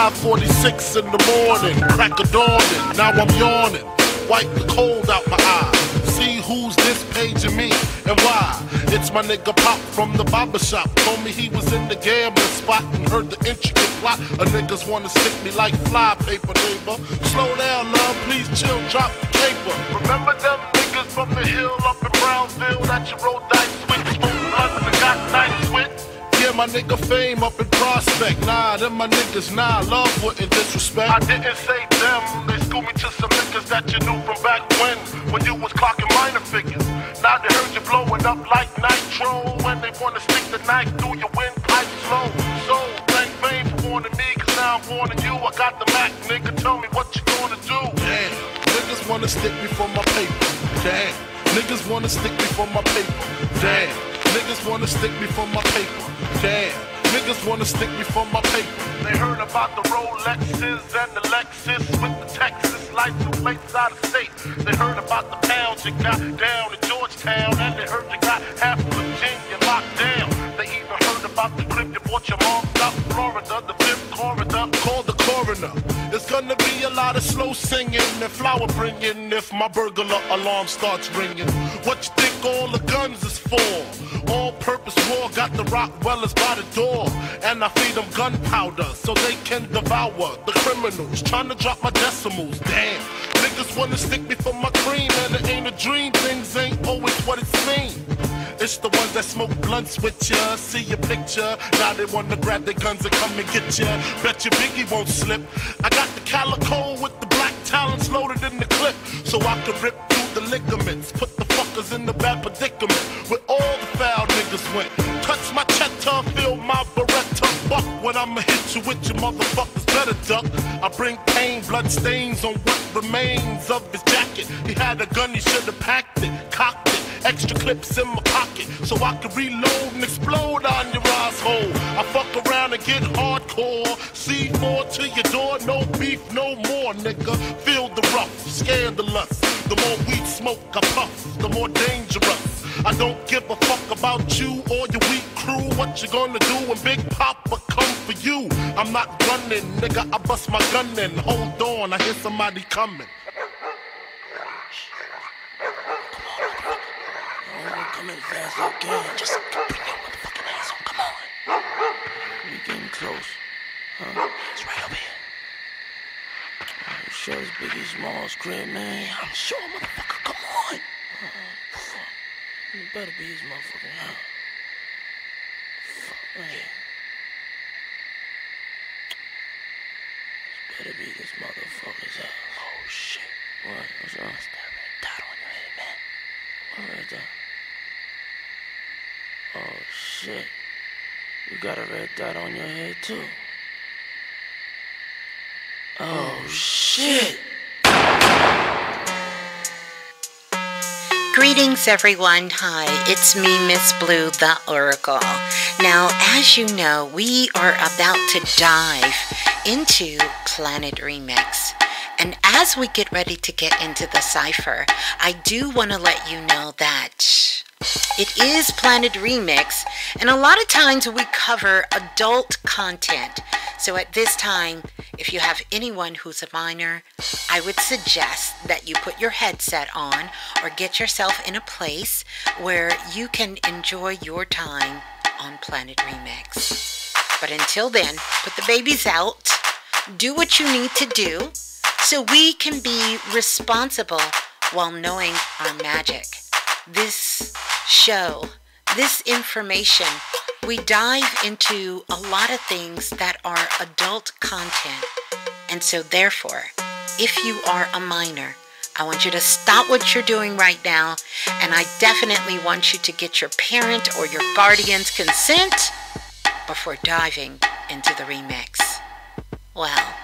at 5:46 in the morning, crack a dawning. Now I'm yawning, wipe the cold out my eye. See who's this paging me and why? It's my nigga Pop from the barber shop. Told me he was in the gambling spot and heard the intricate plot. A niggas wanna stick me like fly paper, neighbor. Slow down, love, please chill, drop the paper. Remember them niggas from the hill up in Brownsville that you rolled dice Yeah, my nigga fame up in prospect. Nah, them my niggas, nah, love wouldn't disrespect. I didn't say them, they schooled me to some niggas that you knew from back when, when you was clocking minor figures. Now they heard you blowing up like nitro, when they wanna stick the knife through your windpipe slow. So, thank fame for warning me, cause now I'm warning you. I got the Mac, nigga, tell me what you gonna do. Damn, niggas wanna stick me for my paper. Damn, niggas wanna stick me for my paper. Damn. Niggas wanna stick me for my paper. Damn. Niggas wanna stick me for my paper. They heard about the Rolexes and the Lexus with the Texas license plates out of state. They heard about the pounds you got down in Georgetown, and they heard you got half of Virginia locked down. They even heard about the crib you bought your mom out Florida, the fifth coroner. Call the coroner. It's gonna be a lot of slow singing and flower bringing if my burglar alarm starts ringing. What you think all the guns is for? All purpose war got the Rottweilers by the door. And I feed them gunpowder so they can devour the criminals. Trying to drop my decimals. Damn. Niggas wanna stick me for my cream and it ain't a dream. Things ain't always what it seems. It's the ones that smoke blunts with ya, see your picture. Now they wanna grab their guns and come and get ya. Bet your Biggie won't slip. I got the calico with the black talons loaded in the clip, so I can rip through the ligaments. Put the fuckers in the bad predicament where all the foul niggas went. Touch my cheddar, feel my beretta. When I'ma hit you with your motherfuckers better duck. I bring pain, blood stains on what remains of his jacket. He had a gun, he should've packed it, cocked it. Extra clips in my pocket so I can reload and explode on your asshole. I fuck around and get hardcore. C4 to your door, no beef, no more, nigga. Feel the rough, scandalous. The more weed smoke I puff, the more dangerous. I don't give a fuck about you or your weak crew. What you gonna do when Big Papa come for you? I'm not running, nigga. I bust my gun in. Hold on, I hear somebody coming. Come in fast as you can. Just bring your motherfucking ass on. Come on. We getting close. Huh? It's right over here. Are you sure it's Biggie Smalls crib, man? I'm sure, motherfucker. Come on. You better be his motherfucking house. Fuck, man. This better be this motherfucker's house. Oh, shit. What? What's wrong? What's that red dot on your head, man? What red dot? Oh shit. You got a red dot on your head too. Oh, oh shit. Greetings, everyone. Hi, it's me, Miss Blue, the Oracle. Now, as you know, we are about to dive into Planet Remix. And as we get ready to get into the cipher, I do want to let you know that it is Planet Remix, and a lot of times we cover adult content. So at this time, if you have anyone who's a minor, I would suggest that you put your headset on or get yourself in a place where you can enjoy your time on Planet Remix. But until then, put the babies out, do what you need to do so we can be responsible while knowing our magic. This show, this information, we dive into a lot of things that are adult content. And so, therefore, if you are a minor, I want you to stop what you're doing right now, and I definitely want you to get your parent or your guardian's consent before diving into the remix. Well,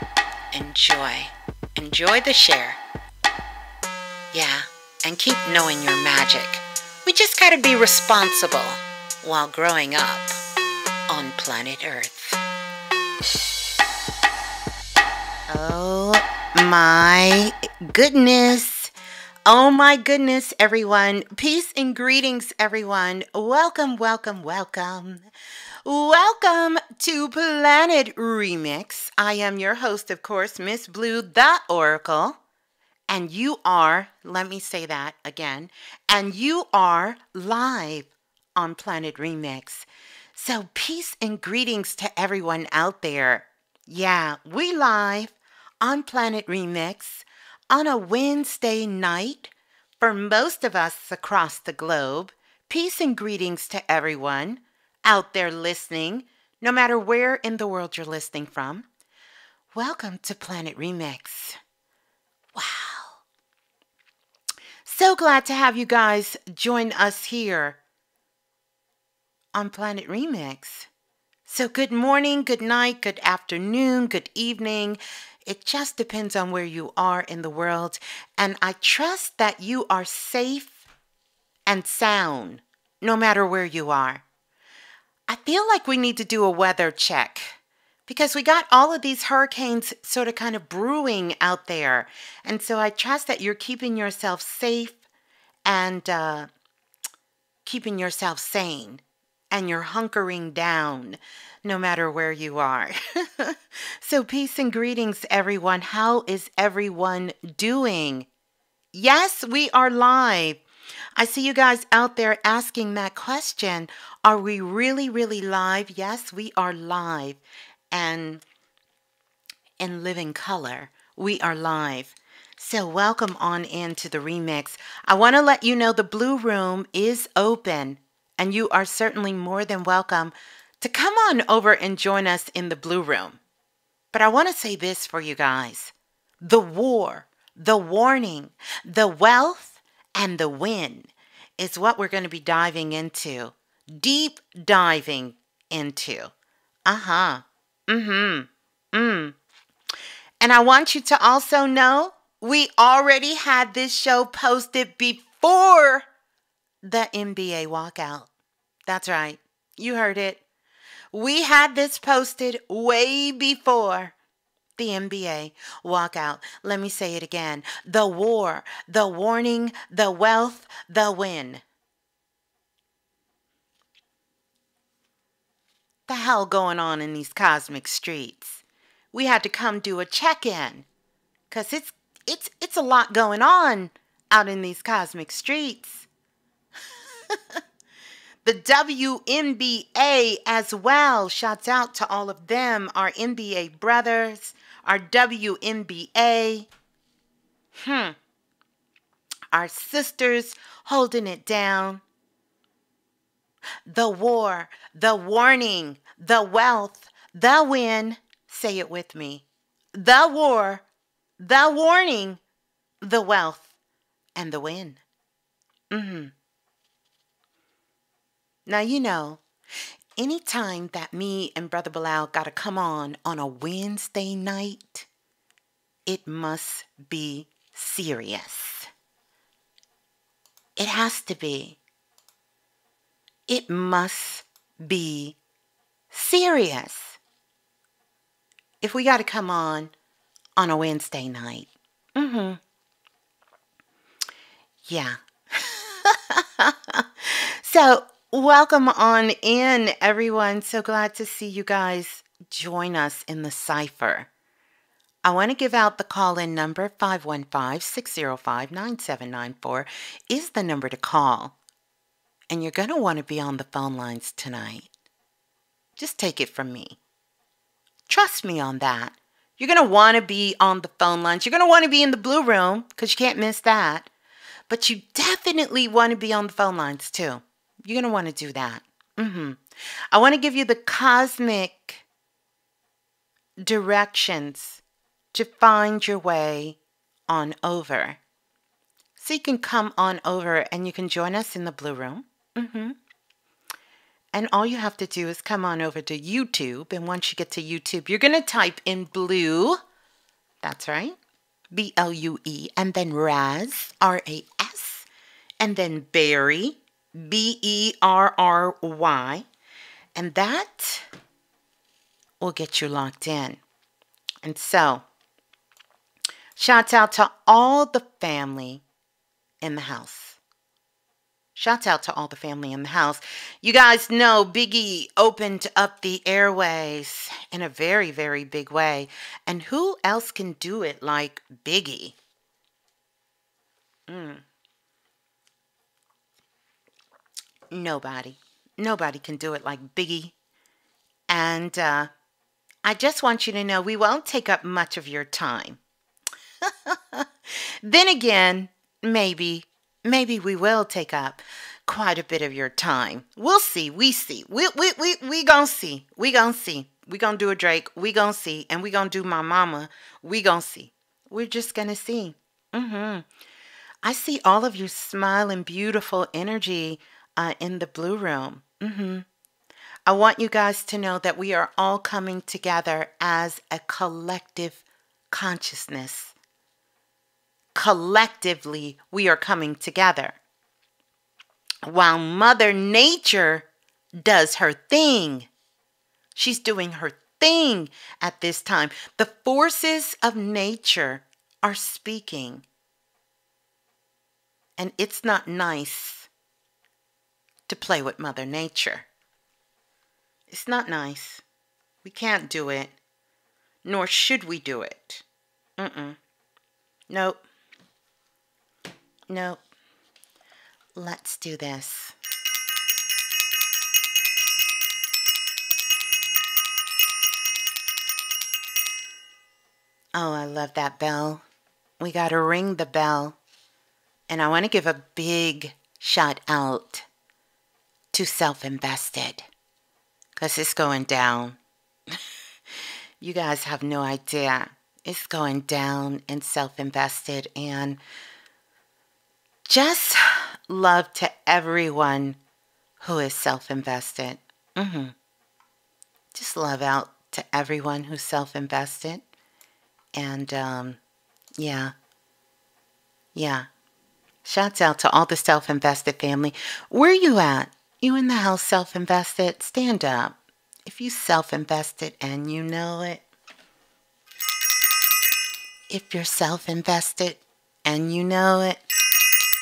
enjoy. Enjoy the share. Yeah, and keep knowing your magic. We just gotta be responsible while growing up on planet Earth. Oh my goodness. Oh my goodness, everyone. Peace and greetings, everyone. Welcome, welcome, welcome. Welcome to Planet Remix. I am your host, of course, Miss Blue, the Oracle. And you are, let me say that again, and you are live on Planet Remix. So, peace and greetings to everyone out there. Yeah, we live on Planet Remix on a Wednesday night for most of us across the globe. Peace and greetings to everyone out there listening, no matter where in the world you're listening from. Welcome to Planet Remix. Wow. So glad to have you guys join us here on Planet Remix. So, good morning, good night, good afternoon, good evening. It just depends on where you are in the world. And I trust that you are safe and sound no matter where you are. I feel like we need to do a weather check because we got all of these hurricanes sort of kind of brewing out there. And so I trust that you're keeping yourself safe and uh, keeping yourself sane and you're hunkering down no matter where you are. so, peace and greetings, everyone. How is everyone doing? Yes, we are live. I see you guys out there asking that question. Are we really, really live? Yes, we are live. And in living color, we are live. So, welcome on into the remix. I want to let you know the Blue Room is open, and you are certainly more than welcome to come on over and join us in the Blue Room. But I want to say this for you guys the war, the warning, the wealth, and the win is what we're going to be diving into, deep diving into. Uh huh. Mm hmm. Mm. And I want you to also know we already had this show posted before the NBA walkout. That's right. You heard it. We had this posted way before the NBA walkout. Let me say it again the war, the warning, the wealth, the win. The hell going on in these cosmic streets? We had to come do a check-in cuz it's it's it's a lot going on out in these cosmic streets. the WNBA as well. Shouts out to all of them, our NBA brothers, our WNBA. Hmm. Our sisters holding it down. The war, the warning, the wealth, the win. Say it with me. The war, the warning, the wealth, and the win. Mm-hmm. Now, you know, any time that me and Brother Balah got to come on on a Wednesday night, it must be serious. It has to be. It must be serious. If we got to come on on a Wednesday night. Mm-hmm. Yeah. so Welcome on in, everyone. So glad to see you guys join us in the cipher. I want to give out the call in number 515 605 9794 is the number to call. And you're going to want to be on the phone lines tonight. Just take it from me. Trust me on that. You're going to want to be on the phone lines. You're going to want to be in the blue room because you can't miss that. But you definitely want to be on the phone lines too. You're going to want to do that. Mm-hmm. I want to give you the cosmic directions to find your way on over. So you can come on over and you can join us in the blue room. Mm-hmm. And all you have to do is come on over to YouTube. And once you get to YouTube, you're going to type in blue. That's right. B L U E. And then Raz, R A S. And then Berry, B E R R Y. And that will get you locked in. And so, shout out to all the family in the house. Shouts out to all the family in the house. You guys know Biggie opened up the airways in a very, very big way. And who else can do it like Biggie? Mm. Nobody. Nobody can do it like Biggie. And uh, I just want you to know we won't take up much of your time. then again, maybe maybe we will take up quite a bit of your time. We'll see. We see. We we we we gonna see. We gonna see. We gonna do a Drake. We gonna see. And we gonna do my mama. We gonna see. We're just gonna see. Mm-hmm. I see all of you smiling, beautiful energy uh, in the blue room. Mm-hmm. I want you guys to know that we are all coming together as a collective consciousness collectively we are coming together. While Mother Nature does her thing, she's doing her thing at this time. The forces of nature are speaking. And it's not nice to play with Mother Nature. It's not nice. We can't do it, nor should we do it. Mm-mm. Nope. Nope. Let's do this. Oh, I love that bell. We got to ring the bell. And I want to give a big shout out to Self Invested because it's going down. you guys have no idea. It's going down in Self Invested. And just love to everyone who is self invested. Mm-hmm. Just love out to everyone who's self invested. And um, yeah, yeah. Shouts out to all the self invested family. Where you at? You in the house self invested? Stand up. If you self invested and you know it. If you're self invested and you know it.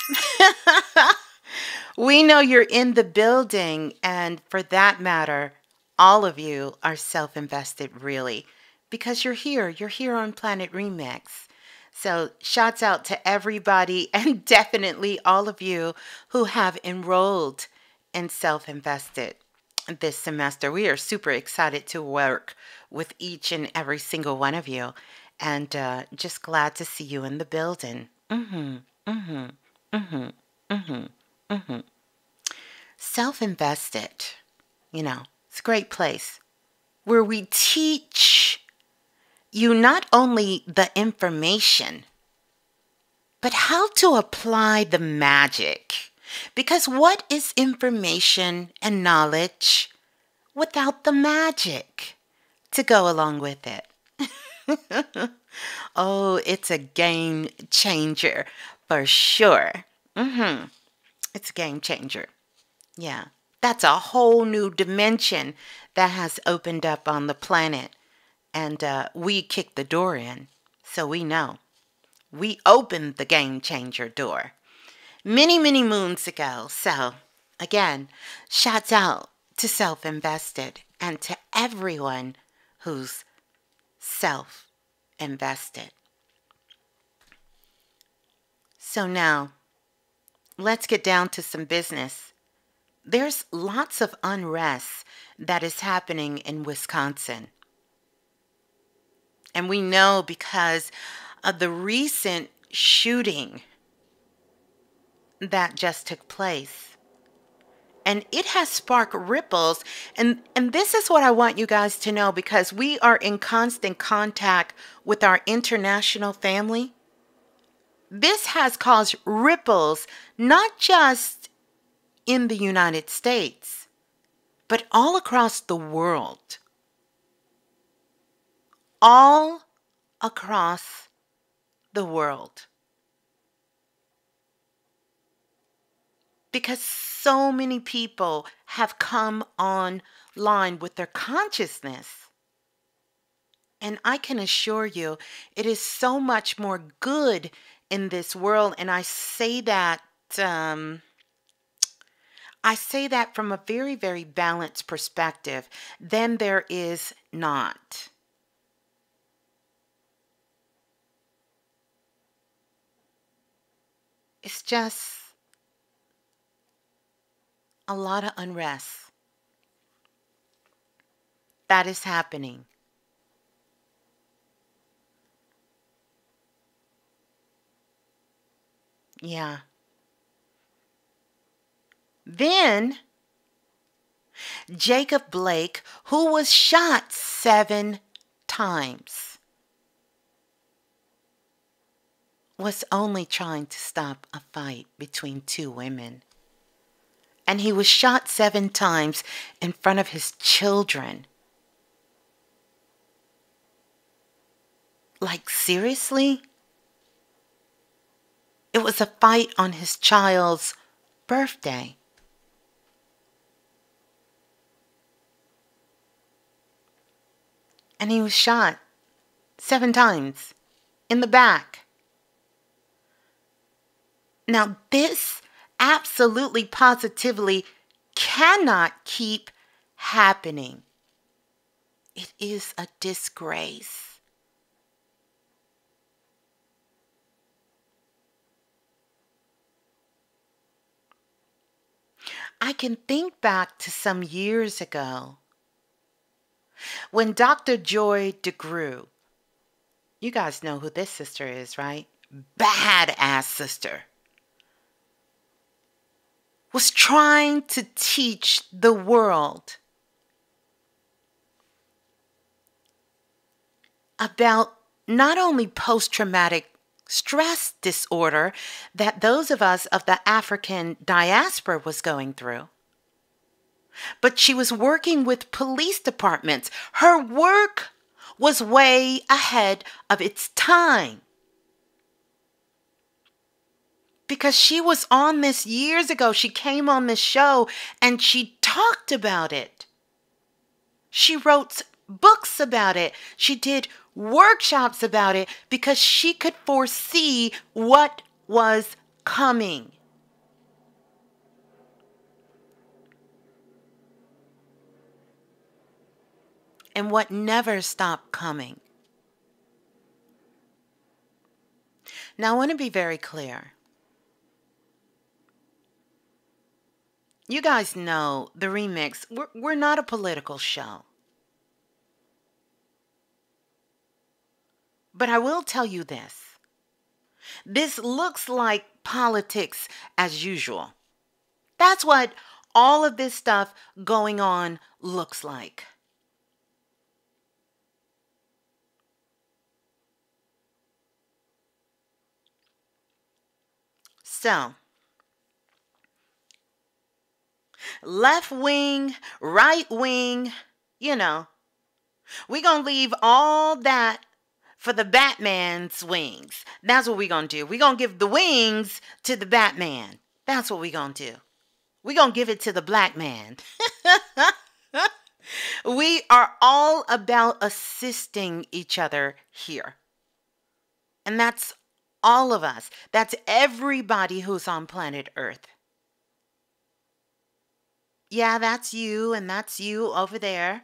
we know you're in the building, and for that matter, all of you are self invested, really, because you're here. You're here on Planet Remix. So, shouts out to everybody, and definitely all of you who have enrolled in self invested this semester. We are super excited to work with each and every single one of you, and uh, just glad to see you in the building. Mm-hmm. Mm-hmm. Mm-hmm. Mm-hmm. Mm-hmm. Self-invested, you know, it's a great place where we teach you not only the information, but how to apply the magic. Because what is information and knowledge without the magic to go along with it? oh, it's a game changer for sure. Mm-hmm. It's a game changer. Yeah. That's a whole new dimension that has opened up on the planet. And uh, we kicked the door in. So we know. We opened the game changer door many, many moons ago. So, again, shouts out to self invested and to everyone who's self invested. So now, let's get down to some business. There's lots of unrest that is happening in Wisconsin. And we know because of the recent shooting that just took place. And it has sparked ripples. And, and this is what I want you guys to know because we are in constant contact with our international family. This has caused ripples not just in the United States, but all across the world. All across the world. Because so many people have come online with their consciousness and I can assure you, it is so much more good in this world, and I say that. Um, I say that from a very, very balanced perspective, then there is not. It's just a lot of unrest that is happening. Yeah. Then Jacob Blake, who was shot seven times, was only trying to stop a fight between two women. And he was shot seven times in front of his children. Like, seriously? It was a fight on his child's birthday. and he was shot seven times in the back. Now, this absolutely positively cannot keep happening. It is a disgrace. I can think back to some years ago when Dr. Joy DeGruy, you guys know who this sister is, right? Badass sister. Was trying to teach the world about not only post traumatic stress disorder that those of us of the African diaspora was going through, but she was working with police departments. Her work was way ahead of its time. Because she was on this years ago. She came on this show and she talked about it. She wrote books about it. She did workshops about it because she could foresee what was coming. and what never stopped coming. Now, I want to be very clear. You guys know the remix, we're, we're not a political show. But I will tell you this this looks like politics as usual. That's what all of this stuff going on looks like. So, left wing, right wing, you know, we're going to leave all that for the Batman's wings. That's what we're going to do. We're going to give the wings to the Batman. That's what we're going to do. We're going to give it to the black man. we are all about assisting each other here. And that's all of us. That's everybody who's on planet Earth. Yeah, that's you, and that's you over there.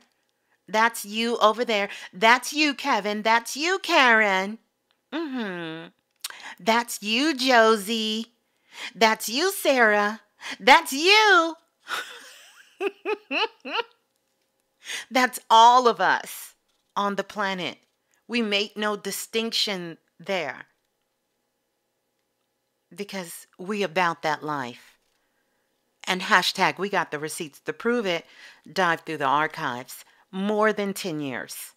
That's you over there. That's you, Kevin. That's you, Karen. Mm-hmm. That's you, Josie. That's you, Sarah. That's you. That's all of us on the planet. We make no distinction there because we about that life. And hashtag we got the receipts to prove it, dive through the archives. More than 10 years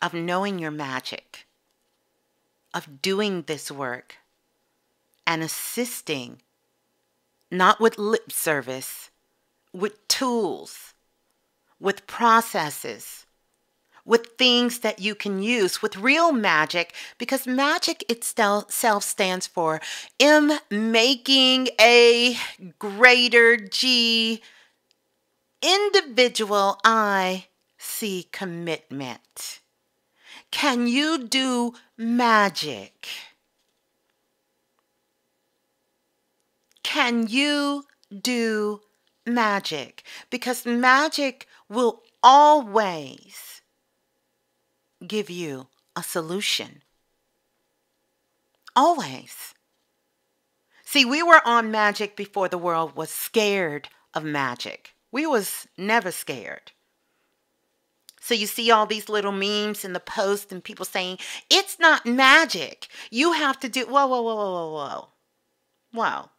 of knowing your magic, of doing this work, and assisting, not with lip service, with tools, with processes with things that you can use with real magic because magic itself stands for M making a greater G individual I see commitment. Can you do magic? Can you do magic? Because magic will always give you a solution. Always. See, we were on magic before the world was scared of magic. We was never scared. So you see all these little memes in the post and people saying, it's not magic. You have to do, whoa, whoa, whoa, whoa, whoa, whoa. Wow.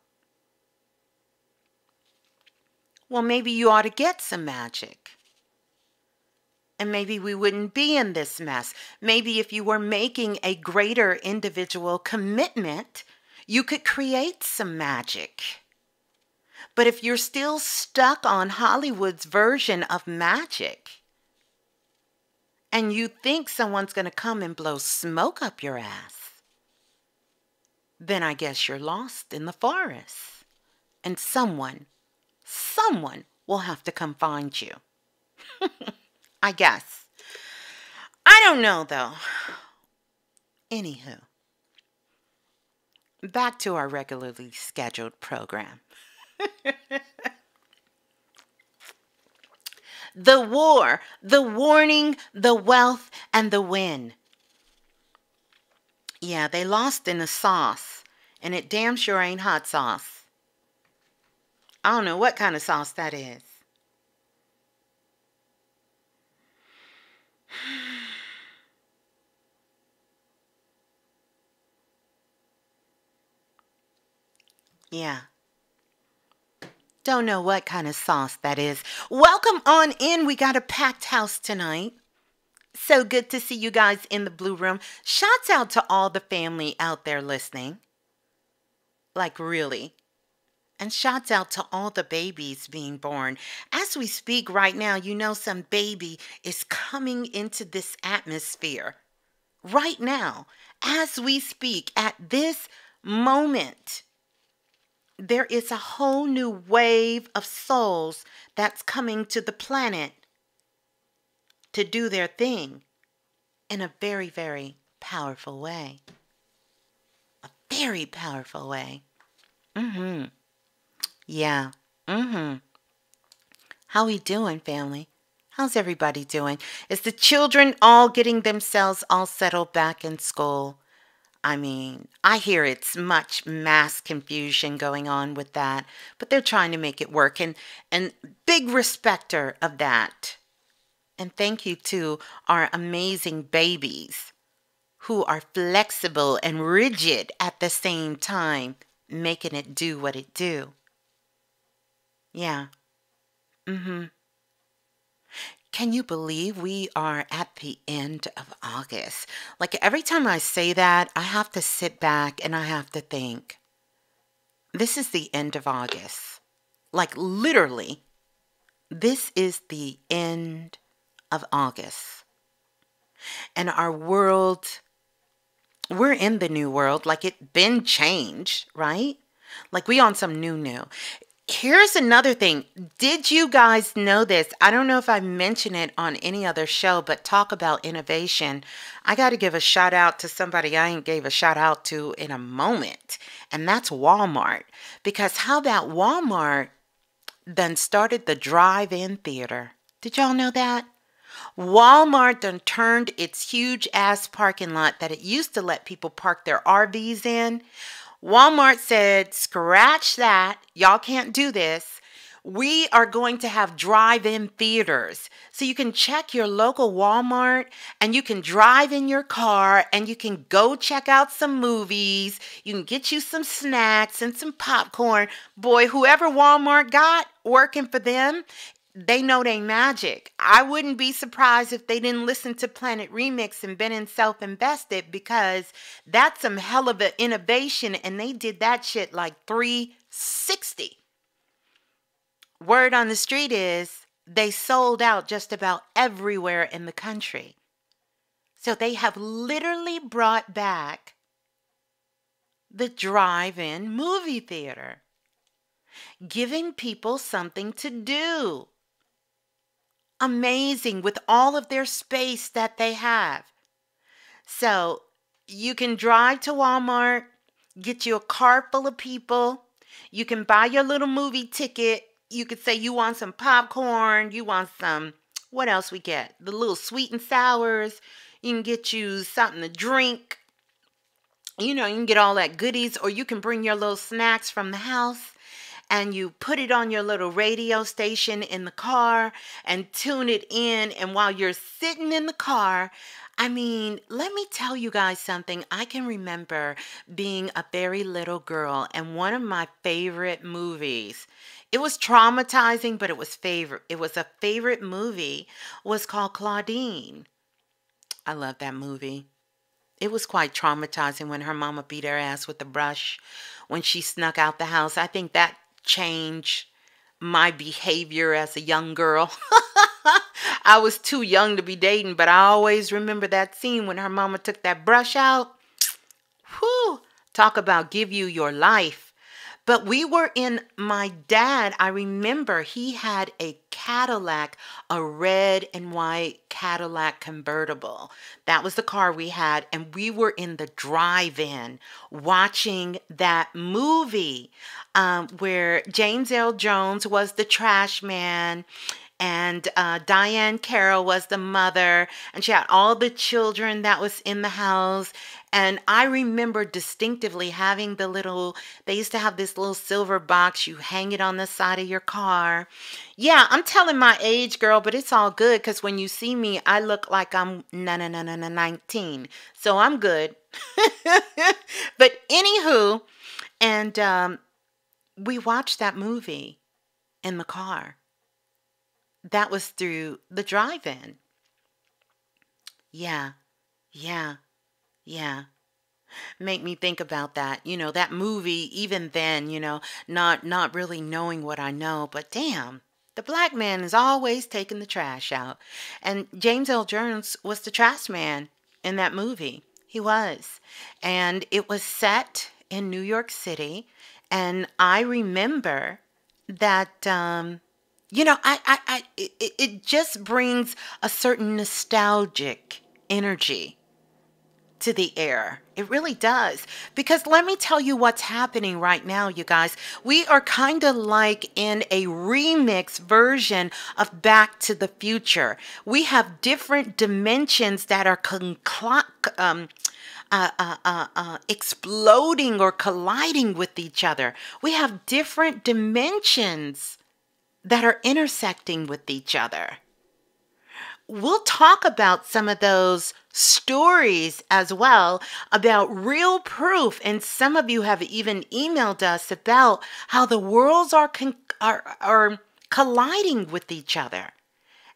Well, maybe you ought to get some magic. And maybe we wouldn't be in this mess. Maybe if you were making a greater individual commitment, you could create some magic. But if you're still stuck on Hollywood's version of magic, and you think someone's going to come and blow smoke up your ass, then I guess you're lost in the forest. And someone, someone will have to come find you. I guess. I don't know though. Anywho, back to our regularly scheduled program. the war, the warning, the wealth, and the win. Yeah, they lost in the sauce, and it damn sure ain't hot sauce. I don't know what kind of sauce that is. Yeah. Don't know what kind of sauce that is. Welcome on in. We got a packed house tonight. So good to see you guys in the blue room. Shouts out to all the family out there listening. Like, really. And shouts out to all the babies being born. As we speak right now, you know some baby is coming into this atmosphere. Right now, as we speak, at this moment there is a whole new wave of souls that's coming to the planet to do their thing in a very, very powerful way. A very powerful way. Mm-hmm. Yeah. Mm-hmm. How we doing, family? How's everybody doing? Is the children all getting themselves all settled back in school? I mean, I hear it's much mass confusion going on with that, but they're trying to make it work and and big respecter of that. And thank you to our amazing babies who are flexible and rigid at the same time, making it do what it do. Yeah. Mhm. Can you believe we are at the end of August? Like every time I say that, I have to sit back and I have to think, this is the end of August. Like literally, this is the end of August. And our world, we're in the new world, like it been changed, right? Like we on some new new. Here's another thing. Did you guys know this? I don't know if I mentioned it on any other show, but talk about innovation. I got to give a shout out to somebody I ain't gave a shout out to in a moment, and that's Walmart. Because how about Walmart then started the drive in theater? Did y'all know that? Walmart done turned its huge ass parking lot that it used to let people park their RVs in. Walmart said, scratch that. Y'all can't do this. We are going to have drive in theaters. So you can check your local Walmart and you can drive in your car and you can go check out some movies. You can get you some snacks and some popcorn. Boy, whoever Walmart got working for them they know they magic. I wouldn't be surprised if they didn't listen to Planet Remix and been in self invested because that's some hell of an innovation and they did that shit like 360. Word on the street is they sold out just about everywhere in the country. So they have literally brought back the drive in movie theater, giving people something to do amazing with all of their space that they have. So you can drive to Walmart, get you a car full of people. You can buy your little movie ticket. You could say you want some popcorn, you want some, what else we get? The little sweet and sours. You can get you something to drink. You know, you can get all that goodies, or you can bring your little snacks from the house and you put it on your little radio station in the car and tune it in. And while you're sitting in the car, I mean, let me tell you guys something. I can remember being a very little girl and one of my favorite movies. It was traumatizing, but it was favorite. It was a favorite movie was called Claudine. I love that movie. It was quite traumatizing when her mama beat her ass with a brush when she snuck out the house. I think that changed my behavior as a young girl. I was too young to be dating, but I always remember that scene when her mama took that brush out. Whew, talk about give you your life. But we were in my dad, I remember he had a Cadillac, a red and white Cadillac convertible. That was the car we had. And we were in the drive in watching that movie um, where James Earl Jones was the trash man and uh, Diahann Carroll was the mother, and she had all the children that was in the house. And I remember distinctively having the little, they used to have this little silver box. You hang it on the side of your car. Yeah, I'm telling my age, girl, but it's all good because when you see me, I look like I'm na na na na na 19. So I'm good. but anywho, and um, we watched that movie in the car that was through the drive in. Yeah, yeah, yeah. Make me think about that. You know, that movie, even then, you know, not not really knowing what I know, but damn, the black man is always taking the trash out. And James Earl Jones was the trash man in that movie. He was. And it was set in New York City. And I remember that um, you know, I, I, I it, it just brings a certain nostalgic energy to the air. It really does. Because let me tell you what's happening right now, you guys. We are kind of like in a remix version of Back to the Future. We have different dimensions that are um, uh, uh, uh, uh, exploding or colliding with each other. We have different dimensions that are intersecting with each other. We'll talk about some of those stories as well about real proof. And some of you have even emailed us about how the worlds are, are, are colliding with each other.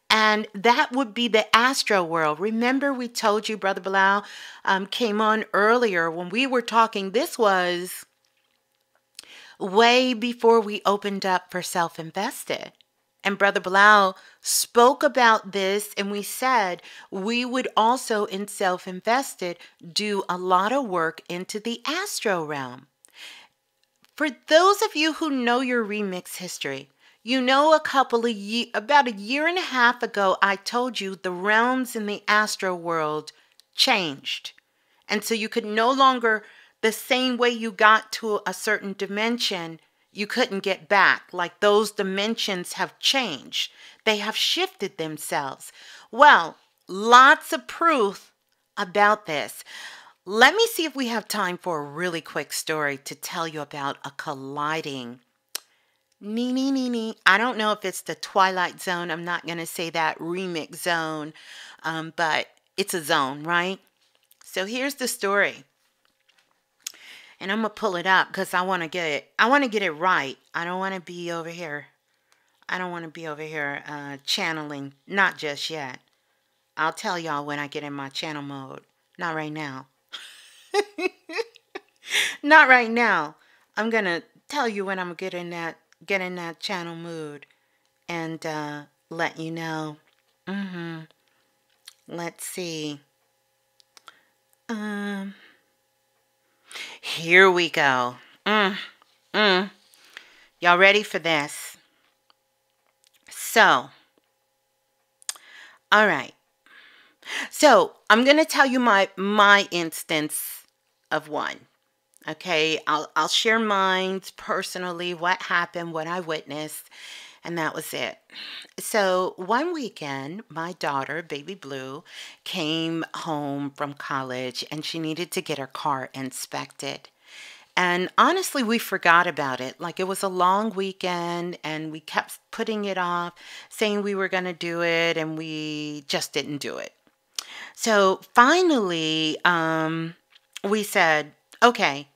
And that would be the astro world. Remember, we told you, Brother Balah um, came on earlier when we were talking. This was way before we opened up for self invested. And Brother Balah spoke about this, and we said we would also, in self invested, do a lot of work into the astro realm. For those of you who know your remix history, you know a couple of years, about a year and a half ago, I told you the realms in the astro world changed. And so you could no longer the same way you got to a certain dimension, you couldn't get back. Like those dimensions have changed, they have shifted themselves. Well, lots of proof about this. Let me see if we have time for a really quick story to tell you about a colliding. Nee, nee, nee, nee. I don't know if it's the Twilight Zone. I'm not going to say that remix zone, um, but it's a zone, right? So here's the story and I'm gonna pull it up because I want to get it. I want to get it right. I don't want to be over here. I don't want to be over here uh, channeling. Not just yet. I'll tell y'all when I get in my channel mode. Not right now. Not right now. I'm gonna tell you when I'm getting that get in that channel mood and uh, let you know. Mm-hmm. Let's see. Um. Here we go. Mm, mm. Y'all ready for this? So, all right. So I'm gonna tell you my my instance of one. Okay, I'll I'll share mine personally, what happened, what I witnessed, and that was it. So one weekend, my daughter, baby Blue, came home from college and she needed to get her car inspected. And honestly, we forgot about it. Like it was a long weekend and we kept putting it off, saying we were going to do it, and we just didn't do it. So finally, um, we said, okay,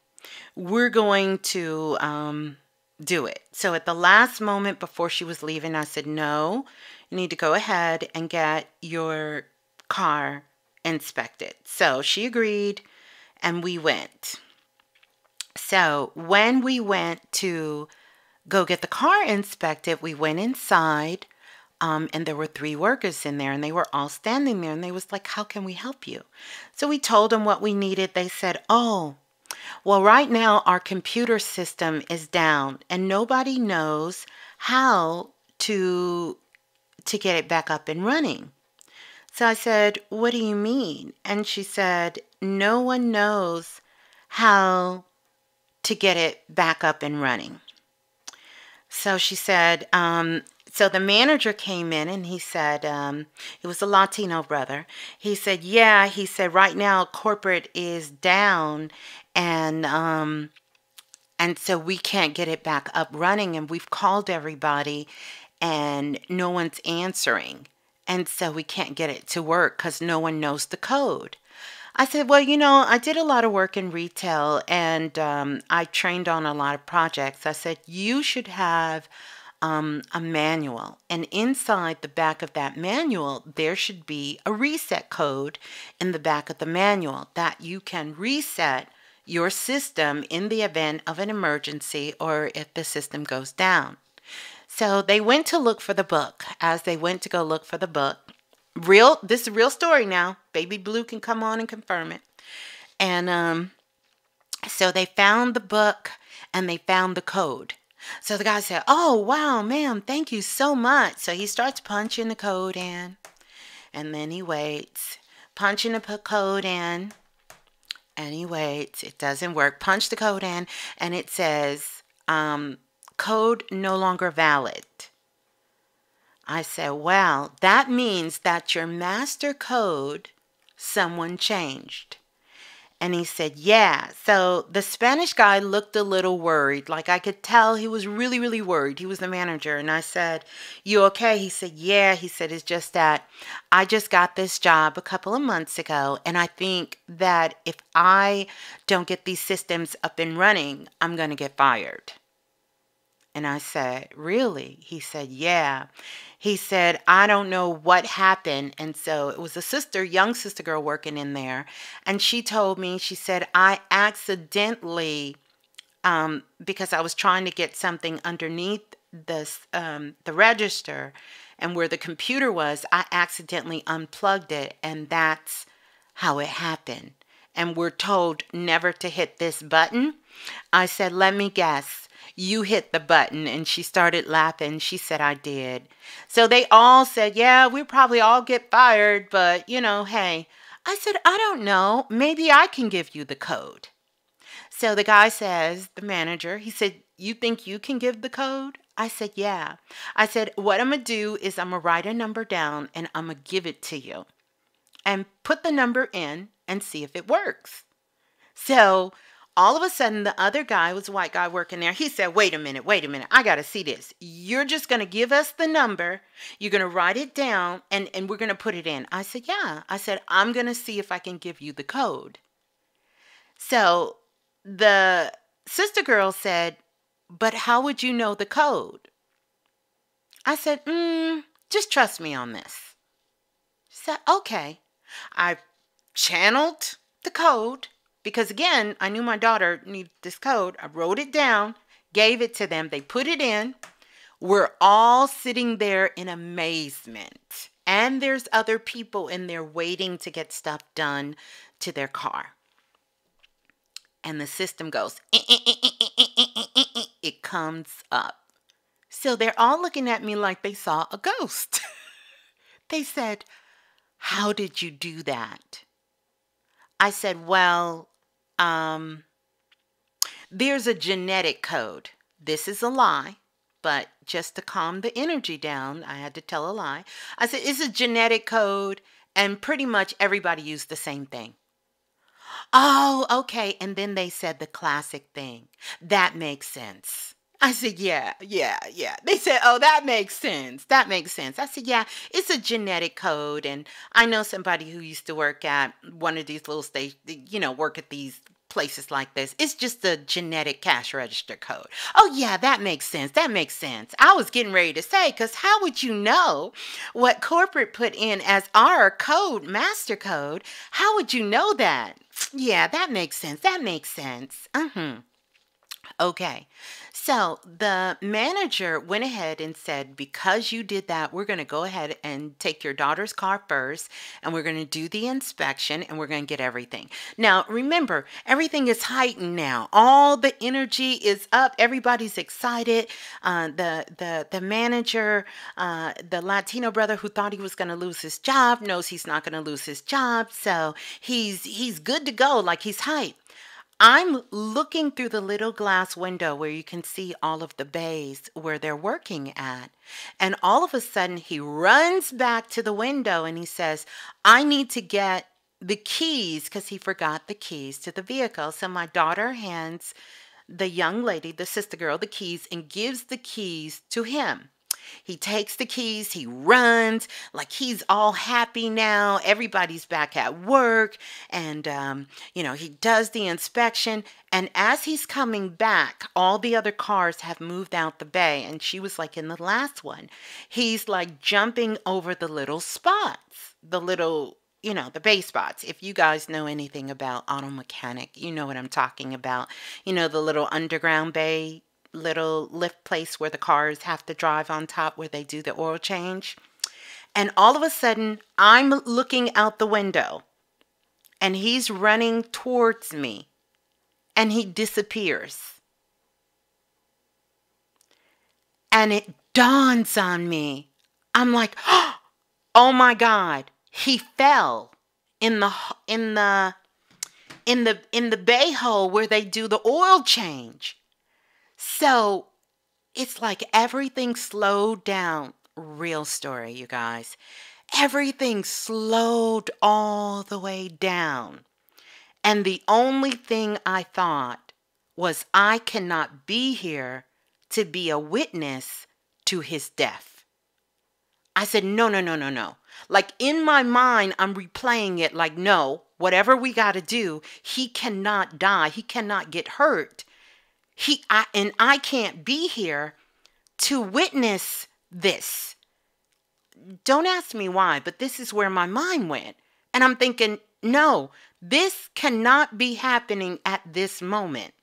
we're going to um, do it. So at the last moment before she was leaving, I said, no, you need to go ahead and get your car inspected. So she agreed and we went. So when we went to go get the car inspected, we went inside um, and there were three workers in there and they were all standing there and they was like, how can we help you? So we told them what we needed. They said, oh, well, right now our computer system is down and nobody knows how to to get it back up and running. So I said, What do you mean? And she said, No one knows how to get it back up and running. So she said, um, so the manager came in and he said, um, it was a Latino brother. He said, yeah, he said, right now corporate is down and, um, and so we can't get it back up running and we've called everybody and no one's answering. And so we can't get it to work because no one knows the code. I said, Well, you know, I did a lot of work in retail and um, I trained on a lot of projects. I said, You should have um, a manual. And inside the back of that manual, there should be a reset code in the back of the manual that you can reset your system in the event of an emergency or if the system goes down. So they went to look for the book. As they went to go look for the book, real this is a real story now. Baby blue can come on and confirm it. And um so they found the book and they found the code. So the guy said oh wow ma'am thank you so much. So he starts punching the code in. And then he waits. Punching the code in. And he waits. It doesn't work. Punch the code in. And it says um, code no longer valid I said, Well, that means that your master code someone changed. And he said, Yeah. So the Spanish guy looked a little worried. Like I could tell he was really, really worried. He was the manager. And I said, You okay? He said, Yeah. He said, It's just that I just got this job a couple of months ago. And I think that if I don't get these systems up and running, I'm going to get fired. And I said, Really? He said, Yeah he said, I don't know what happened. And so it was a sister, young sister girl working in there. And she told me, she said, I accidentally, um, because I was trying to get something underneath this, um, the register and where the computer was, I accidentally unplugged it. And that's how it happened. And we're told never to hit this button. I said, let me guess you hit the button. And she started laughing. She said, I did. So they all said, Yeah, we probably all get fired, but you know, hey. I said, I don't know. Maybe I can give you the code. So the guy says, the manager, he said, You think you can give the code? I said, Yeah. I said, What I'm going to do is I'm going to write a number down and I'm going to give it to you and put the number in and see if it works. So all of a sudden the other guy was a white guy working there. He said wait a minute wait a minute i gotta see this. You're just gonna give us the number you're gonna write it down and, and we're gonna put it in. I said yeah. I said i'm gonna see if i can give you the code. So the sister girl said but how would you know the code? I said mm, just trust me on this. She said okay. I channeled the code because again, I knew my daughter needed this code. I wrote it down, gave it to them. They put it in. We're all sitting there in amazement. And there's other people in there waiting to get stuff done to their car. And the system goes, it comes up. So they're all looking at me like they saw a ghost. they said, How did you do that? I said, Well, um, there's a genetic code. This is a lie, but just to calm the energy down, I had to tell a lie. I said, It's a genetic code, and pretty much everybody used the same thing. Oh, okay. And then they said the classic thing. That makes sense. I said, yeah, yeah, yeah. They said, oh, that makes sense. That makes sense. I said, yeah, it's a genetic code. And I know somebody who used to work at one of these little stations, you know, work at these places like this. It's just a genetic cash register code. Oh, yeah, that makes sense. That makes sense. I was getting ready to say, because how would you know what corporate put in as our code, master code? How would you know that? Yeah, that makes sense. That makes sense. Huh. Okay. So the manager went ahead and said, because you did that, we're going to go ahead and take your daughter's car first, and we're going to do the inspection, and we're going to get everything. Now, remember, everything is heightened now. All the energy is up. Everybody's excited. Uh, the the the manager, uh, the Latino brother who thought he was going to lose his job, knows he's not going to lose his job, so he's he's good to go. Like he's hyped. I'm looking through the little glass window where you can see all of the bays where they're working at. And all of a sudden, he runs back to the window and he says, I need to get the keys because he forgot the keys to the vehicle. So my daughter hands the young lady, the sister girl, the keys and gives the keys to him. He takes the keys, he runs like he's all happy now. Everybody's back at work, and um, you know, he does the inspection. And as he's coming back, all the other cars have moved out the bay, and she was like in the last one. He's like jumping over the little spots, the little you know, the bay spots. If you guys know anything about auto mechanic, you know what I'm talking about. You know, the little underground bay little lift place where the cars have to drive on top where they do the oil change. And all of a sudden, I'm looking out the window and he's running towards me and he disappears. And it dawns on me. I'm like, "Oh my god, he fell in the in the in the in the bay hole where they do the oil change." So it's like everything slowed down. Real story, you guys. Everything slowed all the way down. And the only thing I thought was, I cannot be here to be a witness to his death. I said, no, no, no, no, no. Like in my mind, I'm replaying it like, no, whatever we got to do, he cannot die. He cannot get hurt he I, and I can't be here to witness this. Don't ask me why, but this is where my mind went. And I'm thinking, no, this cannot be happening at this moment.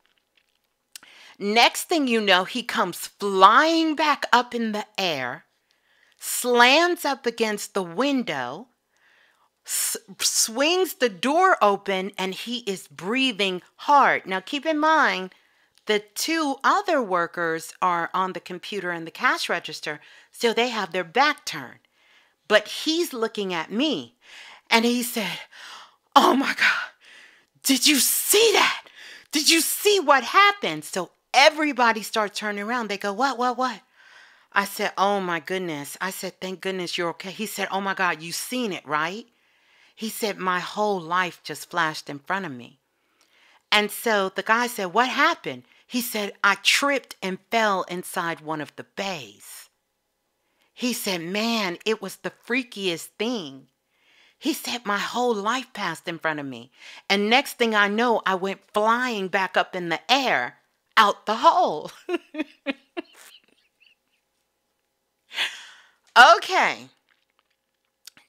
Next thing you know, he comes flying back up in the air, slams up against the window, swings the door open, and he is breathing hard. Now, keep in mind, the two other workers are on the computer and the cash register, so they have their back turned. But he's looking at me and he said, Oh my God, did you see that? Did you see what happened? So everybody starts turning around. They go, What, what, what? I said, Oh my goodness. I said, Thank goodness you're okay. He said, Oh my God, you seen it, right? He said, My whole life just flashed in front of me. And so the guy said, What happened? He said, I tripped and fell inside one of the bays. He said, Man, it was the freakiest thing. He said, My whole life passed in front of me. And next thing I know, I went flying back up in the air out the hole. okay.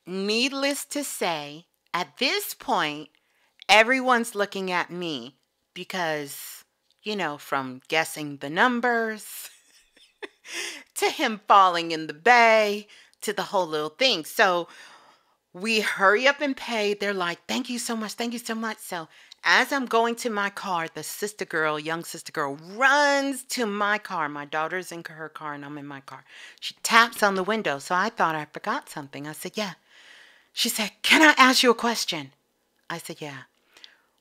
Needless to say, at this point, everyone's looking at me because you know, from guessing the numbers to him falling in the bay to the whole little thing. So we hurry up and pay. They're like, thank you so much. Thank you so much. So as I'm going to my car, the sister girl, young sister girl, runs to my car. My daughter's in her car and I'm in my car. She taps on the window. So I thought I forgot something. I said, yeah. She said, Can I ask you a question? I said, Yeah.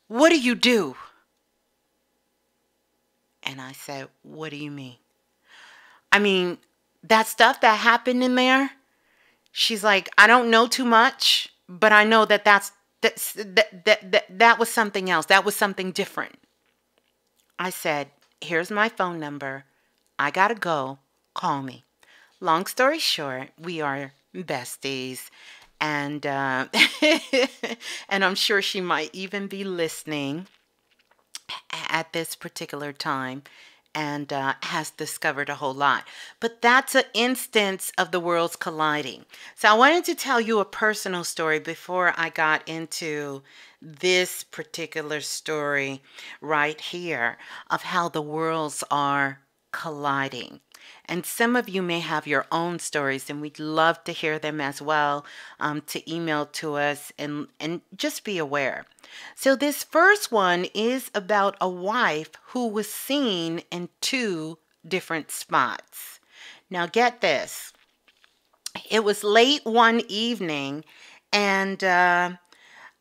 What do you do? And I said, What do you mean? I mean, that stuff that happened in there, she's like, I don't know too much, but I know that that's, that's that, that, that, that was something else. That was something different. I said, Here's my phone number. I gotta go. Call me. Long story short, we are besties and uh, and I'm sure she might even be listening at this particular time and uh, has discovered a whole lot. But that's an instance of the worlds colliding. So I wanted to tell you a personal story before I got into this particular story right here of how the worlds are colliding. And some of you may have your own stories, and we'd love to hear them as well um, to email to us and, and just be aware. So, this first one is about a wife who was seen in two different spots. Now, get this it was late one evening, and uh,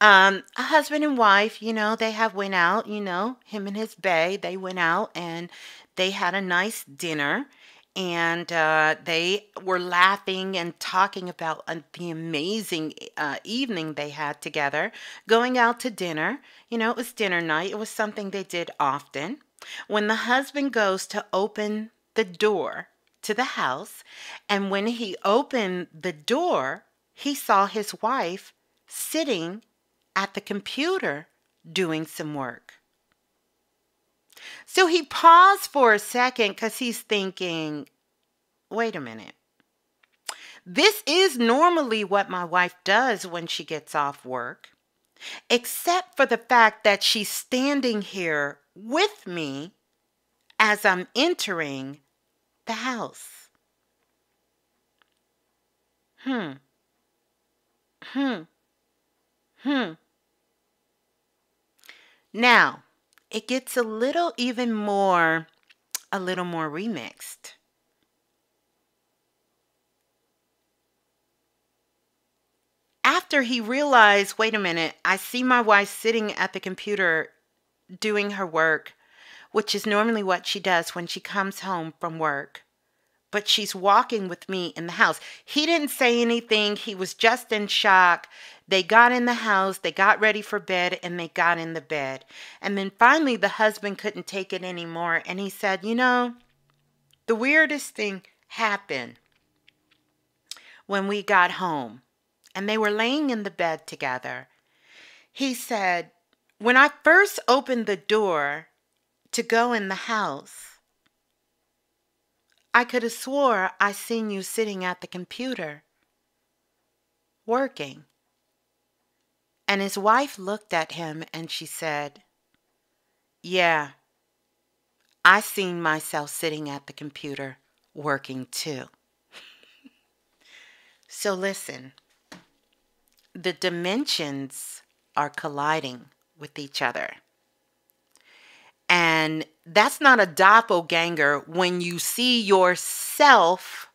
um, a husband and wife, you know, they have went out, you know, him and his bae, they went out and they had a nice dinner and uh, they were laughing and talking about uh, the amazing uh, evening they had together, going out to dinner. You know, it was dinner night, it was something they did often. When the husband goes to open the door to the house, and when he opened the door, he saw his wife sitting at the computer doing some work. So he paused for a second because he's thinking, wait a minute. This is normally what my wife does when she gets off work, except for the fact that she's standing here with me as I'm entering the house. Hmm. Hmm. Hmm. Now, it gets a little even more, a little more remixed. After he realized, wait a minute, I see my wife sitting at the computer doing her work, which is normally what she does when she comes home from work but she's walking with me in the house. He didn't say anything. He was just in shock. They got in the house, they got ready for bed, and they got in the bed. And then finally, the husband couldn't take it anymore. And he said, You know, the weirdest thing happened when we got home. And they were laying in the bed together. He said, When I first opened the door to go in the house, I could have swore I seen you sitting at the computer, working. And his wife looked at him and she said, Yeah, I seen myself sitting at the computer working too. so listen, the dimensions are colliding with each other. And that's not a doppelganger when you see yourself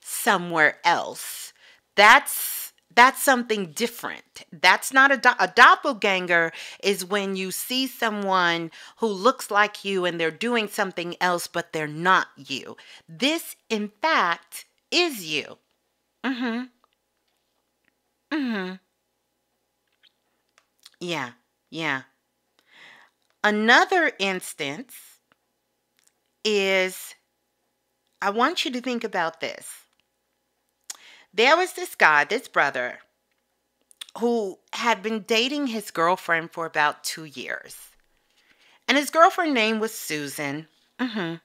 somewhere else. That's that's something different. That's not a, do- a doppelganger is when you see someone who looks like you and they're doing something else but they're not you. This in fact is you. Mm-hmm. Mm-hmm. Yeah. Yeah. Another instance is I want you to think about this. There was this guy, this brother, who had been dating his girlfriend for about two years. And his girlfriend name was Susan. Mm-hmm.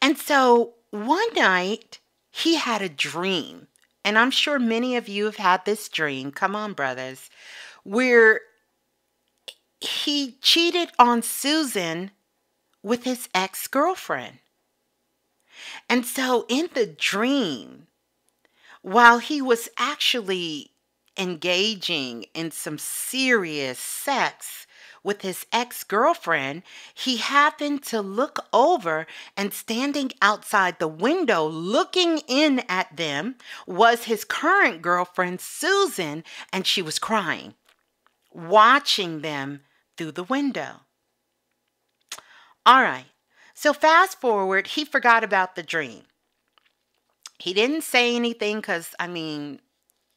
And so one night he had a dream. And I'm sure many of you have had this dream. Come on, brothers. Where he cheated on Susan with his ex girlfriend. And so in the dream, while he was actually engaging in some serious sex with his ex girlfriend, he happened to look over and standing outside the window looking in at them was his current girlfriend, Susan, and she was crying, watching them through the window. All right, so fast forward, he forgot about the dream. He didn't say anything because, I mean,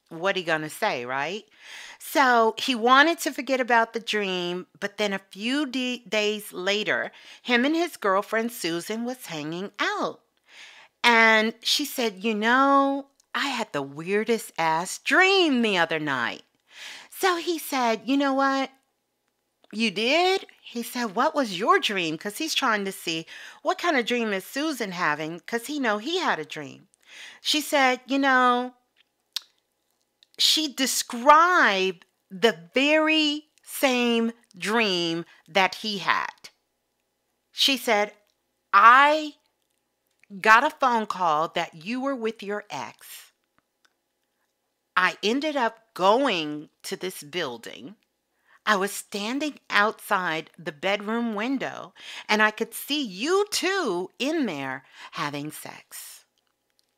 what he gonna say, right? So he wanted to forget about the dream, but then a few days later, him and his girlfriend Susan was hanging out. And she said, "You know, I had the weirdest ass dream the other night." So he said, "You know what? You did?" He said, "What was your dream?" Cuz he's trying to see what kind of dream is Susan having cuz he know he had a dream. She said, "You know, she described the very same dream that he had. She said, I got a phone call that you were with your ex. I ended up going to this building. I was standing outside the bedroom window and I could see you two in there having sex.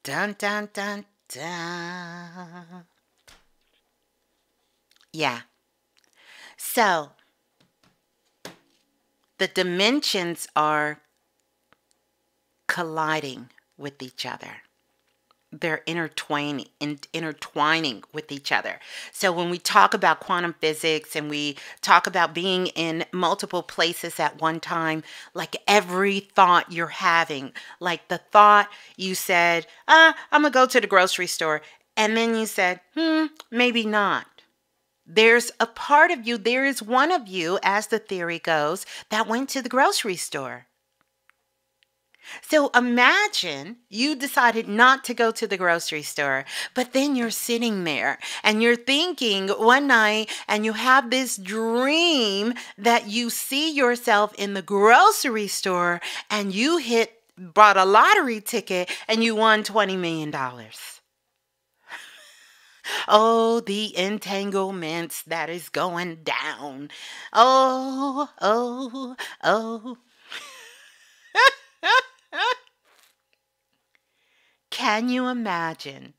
Dun, dun, dun, dun. Yeah. So the dimensions are colliding with each other. They're intertwining, in, intertwining with each other. So when we talk about quantum physics and we talk about being in multiple places at one time, like every thought you're having, like the thought you said, ah, I'm gonna go to the grocery store, and then you said, hmm, maybe not. There's a part of you, there is one of you, as the theory goes, that went to the grocery store. So imagine you decided not to go to the grocery store, but then you're sitting there and you're thinking one night and you have this dream that you see yourself in the grocery store and you hit bought a lottery ticket and you won 20 million dollars. Oh, the entanglements that is going down. Oh, oh, oh. Can you imagine?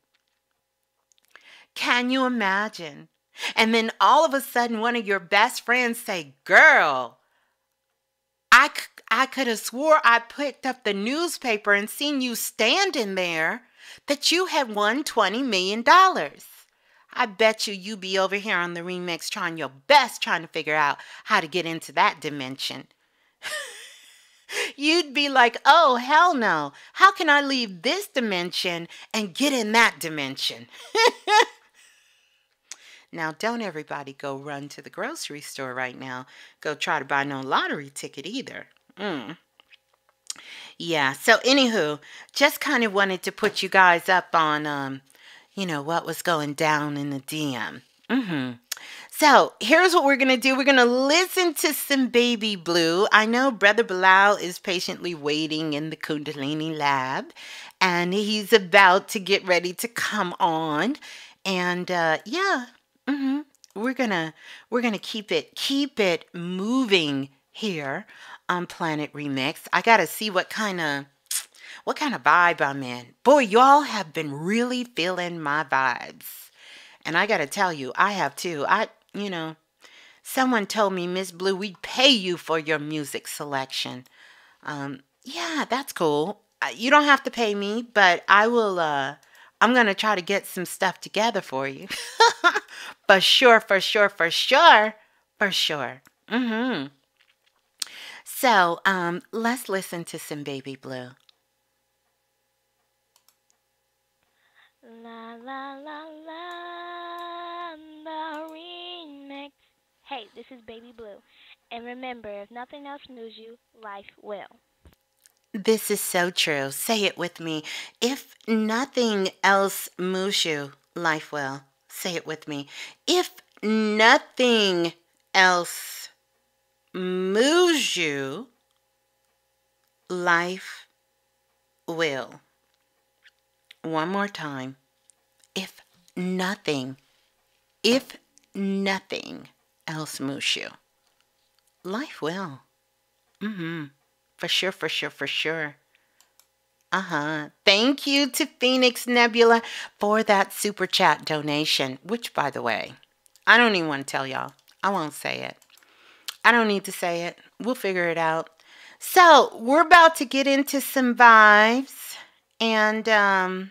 Can you imagine? And then all of a sudden, one of your best friends say, Girl, I, I could have swore I picked up the newspaper and seen you standing there that you had won $20 million. I bet you you be over here on the remix trying your best trying to figure out how to get into that dimension. You'd be like, oh, hell no. How can I leave this dimension and get in that dimension? now, don't everybody go run to the grocery store right now. Go try to buy no lottery ticket either. Mm. Yeah, so anywho, just kind of wanted to put you guys up on um, you know, what was going down in the DM. Mm-hmm. So here's what we're going to do. We're going to listen to some Baby Blue. I know Brother Balah is patiently waiting in the Kundalini lab and he's about to get ready to come on. And uh, yeah, mm-hmm. we're going to we're to keep it keep it moving here on Planet Remix. I got to see what kind of what kind of vibe I'm in. Boy, y'all have been really feeling my vibes. And I got to tell you, I have too. I, you know, someone told me, Miss Blue, we'd pay you for your music selection. Um, yeah, that's cool. You don't have to pay me, but I will, uh, I'm going to try to get some stuff together for you. for sure, for sure, for sure, for sure. Mm-hmm. So, um, let's listen to some Baby Blue. La la la la remix. Hey, this is Baby Blue. And remember, if nothing else moves you, life will. This is so true. Say it with me. If nothing else moves you, life will. Say it with me. If nothing else moves you, life will. One more time. If nothing, if nothing else moves you, life will. Mm-hmm. For sure, for sure, for sure. Uh-huh. Thank you to Phoenix Nebula for that super chat donation, which by the way, I don't even want to tell y'all. I won't say it. I don't need to say it. We'll figure it out. So, we're about to get into some vibes and um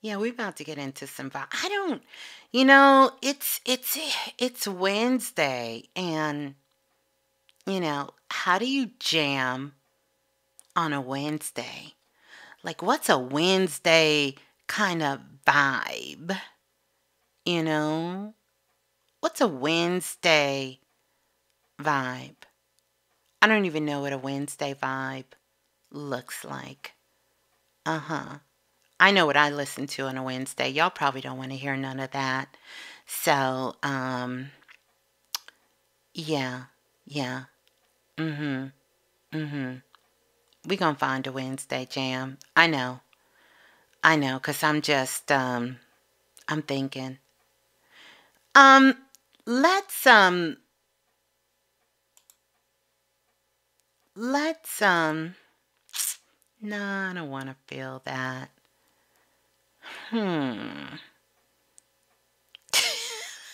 yeah, we're about to get into some vibes. I don't you know, it's it's it's Wednesday and you know, how do you jam on a Wednesday? Like what's a Wednesday kind of vibe? You know? What's a Wednesday vibe? I don't even know what a Wednesday vibe looks like. Uh huh. I know what I listen to on a Wednesday. Y'all probably don't want to hear none of that. So, um, yeah, yeah. Mm hmm. Mm hmm. We gonna find a Wednesday jam. I know. I know, because I'm just, um, I'm thinking. Um, let's, um, let's, um, no, I don't want to feel that. Hmm.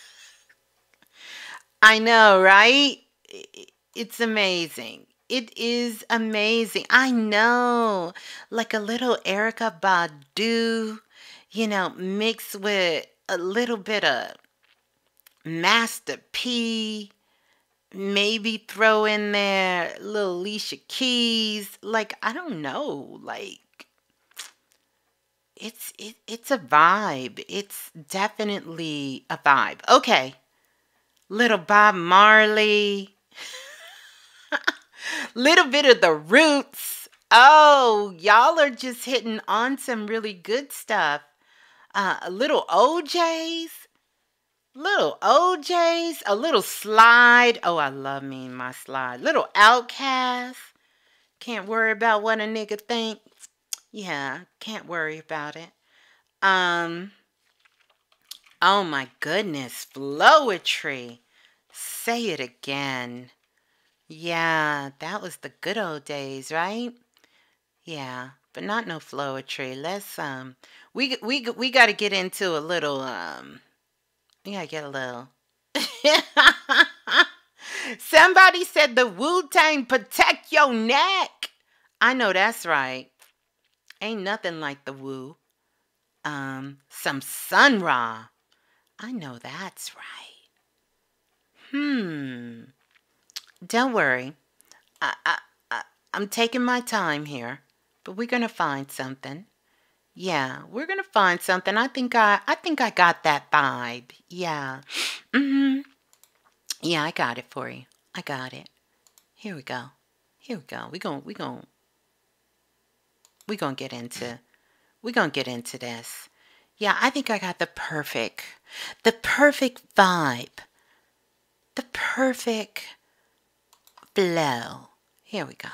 I know, right? It's amazing. It is amazing. I know. Like a little Erykah Badu, you know, mixed with a little bit of Master P, maybe throw in there little Alicia Keys. Like, I don't know. Like, it's it, it's a vibe. It's definitely a vibe. Okay. Little Bob Marley. Little bit of the roots. Oh, y'all are just hitting on some really good stuff. Uh, a little OJ's. Little O'Jays. A little slide. Oh, I love me my slide. Little OutKast. Can't worry about what a nigga think. Yeah, can't worry about it. Um, oh my goodness, Floetry. Say it again. Yeah, that was the good old days, right? Yeah, but not no Floetry. Let's um, we we we got to get into a little um, gotta get a little. Somebody said the Wu Tang protect your neck. I know that's right. Ain't nothing like the Wu. Um, some Sun Ra. I know that's right. Hmm. Don't worry. I, I, I, I'm taking my time here, but we're gonna find something. Yeah, we're gonna find something. I think I, I think I got that vibe. Yeah. Mm-hmm. Yeah, I got it for you. I got it. Here we go. Here we go. We going we going we gonna get into we gonna get into this. Yeah, I think I got the perfect the perfect vibe. The perfect flow. Here we go.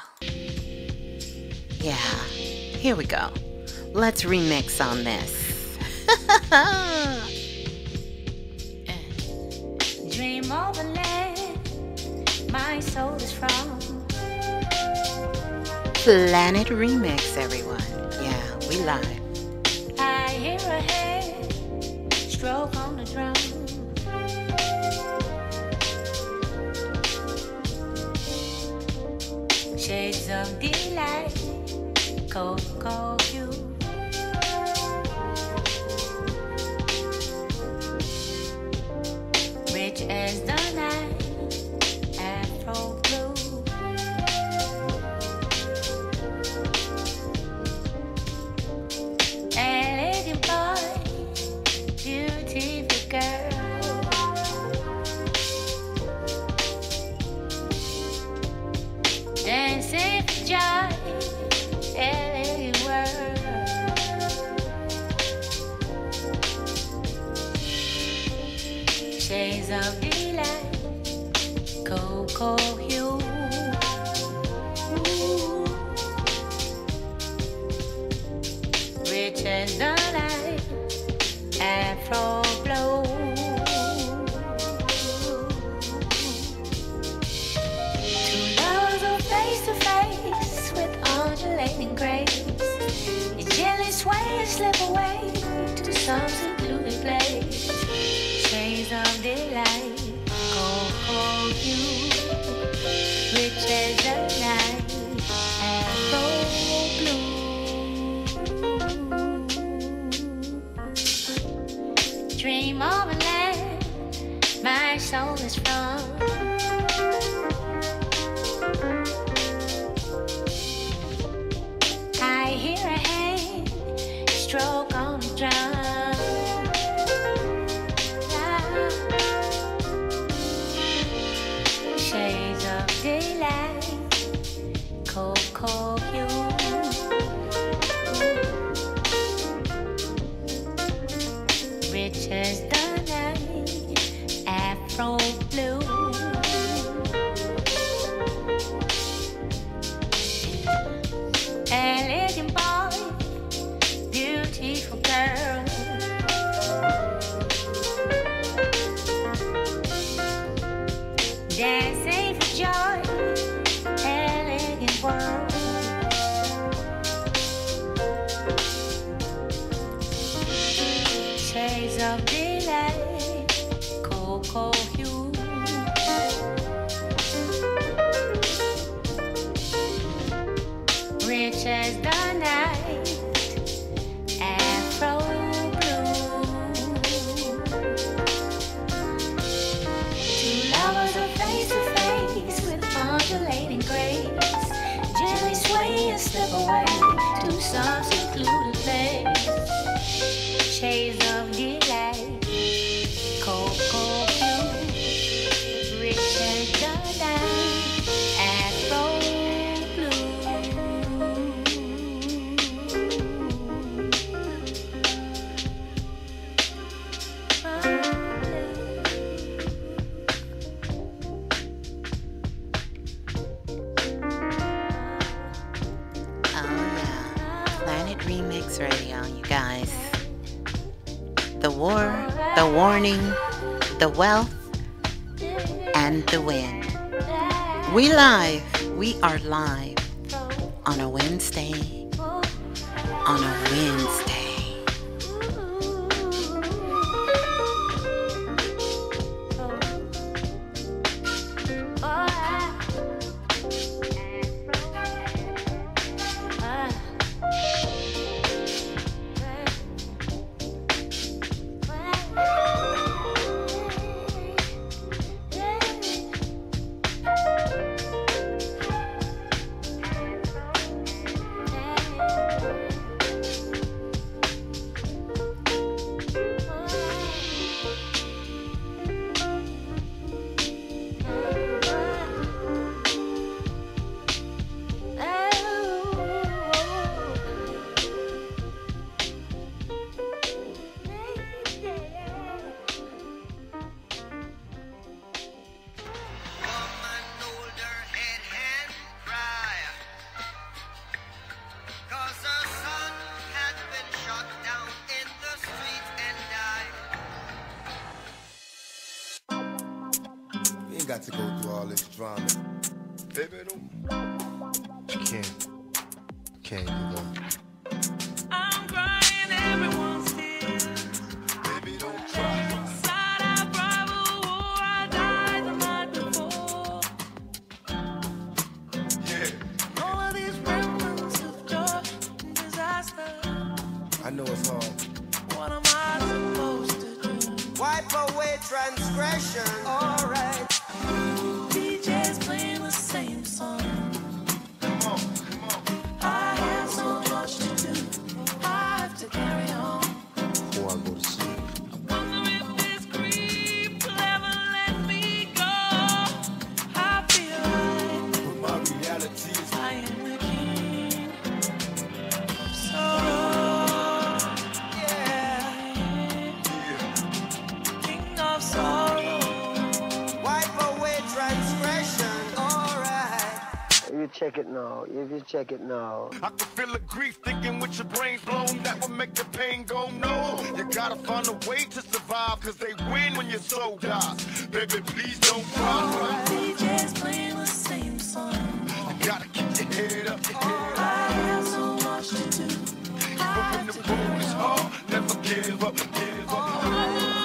Yeah, here we go. Let's remix on this. Dream my soul is from. Planet Remix, everyone. Yeah, we live. I hear a hand stroke on the drum. Shades of delight, cocoa hue. Rich as the night, well check it now, if you check it now. I can feel the grief thinking with your brain blown, that would make the pain go no. You gotta find a way to survive, cause they win when your soul dies. Baby, please don't cry. The same song. You gotta keep your head up, your head up. I have so much to do. The never give up, give up.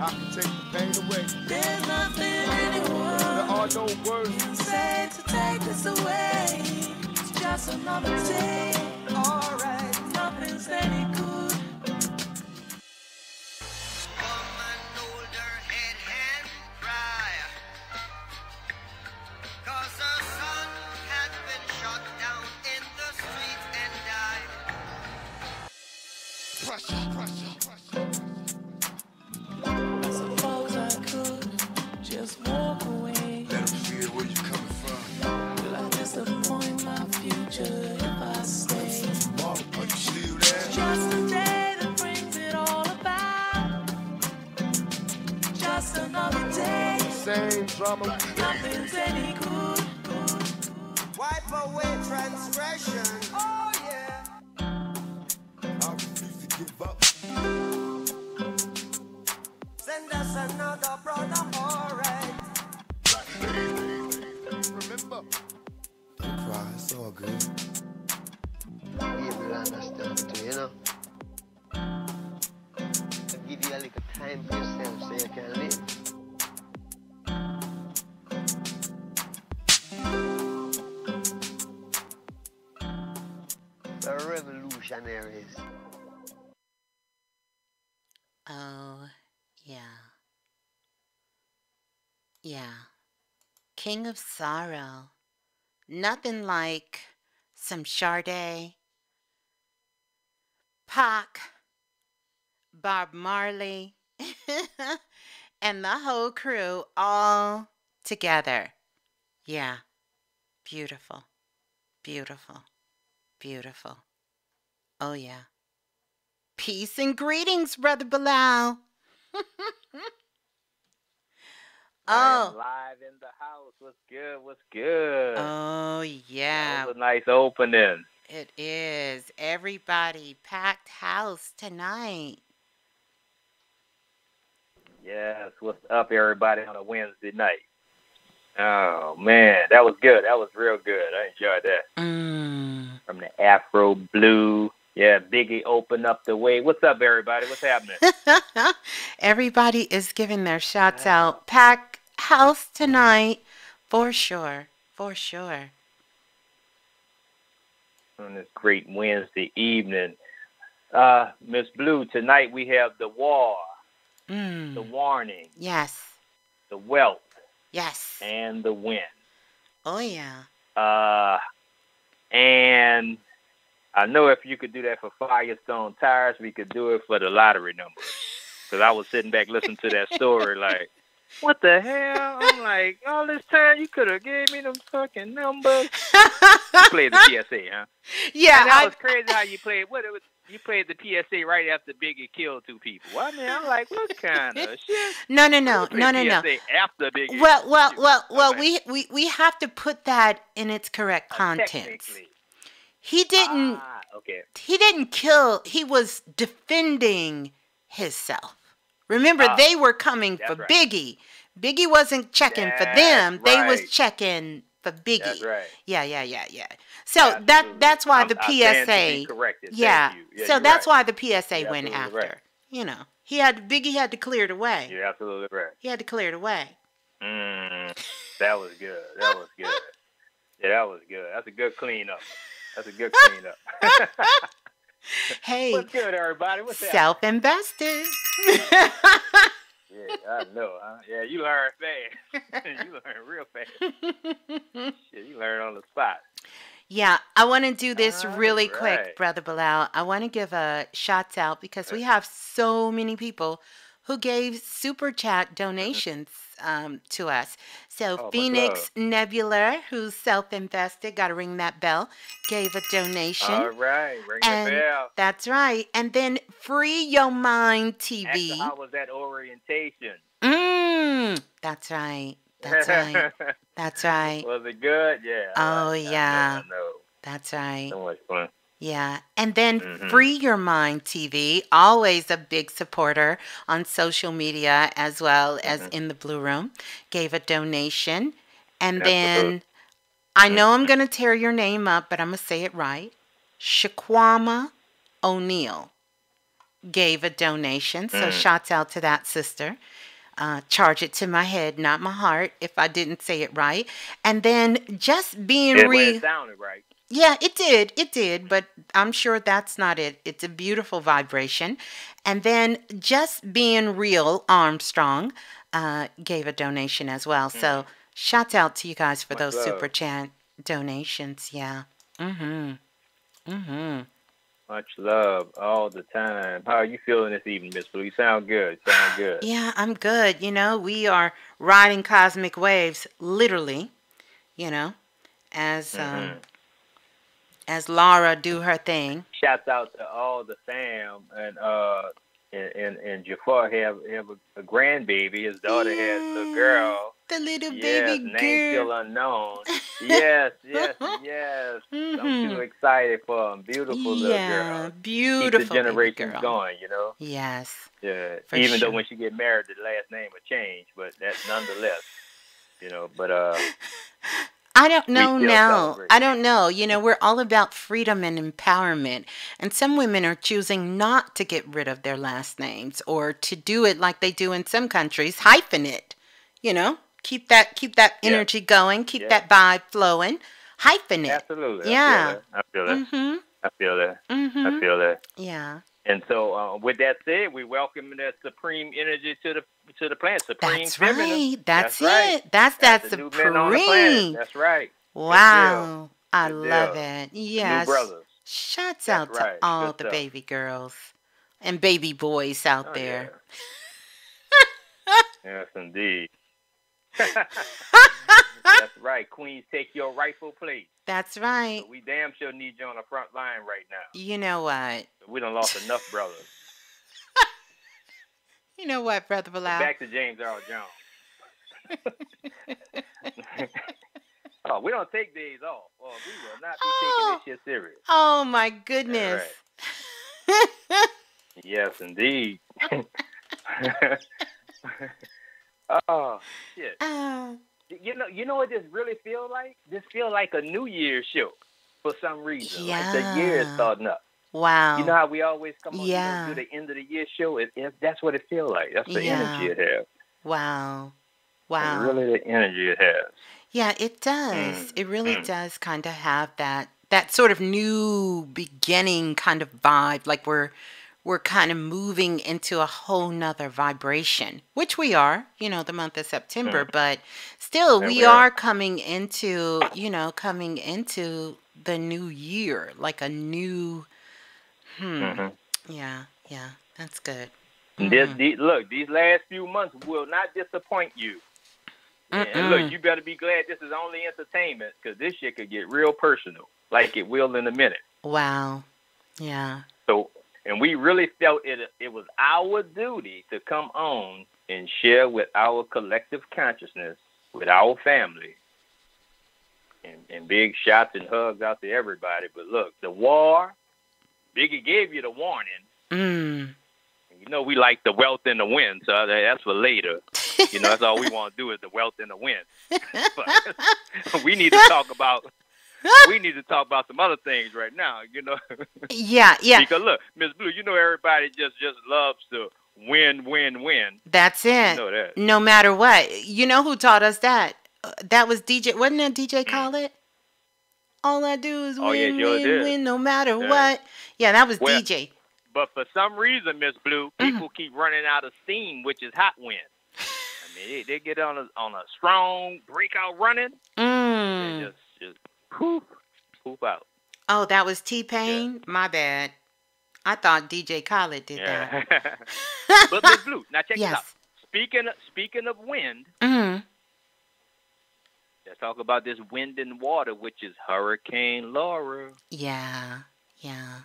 I could take the pain away. There's nothing There anyone are no words. can say to take this away. It's just another day. Alright, nothing's any good. Same drama. Nothing's any good. Wipe away transgression. Oh yeah. I refuse to give up. Send us another brother, alright. Remember. Don't cry, it's all good. People understand too, you know. i Give you a little time for yourself so you can live. Oh, yeah. Yeah. King of Sorrow. Nothing like some Sade, Pac, Bob Marley, and the whole crew all together. Yeah. Beautiful. Beautiful. Beautiful. Oh, yeah. Peace and greetings, Brother Balah. Oh, live in the house. What's good? What's good? oh, yeah. That was a nice opening. It is. Everybody packed house tonight. Yes. What's up, everybody, on a Wednesday night? Oh man, that was good. That was real good. I enjoyed that. Mm. From the Afro Blue. Yeah, Biggie open up the way. What's up, everybody? What's happening? Everybody is giving their shots out. Pack house tonight for sure. For sure. on this great Wednesday evening. Uh, Miss Blue, tonight we have the war, the Mm. warning, Yes. the wealth, Yes. and the win. Oh, yeah. Uh, and I know if you could do that for Firestone Tires, we could do it for the lottery numbers. Because I was sitting back listening to that story, like, what the hell? I'm like, all this time you could have gave me them fucking numbers. You played the PSA, huh? yeah. and that I, was crazy how you played. What it was? You played the PSA right after Biggie killed two people. I mean, I'm like, what kind of shit? no, no, no. No, no, no. PSA After Biggie. Well, well, well, well. Okay. We, we we have to put that in its correct Uh, context. technically. He didn't. Ah, okay. he didn't kill he was defending himself remember Ah, they were coming for right. biggie biggie wasn't checking for That's them they was checking for biggie That's right. yeah yeah yeah yeah so that that's why I'm- the I stand to be psa corrected. Yeah. Yeah, so that's right. why the psa You're went after you know he had biggie had to clear it away You're absolutely right. he had to clear it away Mm, that was good. That was good. Yeah, that was good. That's a good cleanup. That's a good cleanup. hey What's good, everybody? What's that? self-invested Yeah, I know. Huh? Yeah, you learn fast. you learn real fast. Shit, you learn on the spot. Yeah, I want to do this really quick, Brother Balah. I want to give a shout out because we have so many people who gave super chat donations um, to us. So Oh, Phoenix Nebula, who's self-invested, got to ring that bell, gave a donation. All right, ring and the bell. that's right. And then Free Your Mind TV. Actually, how was that orientation? Mm, that's right. That's right. That's right. was it good? Yeah. Oh I, yeah. I. I. That's right. So much fun. Yeah. And then Mhm. Free Your Mind TV, always a big supporter on social media as well as Mhm. in the Blue Room, gave a donation. And That's then I know I'm going to tear your name up, but I'm going to say it right. Shaquama O'Neill gave a donation. So Mm. shouts out to that sister. Uh, charge it to my head, not my heart, if I didn't say it right. And then just being Yeah, real. it sounded right. Yeah, it did. It did, but I'm sure that's not it. It's a beautiful vibration. And then just being real, Armstrong uh, gave a donation as well. So shout out to you guys for Much those love. super chat donations. Yeah. Mm-hmm. Mm-hmm. Much love all the time. How are you feeling this evening, Miss Blue? You sound good. You sound good. Yeah, I'm good. You know, we are riding cosmic waves, literally. You know, as um, Mhm. As Laura do her thing. Shouts out to all the fam and uh and and, and Jafar have have a, a grandbaby. His daughter has a little girl. The little Yes, baby name girl. still unknown. yes, yes, yes. I'm Mhm. too excited for him. Beautiful little Yeah, girl. beautiful Keep the girl. going, you know. Yes. Yeah. Even sure. though when she get married, the last name will change, but that's nonetheless, you know. But uh, I don't know now. I don't know. You know, we're all about freedom and empowerment. And some women are choosing not to get rid of their last names or to do it like they do in some countries, hyphen it. You know, keep that keep that Yeah. energy going, keep Yeah. that vibe flowing, hyphen it. absolutely, Yeah. I feel that. Mhm. I feel that. I feel that. I Mhm. feel that. Yeah. And so, uh, with that said, we welcome that supreme energy to the to the planet. Supreme That's feminine. right. That's, right. it. That's that That's the new men on the planet. supreme. That's right. Wow. I Good love deal. it. Yes. New brothers. Shouts That's out to right. all Good the stuff. baby girls and baby boys out Oh, there. Yes, indeed. That's right. Queens, take your rightful place. That's right. We damn sure need you on the front line right now. You know what? We done lost enough brothers. You know what, Brother Balah? Back to James Earl Jones. oh, we don't take days off. Oh, we will not be taking this oh, shit serious. Oh my goodness. Yes, indeed. oh shit. Oh. You know, you know what this really feel like? This feel like a New Year's show for some reason. Like the year is starting up. Wow. You know how we always come on Yeah. do the end of the year show? It, it, that's what it feels like. That's the Yeah. energy it has. Wow. Wow. Really, the energy it has. Yeah, it does. Mm, It really mm. does kind of have that that sort of new beginning kind of vibe, like we're we're kind of moving into a whole nother vibration, which we are, you know, the month of September, Mm. but still we we are. are coming into, you know, coming into the new year, like a new hmm. Mhm. Yeah, yeah, that's good. And This, Mhm. these, look, these last few months will not disappoint you. And look, you better be glad this is only entertainment because this shit could get real personal, like it will in a minute. Wow. Yeah. So, and we really felt it. It was our duty to come on and share with our collective consciousness, with our family. And, and big shots and hugs out to everybody. But look, the war, Biggie gave you the warning. Mm. You know, we like the wealth and the wind, so that's for later. You know, that's all we want to do is the wealth and the wind. But we need to talk about. We need to talk about some other things right now. You know. Yeah, yeah. Because look, Miss Blue, you know everybody just just loves to win, win, win. That's it. know that. No matter what. You know who taught us that? That was DJ. Wasn't that DJ Khaled? All I do is Mm. Oh, yeah, win, sure win, did. win, no matter Yeah. what. Yeah, that was Well, DJ. But for some reason, Miss Blue, Mm-hmm. people keep running out of steam, which is hot wind. I mean, they, they get on a on a strong breakout running, Mm. and just just poof, poof out. Oh, that was T Pain. My bad. I thought DJ Khaled did Yeah. that. but Miss Blue, now check Yes. this out. Speaking of, speaking of wind, Mm. let's talk about this wind and water, which is Hurricane Laura Yeah. Yeah.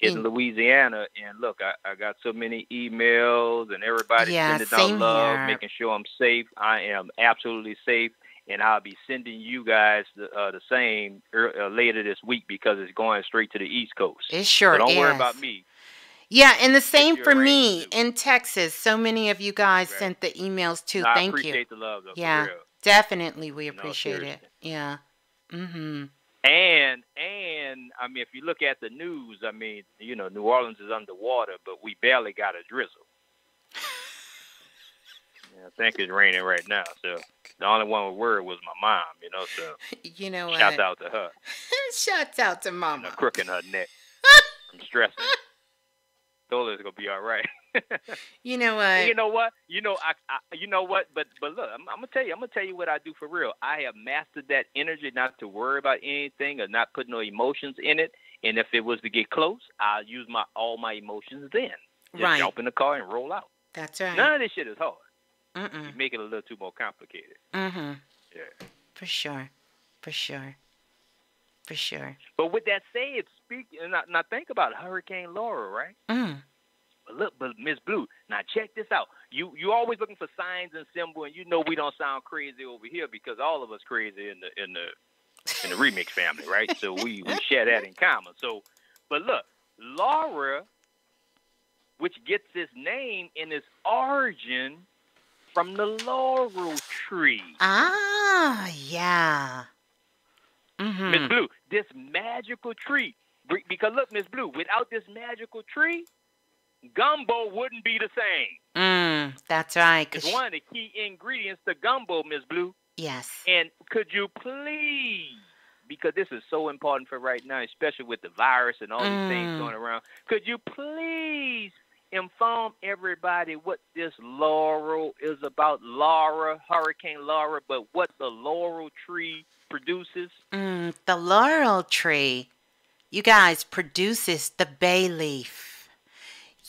in Mm. Louisiana. And look, I, I got so many emails and everybody Yeah, sending out love, here. making sure I'm safe. I am absolutely safe. And I'll be sending you guys the, uh, the same er, uh, later this week because it's going straight to the East Coast. It sure so don't worry about me. Yeah, and the same for me in Texas. So many of you guys Right. sent the emails too. I Thank appreciate you. the love, though. Yeah, definitely we No, appreciate it. seriously. Yeah. Mhm. And and I mean, if you look at the news, I mean, you know, New Orleans is underwater, but we barely got a drizzle. I think it's raining right now. So the only one with word was my mom. You know, so You know what? shouts out to her. Shouts out to You know, mama. crook in her neck. I'm stressing. It's gonna be all right. You know And you know what? You know I, I you know what? But but look, I'm, I'm gonna tell you. I'm gonna tell you what I do for real. I have mastered that energy not to worry about anything or not put no emotions in it. And if it was to get close, I'll use my all my emotions then. Just Right. jump in the car and roll out. That's right. None of this shit is hard. You Mm-mm. make it a little too more complicated. Mm-hmm. Yeah. For sure. For sure. For sure. But with that said, speak now, now think about Hurricane Laura, right? Mm. But look, but Miss Blue, now check this out. You you always looking for signs and symbol, and you know we don't sound crazy over here because all of us crazy in the in the in the remix family, right? So we we share that in common. So, but look, Laura, which gets its name in its origin from the laurel tree. Ah, yeah. Miss Mm-hmm. Blue, this magical tree. Because look, Miss Blue, without this magical tree, gumbo wouldn't be the same. Mm, that's right. It's one of the key ingredients to gumbo, Miss Blue. yes. And could you please, because this is so important for right now, especially with the virus and all these things Mm. going around, could you please inform everybody what this laurel is about? Laura, Hurricane Laura, but what the laurel tree produces? Mm, the laurel tree, you guys, produces the bay leaf.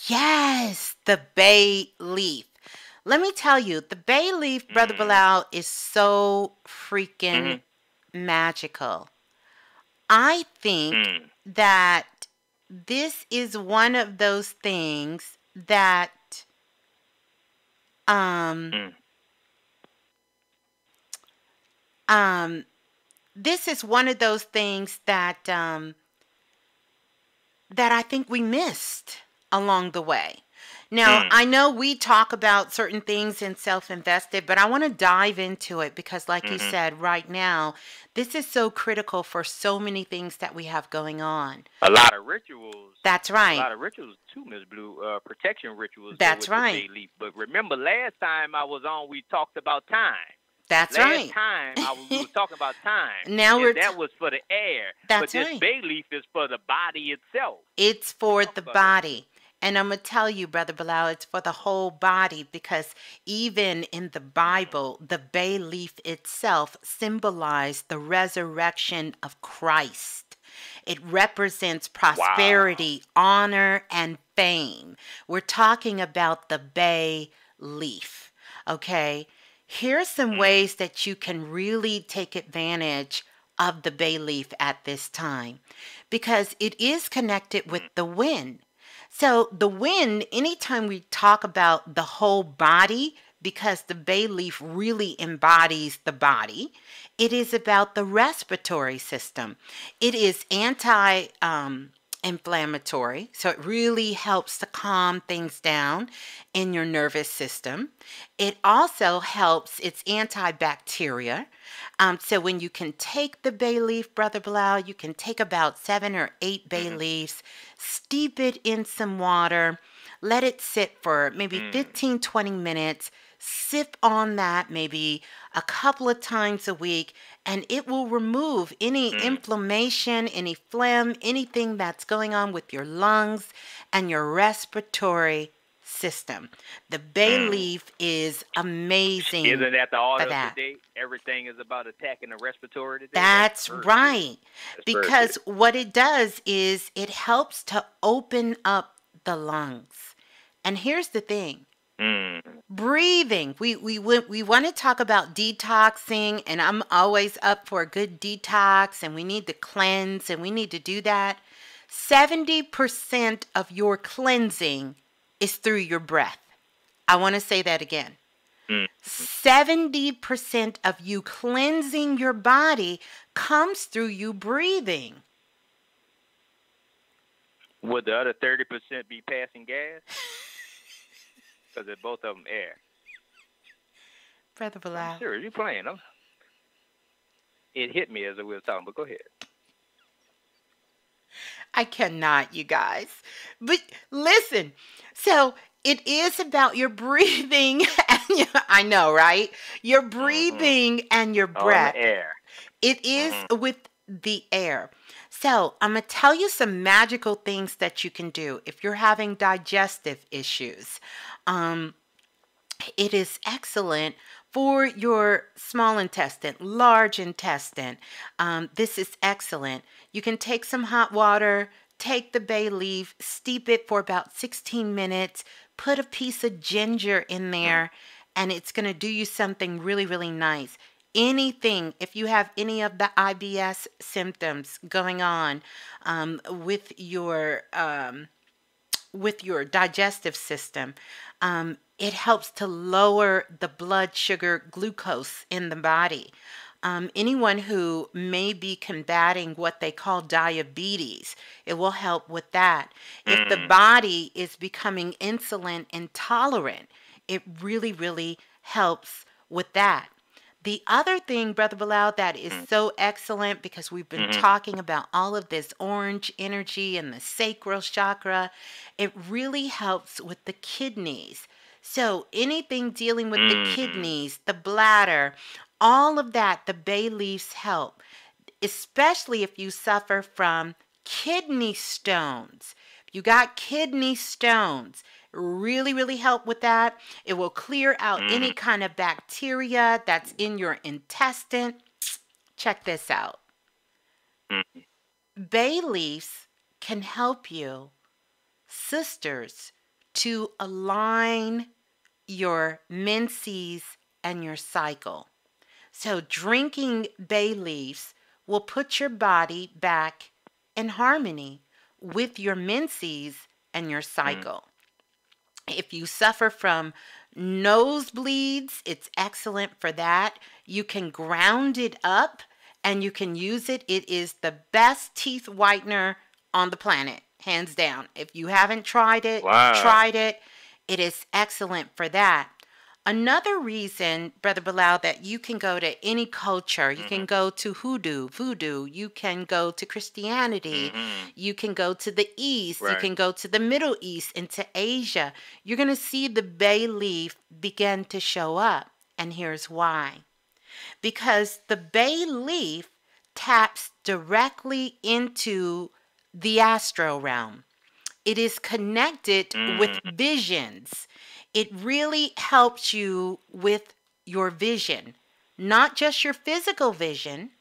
Yes, the bay leaf. Let me tell you, the bay leaf, Brother Mhm. Balah, is so freaking magical. I think Mm. that this is one of those things that um Mm. um this is one of those things that um that I think we missed along the way. Now, Mm. I know we talk about certain things in self invested, but I want to dive into it because, like you Mhm. said, right now, this is so critical for so many things that we have going on. A lot of rituals. That's right. A lot of rituals too, Miss Blue. Uh, protection rituals. That's right. bay leaf. But remember, last time I was on, we talked about time. That's last right. time I was, we was talking about time. Now and we're that t- was for the air. That's but this right. bay leaf is for the body itself. It's for the body. And I'm going to tell you, Brother Balah, it's for the whole body because even in the Bible, the bay leaf itself symbolized the resurrection of Christ. It represents prosperity, honor, and fame. We're talking about the bay leaf. Okay? Here's some mm-hmm. ways that you can really take advantage of the bay leaf at this time because it is connected with mm-hmm. the wind. So, the wind, anytime we talk about the whole body, because the bay leaf really embodies the body, it is about the respiratory system. It is anti um, inflammatory, so it really helps to calm things down in your nervous system. It also helps, it's antibacteria. Um, so when you can take the bay leaf, Brother Balah, you can take about seven or eight bay leaves, steep it in some water, let it sit for maybe 15, 20 minutes, sip on that maybe a couple of times a week, and it will remove any inflammation, any phlegm, anything that's going on with your lungs and your respiratory system. The bay leaf is amazing. Mm. Isn't that the of that. today? Everything is about attacking the respiratory today. That's very right. That's Because what it does is it helps to open up the lungs. And here's the thing Mm. breathing. We, we, we, we want to talk about detoxing, and I'm always up for a good detox, and we need to cleanse, and we need to do that. 70% of your cleansing is through your breath. I want to say that again. Mm. 70% of you cleansing your body comes through you breathing. Would the other thirty percent be passing gas? Because they're both of them air. Brother Balah. Sure, you playing them. It hit me as we were talking, but go ahead. I cannot, you guys. But listen, so it is about your breathing and your, I know, right? Your breathing and your Mm-hmm. On breath. the air. It is with the air. So, I'm going to tell you some magical things that you can do if you're having digestive issues. Um, it is excellent for your small intestine, large intestine. Um, this is excellent. You can take some hot water, take the bay leaf, steep it for about 16 minutes, put a piece of ginger in there, and it's going to do you something really, really nice. Anything, if you have any of the IBS symptoms going on um, with your um, with your digestive system, um, it helps to lower the blood sugar glucose in the body. Um, anyone who may be combating what they call diabetes, it will help with that. If the body is becoming insulin intolerant, it really, really helps with that. The other thing, Brother Balah, that is mm. so excellent because we've been mm-hmm. talking about all of this orange energy and the sacral chakra, it really helps with the kidneys. So, anything dealing with the mm-hmm. kidneys, the bladder, all of that, the bay leaves help, especially if you suffer from kidney stones. If you got kidney stones, really, really help with that. It will clear out any mm-hmm. kind of bacteria that's in your intestine. Check this out. Mm-hmm. Bay leaves can help you, sisters, to align your menses and your cycle. So, drinking bay leaves will put your body back in harmony with your menses and your mm-hmm. cycle. If you suffer from nosebleeds, it's excellent for that. You can ground it up and you can use it. It is the best teeth whitener on the planet, hands down. If you haven't tried it, Wow. tried it. It is excellent for that. Another reason, Brother Balah, that you can go to any culture, you can mm-hmm. go to hoodoo, voodoo, you can go to Christianity, mm-hmm. you can go to the East, you can go to the Middle East, into Asia. You're going to see the bay leaf begin to show up. And here's why because the bay leaf taps directly into the astral realm. It is connected with mm. visions. It really helps you with your vision, not just your physical vision,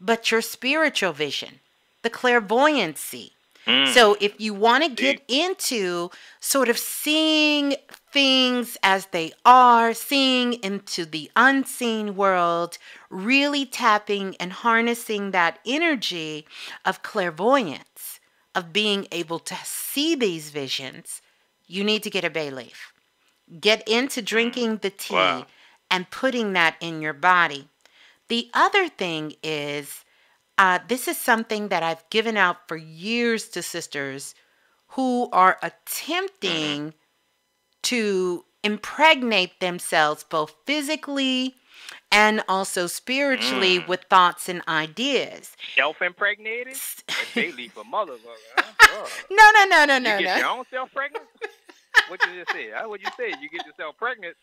but your spiritual vision, the clairvoyancy. Mm. So if you want to get into sort of seeing things as they are, seeing into the unseen world, really tapping and harnessing that energy of clairvoyance, of being able to see these visions, you need to get a bay leaf. Get into drinking the tea Wow. and putting that in your body. The other thing is, uh, this is something that I've given out for years to sisters who are attempting to impregnate themselves both physically and also spiritually with thoughts and ideas. Self impregnated? Bay leaf a motherfucker. Huh? No, no, no, no, You no, get your own self pregnant? What you just said? How would you say? You get yourself pregnant?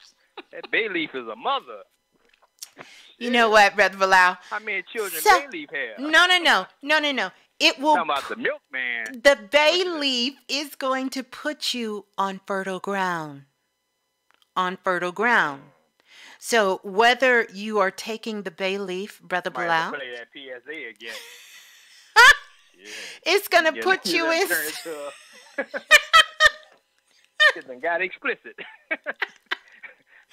that bay leaf is a mother. You know what, Brother Balah? How many children So- bay leaf have? No, no, no, no, no, no. It will Talking about the milkman. the bay leaf is going to put you on fertile ground. On fertile ground. So whether you are taking the bay leaf, Brother Might Balah, play that PSA again. yeah. it's going to Yeah, put you in. Turned to a- It done got explicit.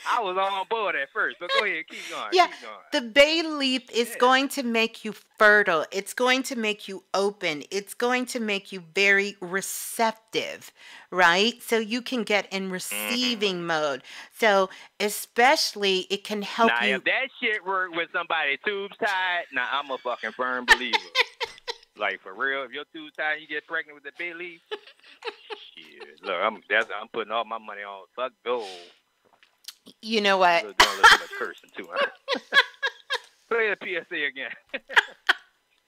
I was on board at first, but go ahead, keep going. Yeah, keep going. the bay leaf is Yeah. going to make you fertile. It's going to make you open. It's going to make you very receptive, right? So you can get in receiving mm-hmm. mode. So especially it can help now, you. if that shit worked with somebody tubes tied, now I'm a fucking firm believer. like for real, if your tubes tied, you get pregnant with the bay leaf. Look, I'm that's I'm putting all my money on fuck gold. You know what? Doing a little bit of cursing too. Huh? Play the PSA again.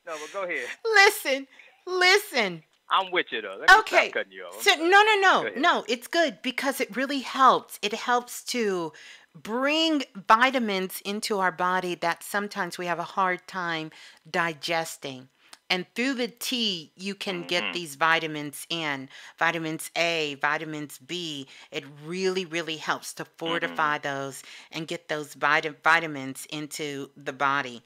no, but go ahead. Listen, listen. I'm with you though. Okay. you. So no, no, no, no. It's good because it really helps. It helps to bring vitamins into our body that sometimes we have a hard time digesting. And through the tea, you can Mm-hmm. get these vitamins in vitamins A, vitamins B. It really, really helps to fortify Mm-hmm. those and get those vita- vitamins into the body.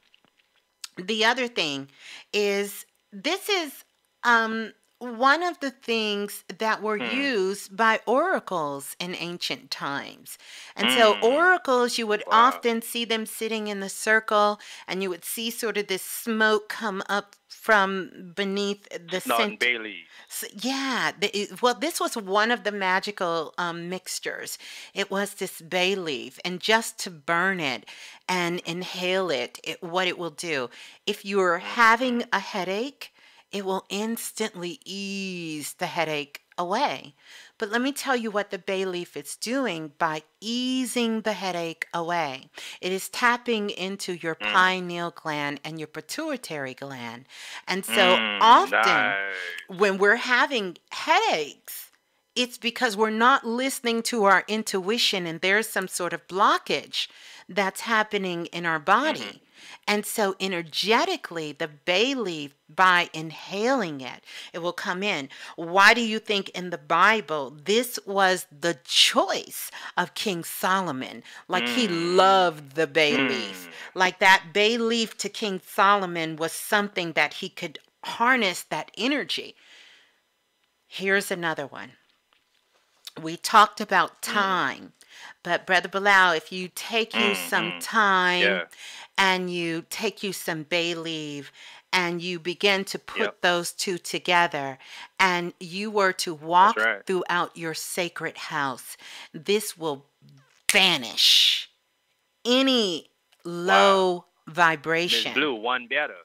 The other thing is this is um, one of the things that were Hmm. used by oracles in ancient times. And so, Mm. oracles, you would Wow. often see them sitting in the circle, and you would see sort of this smoke come up from beneath the Snorting cent- bay leaves. Yeah, the, well, this was one of the magical um, mixtures. It was this bay leaf, and just to burn it and inhale it, it, what it will do, if you're having a headache, it will instantly ease the headache away. But let me tell you what the bay leaf is doing by easing the headache away. It is tapping into your pineal gland and your pituitary gland. And so Mm, often, nice. when we're having headaches, it's because we're not listening to our intuition and there's some sort of blockage that's happening in our body. And so, energetically, the bay leaf, by inhaling it, it will come in. Why do you think in the Bible this was the choice of King Solomon? Like he mm. loved the bay mm. leaf. Like that bay leaf to King Solomon was something that he could harness that energy. Here's another one. We talked about mm. time, but Brother Balah, if you take you some time Yeah. and you take you some bay leaf and you begin to put Yep. those two together and you were to walk right. throughout your sacred house, this will banish any low Miss vibration. Blue, one better.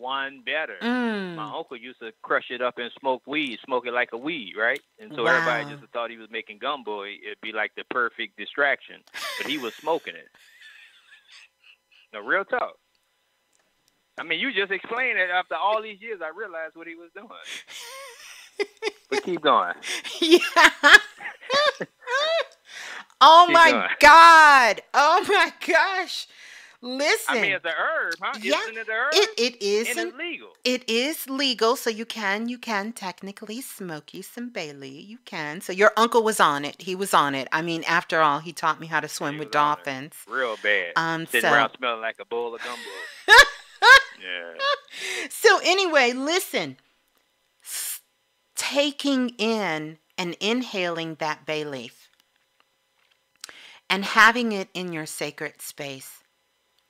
One better. Mm. My uncle used to crush it up and smoke weed, smoke it like a weed, right? And so everybody just thought he was making gumbo. It'd be like the perfect distraction, but he was smoking it. No, real talk. I mean, you just explained it. After all these years, I realized what he was doing. but keep going. Yeah. oh Keep my going. God. Oh my gosh. Listen. I mean, it's a herb, huh? Yeah, Isn't it a herb? it, it is and an- it's legal. it is legal, so you can you can technically smoke you some Bailey. You can. So your uncle was on it. He was on it. I mean, after all, he taught me how to swim He with dolphins. Real bad. Um, Sitting so- around smelling like a bowl of gumbo. yeah. So anyway, listen. S- Taking in and inhaling that bay leaf and having it in your sacred space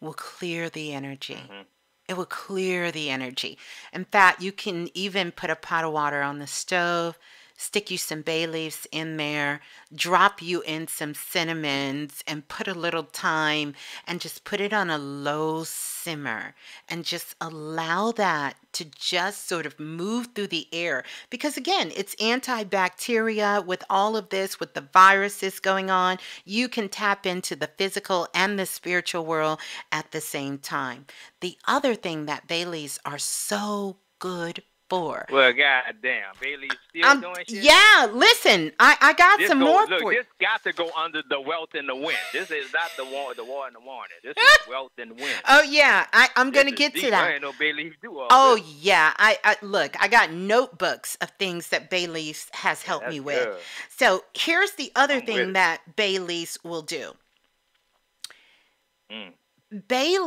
will clear the energy. Mm-hmm. It will clear the energy. In fact, you can even put a pot of water on the stove, stick you some bay leaves in there, drop you in some cinnamons, and put a little thyme and just put it on a low simmer and just allow that to just sort of move through the air. Because again, it's antibacteria with all of this, with the viruses going on. You can tap into the physical and the spiritual world at the same time. The other thing that bay leaves are so good for. Well, goddamn, Bailey's still Um, doing shit. yeah, listen, I, I got This some go- more look, for this got to go under the wealth and the wind. This is not the war, the war in the morning. This is wealth and wind. Oh yeah, I, I'm This gonna get deep. to I that. ain't no do all Oh this. yeah, I, I look. I got notebooks of things that Bailey's has helped That's me with. good. So here's the other I'm thing that bay leaves will do. Mm. Bay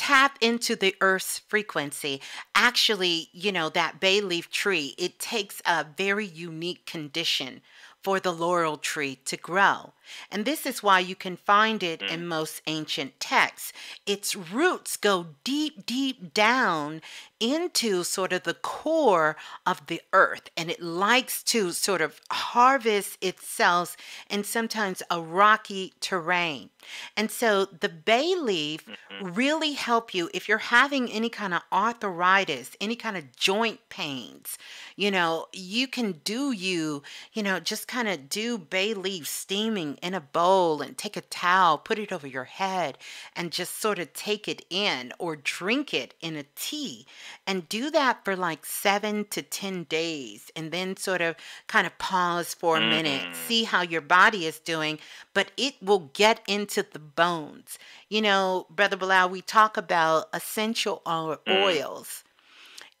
tap into the earth's frequency. Actually, you know, that bay leaf tree, it takes a very unique condition for the laurel tree to grow. And this is why you can find it in mm. most ancient texts. Its roots go deep, deep down into sort of the core of the earth, and it likes to sort of harvest itself in sometimes a rocky terrain. And so the bay leaf mm-hmm. really help you if you're having any kind of arthritis, any kind of joint pains. You know, you can do you, you know, just kind of do bay leaf steaming in a bowl and take a towel, put it over your head, and just sort of take it in or drink it in a tea. And do that for like seven to 10 days. And then sort of kind of pause for a minute, mm-hmm. see how your body is doing. But it will get into the bones. You know, Brother Balah, we talk about essential o- mm. oils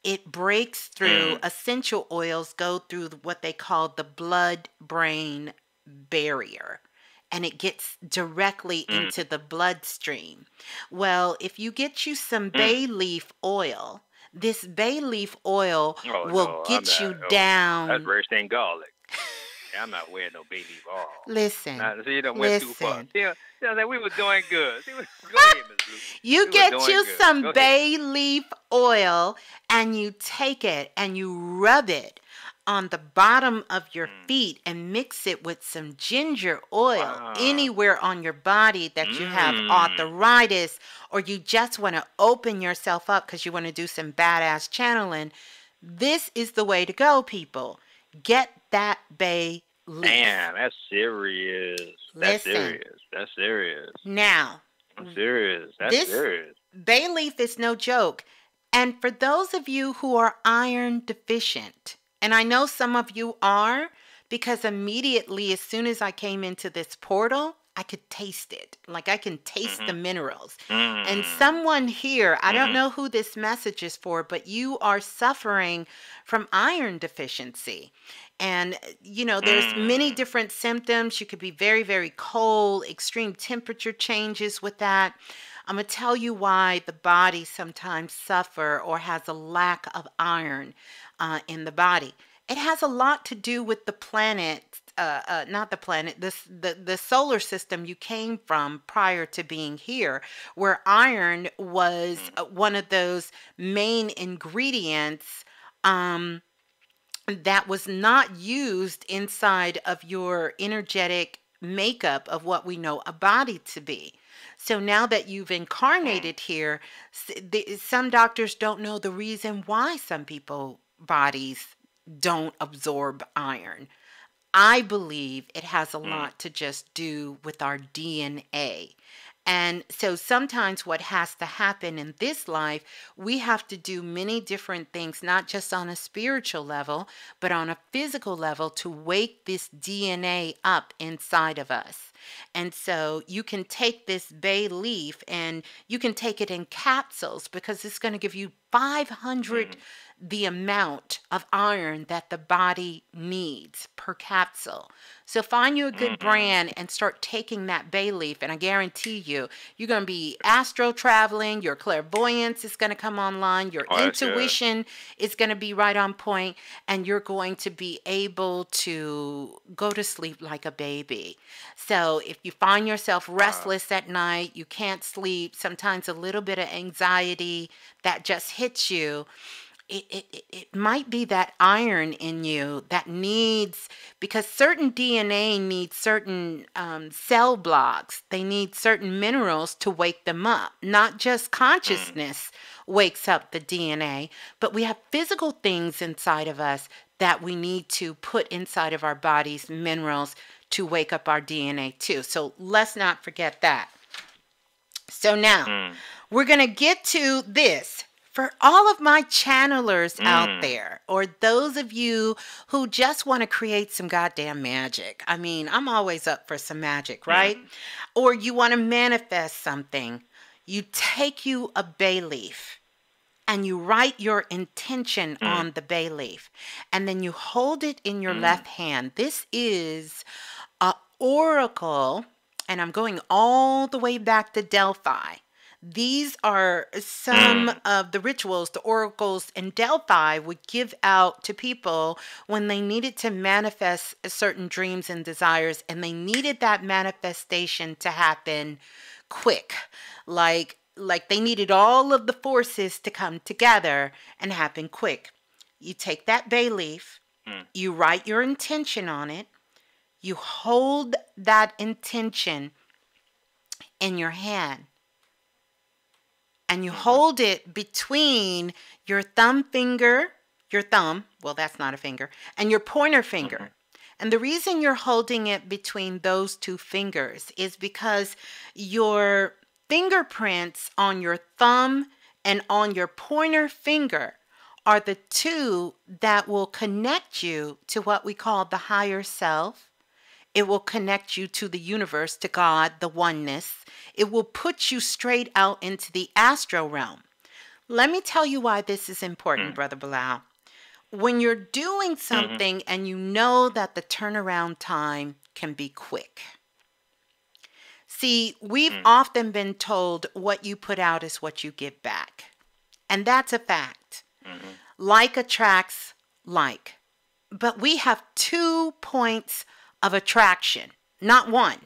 it breaks through mm. essential oils go through what they call the blood brain barrier and it gets directly into the bloodstream well if you get you some bay leaf oil this bay leaf oil Oh, will no, get I'm you oh, down That's worse than garlic. Yeah, I'm not wearing no Bay Leaf oil. listen Nah, see, you done went too far. listen. See, uh, we were doing good. See, we- go ahead, You We get you good. some Go bay leaf oil and you take it and you rub it on the bottom of your Mm. feet and mix it with some ginger oil Wow. anywhere on your body that you have Mm. arthritis or you just want to open yourself up because you want to do some badass channeling. This is the way to go, people. Get that bay leaf. Damn, that's serious. That's Listen. serious. That's serious. Now, I'm serious. That's This- serious. Bay leaf is no joke. And for those of you who are iron deficient, and I know some of you are, because immediately as soon as I came into this portal, I could taste it. Like I can taste the minerals. And Mm. someone here, I don't Mhm. know who this message is for, but you are suffering from iron deficiency. And, you know, there's many Mm. different symptoms. You could be very, very cold, extreme temperature changes with that. I'm going to tell you why the body sometimes suffer or has a lack of iron uh, in the body. It has a lot to do with the planet, uh, uh, not the planet, this, the, the solar system you came from prior to being here, where iron was uh, one of those main ingredients um, that was not used inside of your energetic makeup of what we know a body to be. So now that you've incarnated here, some doctors don't know the reason why some people bodies don't absorb iron. I believe it has a hmm. lot to just do with our DNA. And so sometimes what has to happen in this life, we have to do many different things, not just on a spiritual level, but on a physical level to wake this DNA up inside of us. And so you can take this bay leaf and you can take it in capsules because it's going to give you 500 hmm. The amount of iron that the body needs per capsule. So find you a good mm-hmm. brand and start taking that bay leaf, and I guarantee you, you're going to be astro traveling. Your clairvoyance is going to come online. Your Oh, that's good. intuition is going to be right on point, and you're going to be able to go to sleep like a baby. So if you find yourself restless at night, you can't sleep, sometimes a little bit of anxiety that just hits you it, it, it- might be that iron in you that needs because certain dna needs certain um, cell blocks. They need certain minerals to wake them up. Not just consciousness wakes up the dna but we have physical things inside of us that we need to put inside of our bodies minerals to wake up our dna too. So let's not forget that. So now Mm. we're going to get to this. For all of my channelers out Mm. there, or those of you who just want to create some goddamn magic. I mean, I'm always up for some magic, right? Or you want to manifest something. You take you a bay leaf and you write your intention on the bay leaf and then you hold it in your left hand. This is a oracle and I'm going all the way back to Delphi. These are some mm. of the rituals the oracles in Delphi would give out to people when they needed to manifest certain dreams and desires, and they needed that manifestation to happen quick. Like, like they needed all of the forces to come together and happen quick. You take that bay leaf, mm. you write your intention on it, you hold that intention in your hand and you hold it between your thumb finger, your thumb, well, that's not a finger, and your pointer finger. Mm-hmm. And the reason you're holding it between those two fingers is because your fingerprints on your thumb and on your pointer finger are the two that will connect you to what we call the higher self. It will connect you to the universe, to God, the oneness. It will put you straight out into the astral realm. Let me tell you why this is important, mm. Brother Balah. When you're doing mm-hmm. something and you know that the turnaround time can be quick. See, we've mm. often been told what you put out is what you give back. And that's a fact. Mm-hmm. Like attracts like. But we have two points of attraction, not one.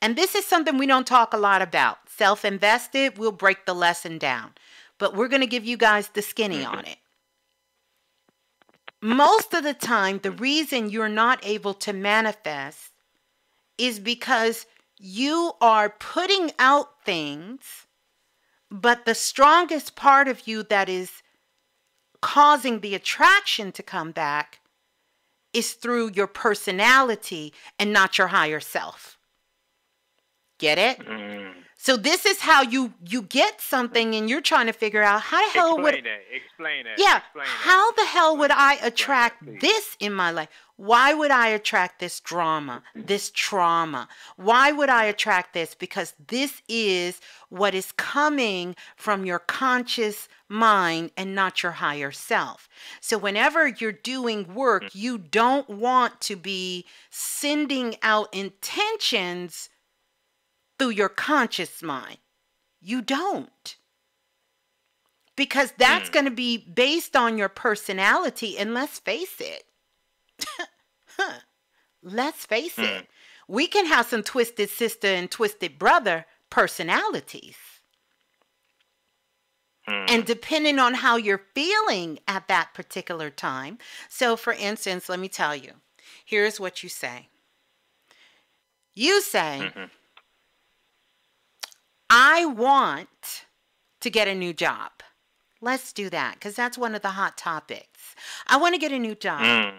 And this is something we don't talk a lot about. Self invested, we'll break the lesson down. But we're going to give you guys the skinny on mm-hmm. it. Most of the time, the reason you're not able to manifest is because you are putting out things, but the strongest part of you that is causing the attraction to come back is through your personality and not your higher self. Get it? Mm. So this is how you you get something and you're trying to figure out how the hell would Explain that. Explain that. yeah, Explain how the hell would I attract this in my life? Why would I attract this drama, this trauma? Why would I attract this? Because this is what is coming from your conscious mind and not your higher self. So, whenever you're doing work, mm. you don't want to be sending out intentions through your conscious mind. You don't because that's mm. going to be based on your personality. And let's face it, let's face it, hmm. we can have some twisted sister and twisted brother personalities. Hmm. And depending on how you're feeling at that particular time. So, for instance, let me tell you here's what you say you say, mm-hmm. I want to get a new job. Let's do that because that's one of the hot topics. I want to get a new job. Mm.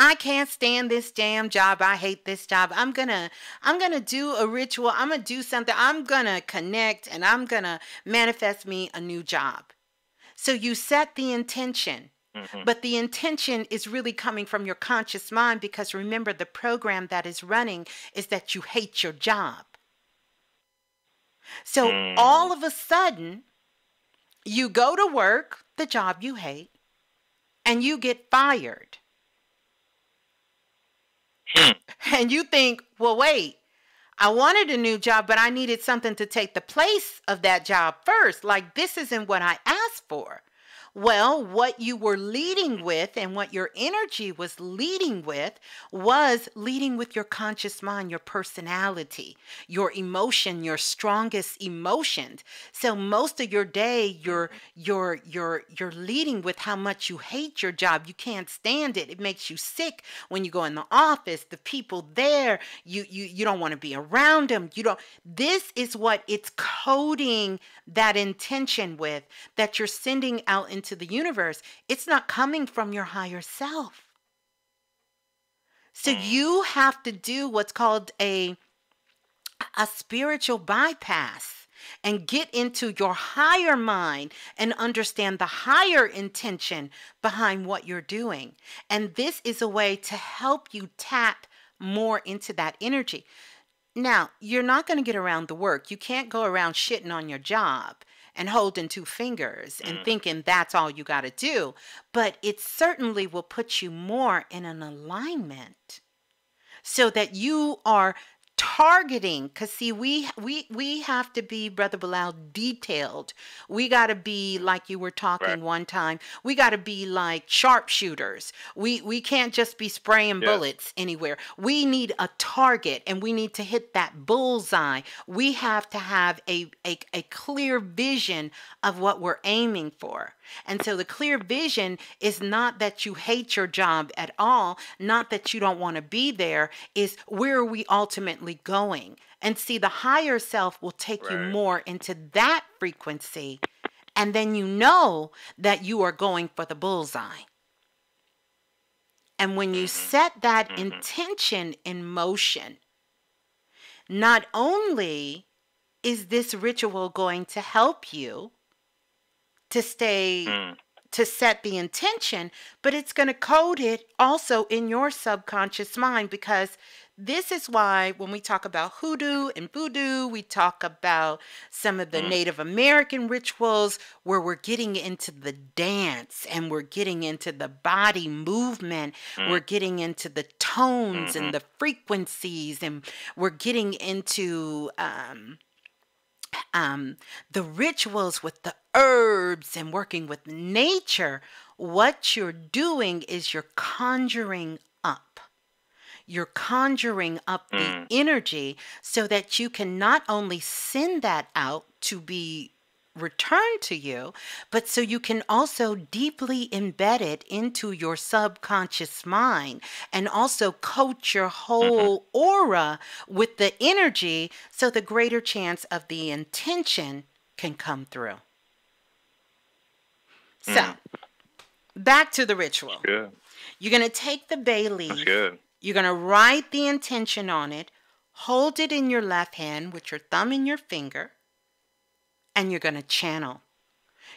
I can't stand this damn job. I hate this job. I'm going to I'm going to do a ritual. I'm going to do something. I'm going to connect and I'm going to manifest me a new job. So you set the intention. Mm-hmm. But the intention is really coming from your conscious mind because remember the program that is running is that you hate your job. So mm. all of a sudden, you go to work, the job you hate, and you get fired. Hmm. and you think, well, wait, I wanted a new job, but I needed something to take the place of that job first. Like, this isn't what I asked for. Well, what you were leading with and what your energy was leading with was leading with your conscious mind, your personality, your emotion, your strongest emotions. So most of your day you're mm-hmm. you're you're you're leading with how much you hate your job. You can't stand it. It makes you sick when you go in the office, the people there, you you you don't want to be around them. You don't this is what it's coding that intention with that you're sending out into the universe. It's not coming from your higher self. So mm. you have to do what's called a a spiritual bypass. and get into your higher mind and understand the higher intention behind what you're doing. And this is a way to help you tap more into that energy. Now, you're not going to get around the work. You can't go around shitting on your job and holding two fingers and mm. thinking that's all you got to do. But it certainly will put you more in an alignment so that you are targeting because see we we we have to be brother Balah detailed. We got to be like you were talking Right. one time we got to be like sharpshooters. We we can't just be spraying Yeah. bullets anywhere. We need a target and we need to hit that bullseye. We have to have a a, a clear vision of what we're aiming for. And so the clear vision is not that you hate your job at all, not that you don't want to be there, is where are we ultimately going? And see, the higher self will take you more into that frequency. And then you know that you are going for the bullseye. And when you set that intention in motion, not only is this ritual going to help you to stay Mm. To set the intention, but it's going to code it also in your subconscious mind because this is why when we talk about hoodoo and voodoo, we talk about some of the mm. Native American rituals where we're getting into the dance and we're getting into the body movement, mm. we're getting into the tones and mm-hmm. the frequencies, and we're getting into um, um, the rituals with the herbs and working with nature, what you're doing is you're conjuring up. You're conjuring up the energy so that you can not only send that out to be returned to you, but so you can also deeply embed it into your subconscious mind and also coat your whole aura with the energy so the greater chance of the intention can come through. So, back to the ritual. You're going to take the bay leaf. You're going to write the intention on it, hold it in your left hand with your thumb and your finger, and you're going to channel.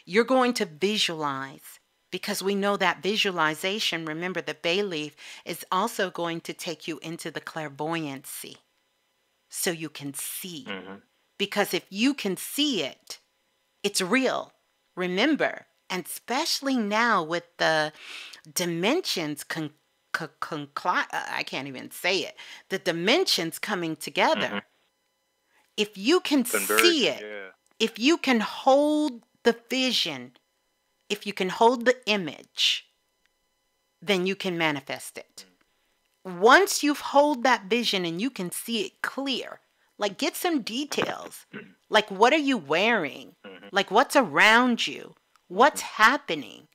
You're going to visualize because we know that visualization, remember, the bay leaf is also going to take you into the clairvoyancy so you can see. Because if you can see it, it's real. Remember, and especially now with the dimensions con- co- concli- uh, I can't even say it. The dimensions coming together. If you can see it, yeah. If you can hold the vision, if you can hold the image, then you can manifest it. Once you've hold that vision and you can see it clear, like get some details. Like what are you wearing? Mm-hmm. Like what's around you? What's mm-hmm. happening?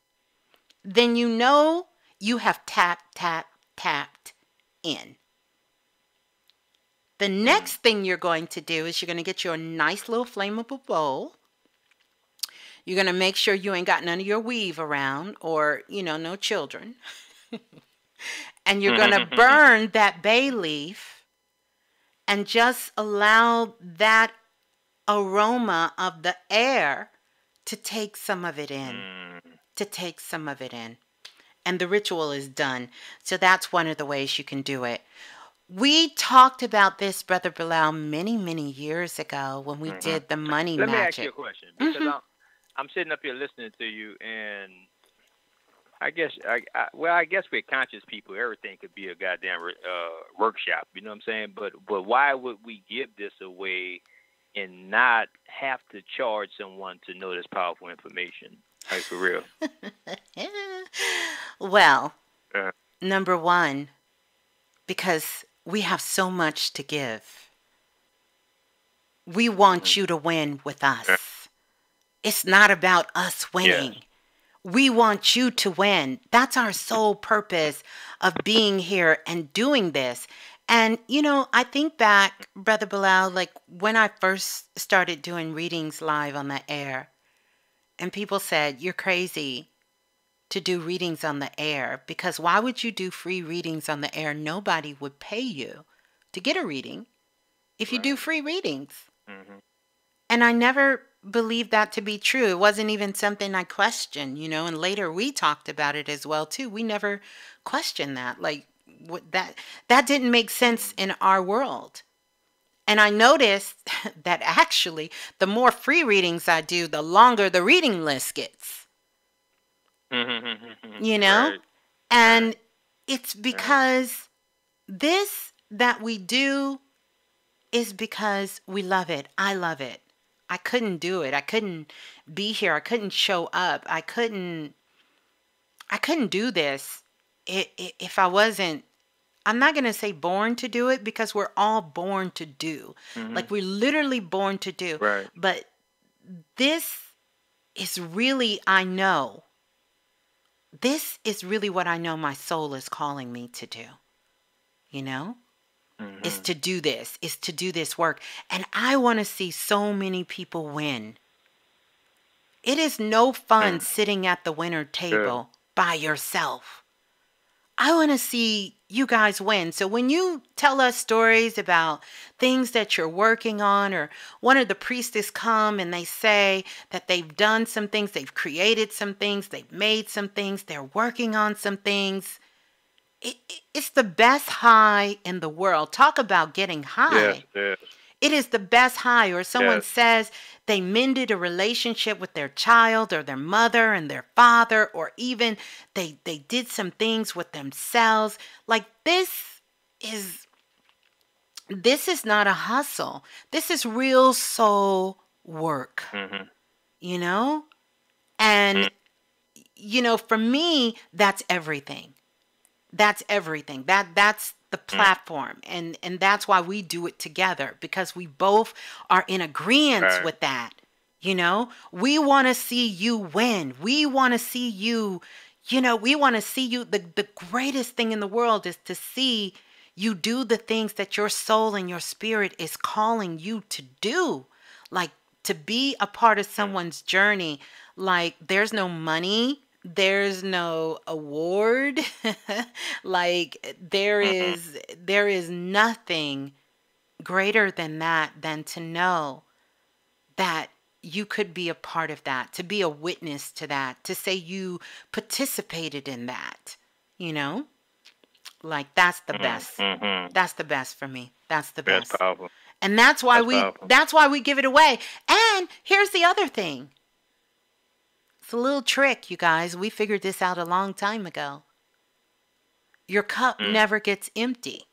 Then you know you have tapped, tapped, tapped in. The next thing you're going to do is you're going to get you a nice little flammable bowl. You're going to make sure you ain't got none of your weave around or, you know, no children. and you're going to burn that bay leaf and just allow that aroma of the air to take some of it in. Hmm. To take some of it in. And the ritual is done. So that's one of the ways you can do it. We talked about this, Brother Balah, many, many years ago when we did the money Let me ask you a question because I'm I'm sitting up here listening to you, and I guess I, I well I guess we're conscious people. Everything could be a goddamn uh, workshop. You know what I'm saying? But but why would we give this away and not have to charge someone to know this powerful information? Like for real. well, Uh, number one, because we have so much to give. We want mm-hmm. you to win with us. It's not about us winning. We want you to win. That's our sole purpose of being here and doing this. And, you know, I think back, Brother Balah, like when I first started doing readings live on the air, and people said, You're crazy to do readings on the air because why would you do free readings on the air? Nobody would pay you to get a reading if you do free readings. Mm-hmm. And I never believed that to be true. It wasn't even something I questioned, you know, and later we talked about it as well too. We never questioned that. Like what that that didn't make sense in our world. And I noticed that actually the more free readings I do, the longer the reading list gets. Mm-hmm, mm-hmm, mm-hmm. You know? Right. And it's because this that we do is because we love it. I love it. I couldn't do it. I couldn't be here. I couldn't show up. I couldn't I couldn't do this if I wasn't I'm not going to say born to do it because we're all born to do. Like we're literally born to do. Right. But this is really I know. This is really what I know my soul is calling me to do. You know? Is mm-hmm. to do this, is to do this work. And I want to see so many people win. It is no fun sitting at the winner table by yourself. I want to see you guys win. So when you tell us stories about things that you're working on, or one of the priestess come and they say that they've done some things, they've created some things, they've made some things, they're working on some things. It, it- it's the best high in the world. Talk about getting high. Yes, yes. It is the best high. Or someone Yes. says they mended a relationship with their child or their mother and their father, or even they they did some things with themselves. Like this is this is not a hustle. This is real soul work. Mm-hmm. You know? And mm. you know, for me, that's everything that's everything that that's the mm. platform and and that's why we do it together because we both are in agreement Right. with that you know? We want to see you win. We want to see you you know we want to see you the the greatest thing in the world is to see you do the things that your soul and your spirit is calling you to do like to be a part of mm. someone's journey. Like there's no money there's no award like there is there is nothing greater than that than to know that you could be a part of that to be a witness to that to say you participated in that you know like that's the best Mm-hmm. that's the best for me that's the That's best powerful. and that's why That's we powerful. that's why we give it away. And here's the other thing. It's a little trick, you guys. We figured this out a long time ago. Your cup Mm. never gets empty.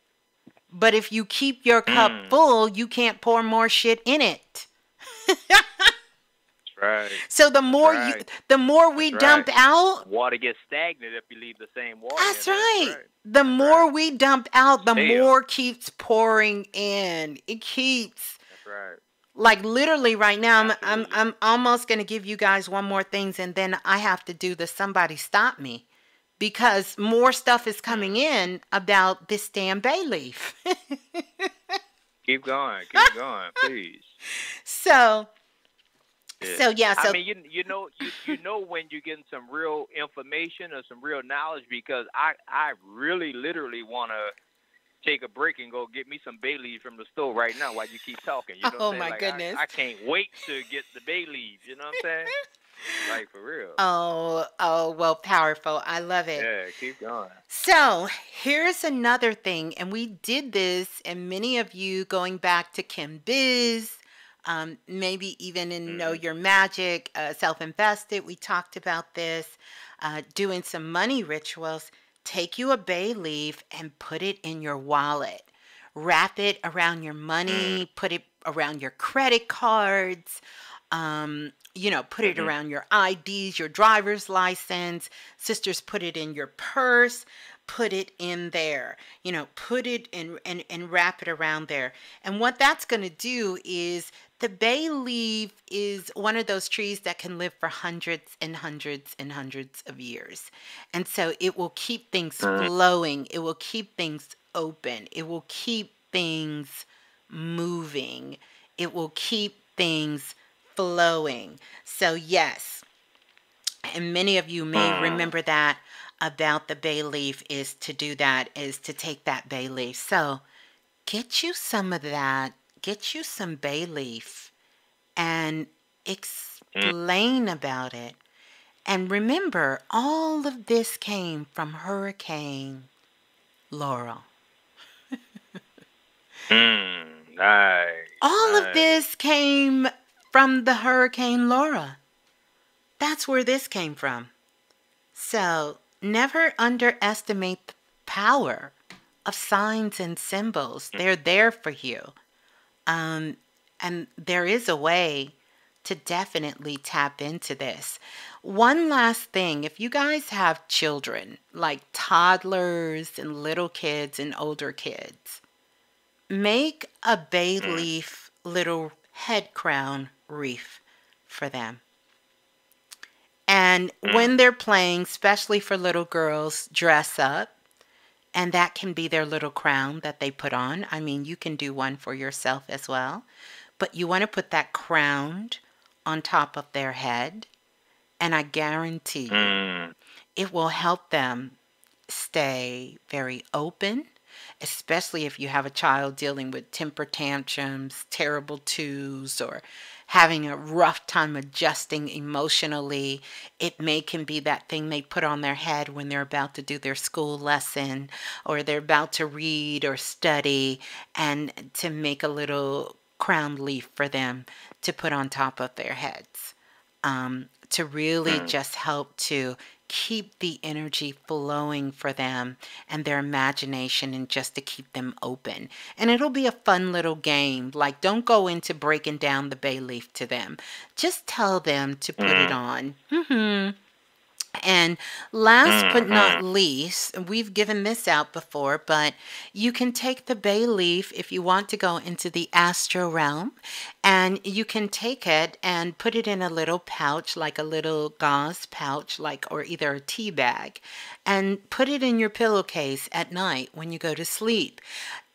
But if you keep your cup Mm. full, you can't pour more shit in it. That's right. So the more you the more we dump right. out, Water gets stagnant if you leave the same water. That's right. The more we dump out, the Damn. more keeps pouring in. It keeps That's right. Like literally right now I'm I'm I'm almost going to give you guys one more things and then I have to do the somebody stop me because more stuff is coming mm. in about this damn bay leaf. Keep going. Keep going, please. so Yeah. So, yeah, so- I mean, you you know you you know when you're getting some real information or some real knowledge because I I really literally want to take a break and go get me some bay leaves from the store right now while you keep talking. You know Oh, my Like, I- goodness. I, can't wait to get the bay leaves. You know what I'm saying? like for real. oh oh well powerful. I love it. Yeah, keep going. So here's another thing, and we did this, and many of you going back to Kim Biz, um, maybe even in Know Your Magic, uh, Self Invested, we talked about this, uh, doing some money rituals. Take you a bay leaf and put it in your wallet. Wrap it around your money, put it around your credit cards, um, you know, put it around your IDs, your driver's license. Sisters, put it in your purse, put it in there. You know, put it in and, and wrap it around there. And what that's going to do is the bay leaf is one of those trees that can live for hundreds and hundreds and hundreds of years. And so it will keep things mm. flowing, it will keep things open, it will keep things moving, it will keep things flowing. So, yes, and many of you may mm. remember that about the bay leaf is to do that, is to take that bay leaf. So, get you some of that, get you some bay leaf and explain about it. And remember, all of this came from Hurricane Laurel. Mm, nice. All nice. of this came from the Hurricane Laura. That's where this came from. So never underestimate the power of signs and symbols. They're there for you. Um, and there is a way to definitely tap into this. One last thing if you guys have children, like toddlers and little kids and older kids, make a bay leaf little head crown wreath for them. And when they're playing, especially for little girls, dress up. And that can be their little crown that they put on. I mean, you can do one for yourself as well. But you want to put that crown on top of their head. And I guarantee you, Mm, it will help them stay very open, especially if you have a child dealing with temper tantrums, terrible twos, or having a rough time adjusting emotionally. It may can be that thing they put on their head when they're about to do their school lesson or they're about to read or study and to make a little crown leaf for them to put on top of their heads um, to really just help to keep the energy flowing for them and their imagination and just to keep them open. And it'll be a fun little game. Like, don't go into breaking down the bay leaf to them, just tell them to put it on. hmm and last but not mm-hmm. least, we've given this out before, but you can take the bay leaf if you want to go into the astro realm, and you can take it and put it in a little pouch, like a little gauze pouch, like or either a tea bag, and put it in your pillowcase at night when you go to sleep.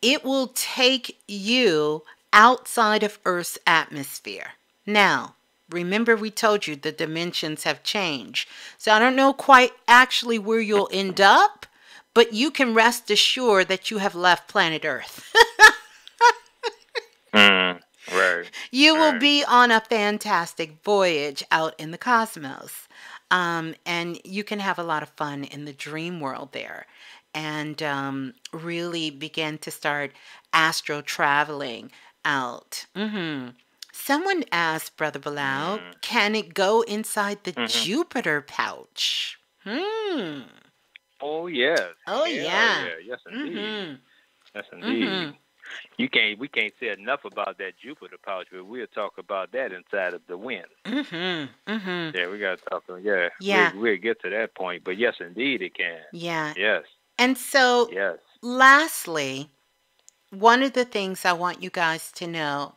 It will take you outside of Earth's atmosphere. Now, Remember, we told you the dimensions have changed. So I don't know quite actually where you'll end up, but you can rest assured that you have left planet Earth. mm, right. you will Right. be on a fantastic voyage out in the cosmos. Um, and you can have a lot of fun in the dream world there and um, really begin to start astro traveling out. hmm Someone asked Brother Balah, can it go inside the Jupiter pouch? Hmm. Oh yes. Oh, yeah. Yes, indeed. hmm Yes, indeed. Mhm. You can't. We can't say enough about that Jupiter pouch, but we'll talk about that inside of the wind. hmm hmm Yeah, we got to talk. Yeah. Yeah. We'll, we'll get to that point, but yes, indeed, it can. Yeah. Yes. And so Yes. Lastly, one of the things I want you guys to know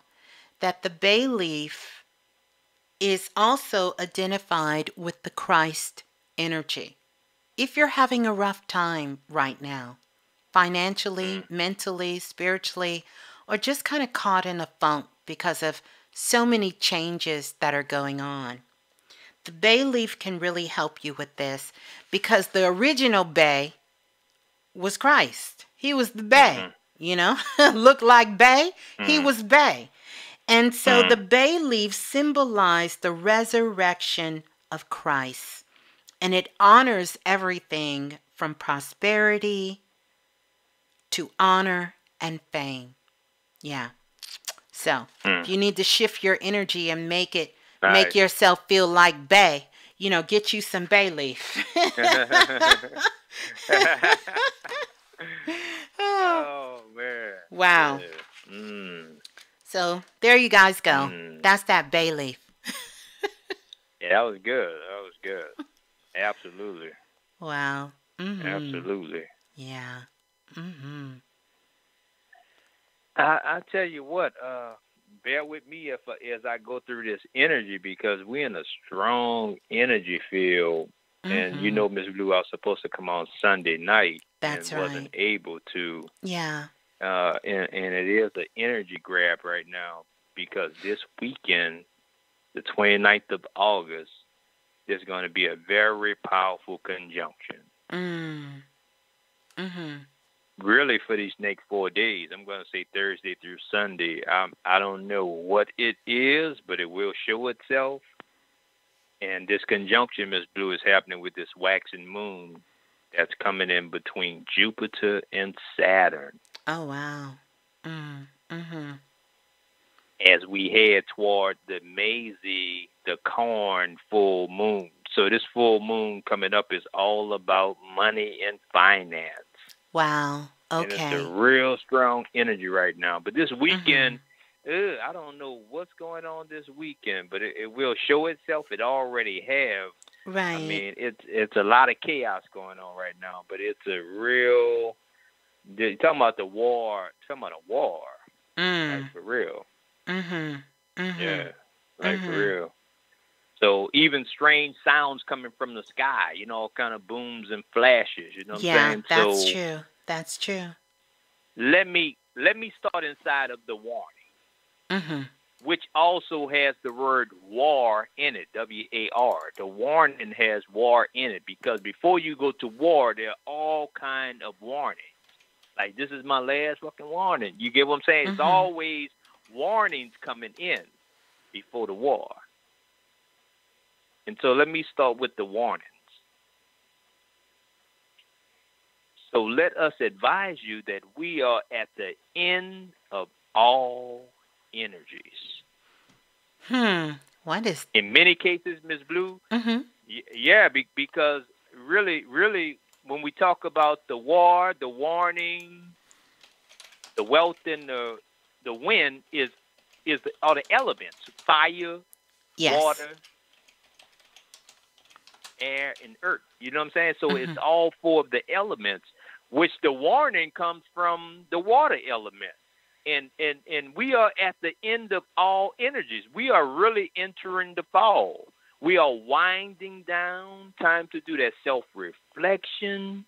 that the bay leaf is also identified with the Christ energy. If you're having a rough time right now, financially, mm. mentally, spiritually, or just kind of caught in a funk because of so many changes that are going on, the bay leaf can really help you with this because the original bay was Christ. He was the bay, mm-hmm. you know, looked like bay. He mm. was bay. And so the bay leaf symbolized the resurrection of Christ. And it honors everything from prosperity to honor and fame. Yeah. So if you need to shift your energy and make it make yourself feel like bay, you know, get you some bay leaf. oh man. Wow. Yeah. Mm. So there you guys go. Mm. That's that bay leaf. Yeah, that was good. That was good. Absolutely. Wow. hmm Absolutely. Yeah. hmm I I tell you what, uh, bear with me if as I go through this energy because we're in a strong energy field, and you Mhm. know, Miss Blue, I was supposed to come on Sunday night That's and wasn't right. able to. Yeah. Uh, and, and it is an energy grab right now because this weekend, the 29th of August, there's going to be a very powerful conjunction. Mm. hmm really for these next four days. I'm going to say Thursday through Sunday. I I don't know what it is, but it will show itself. And this conjunction, Miss Blue, is happening with this waxing moon that's coming in between Jupiter and Saturn Oh wow. Mm. Mm-hmm. as we head toward the Maisie, the corn full moon. So this full moon coming up is all about money and finance. Wow. And it's Okay. a real strong energy right now. But this weekend, ugh, I don't know what's going on this weekend, but it, it will show itself. It already have. Right. I mean, it's it's a lot of chaos going on right now, but it's a real. You're talking about the war. Talking about a war, mm. like for real. Mm-hmm. Mm-hmm. Yeah, like Mhm. for real. So even strange sounds coming from the sky, you know, all kind of booms and flashes. You know what Yeah, I'm saying? Yeah, that's so true. That's true. let me let me start inside of the warning. Mm-hmm. which also has the word war in it, W A R. The warning has war in it because before you go to war, there are all kind of warnings. Like this is my last fucking warning. You get what I'm saying? It's Mhm. always warnings coming in before the war. And so let me start with the warnings. So let us advise you that we are at the end of all energies. Hmm. What is? In many cases, Miss Blue, Mm-hmm. y- yeah, be- because really, really, when we talk about the war, the warning, the wealth, and the the wind is is the, are the elements: fire, Yes. water, air, and earth. You know what I'm saying? So it's Mhm. all four of the elements, which the warning comes from the water element. And, and and we are at the end of all energies. We are really entering the fall. We are winding down. Time to do that self reflection.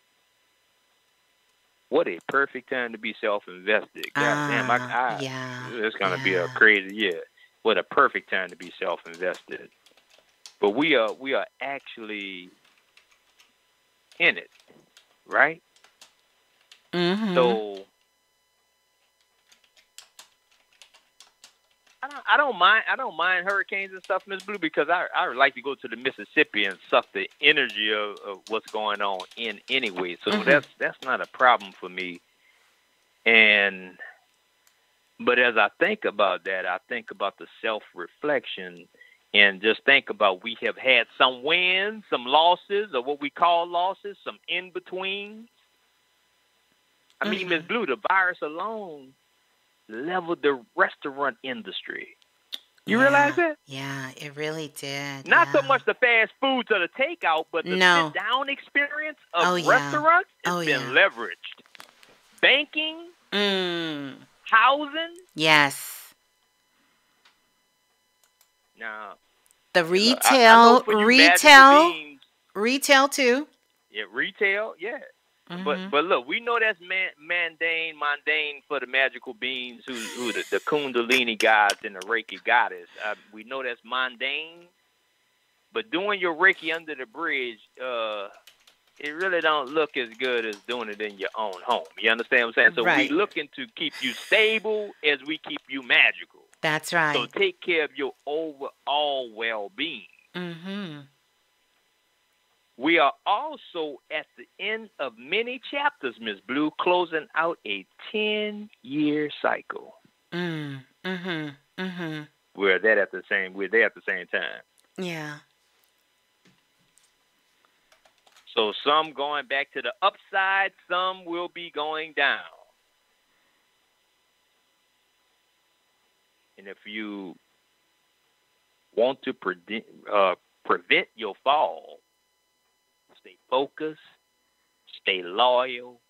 What a perfect time to be self invested. God damn, I, Ah, I, yeah. it's gonna be a crazy year. What a perfect time to be self invested. But we are we are actually in it, right? Mm-hmm. So I don't, I don't mind I don't mind hurricanes and stuff, Miss Blue, because I I would like to go to the Mississippi and suck the energy of, of what's going on in anyway. So Mhm. that's that's not a problem for me. And but as I think about that, I think about the self reflection and just think about we have had some wins, some losses, or what we call losses, some in betweens. I mean, Miss Blue, the virus alone leveled the restaurant industry. You realize that? Yeah, it really did. Not so much the fast foods or the takeout, but the No. sit down experience of Oh, yeah. restaurants has Oh, been yeah. leveraged. Banking, Mm. housing. Yes. Now, The I- I retail, for retail, retail too. yeah, retail, yeah. Mhm. But but look, we know that's man, mundane, mundane for the magical beings who who the, the Kundalini gods and the Reiki goddess. Uh, we know that's mundane. But doing your Reiki under the bridge, uh, it really don't look as good as doing it in your own home. You understand what I'm saying? So Right. we looking to keep you stable as we keep you magical. That's right. So take care of your overall well-being. mm-hmm. We are also at the end of many chapters, Miss Blue, closing out a 10 year cycle. Mm. Mm-hmm. Mm-hmm. We're that at the same we're there at the same time. Yeah. So some going back to the upside, some will be going down. And if you want to prevent, uh, prevent your fall, focused, stay loyal,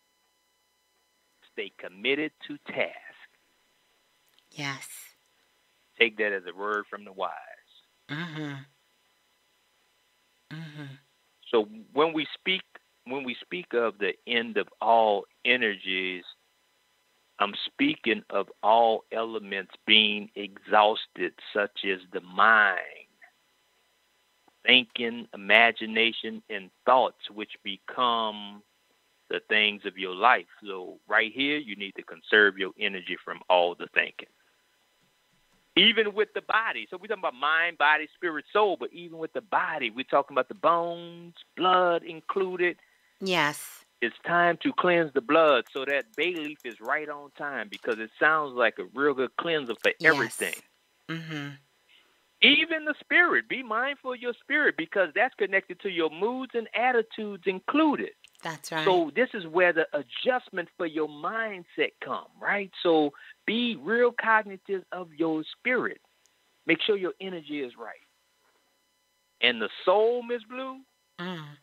stay committed to task. Yes. Take that as a word from the wise. Mm-hmm. Mm-hmm. So when we speak when we speak of the end of all energies, I'm speaking of all elements being exhausted, such as the mind, thinking, imagination, and thoughts, which become the things of your life. So right here, you need to conserve your energy from all the thinking. Even with the body. So we're talking about mind, body, spirit, soul, but even with the body, we're talking about the bones, blood included. Yes. It's time to cleanse the blood. So that bay leaf is right on time because it sounds like a real good cleanser for Yes. everything. Mm-hmm. Even the spirit. Be mindful of your spirit because that's connected to your moods and attitudes included. That's right. So this is where the adjustment for your mindset come, right? So be real cognitive of your spirit. Make sure your energy is right. And the soul, Miss Blue, Mm.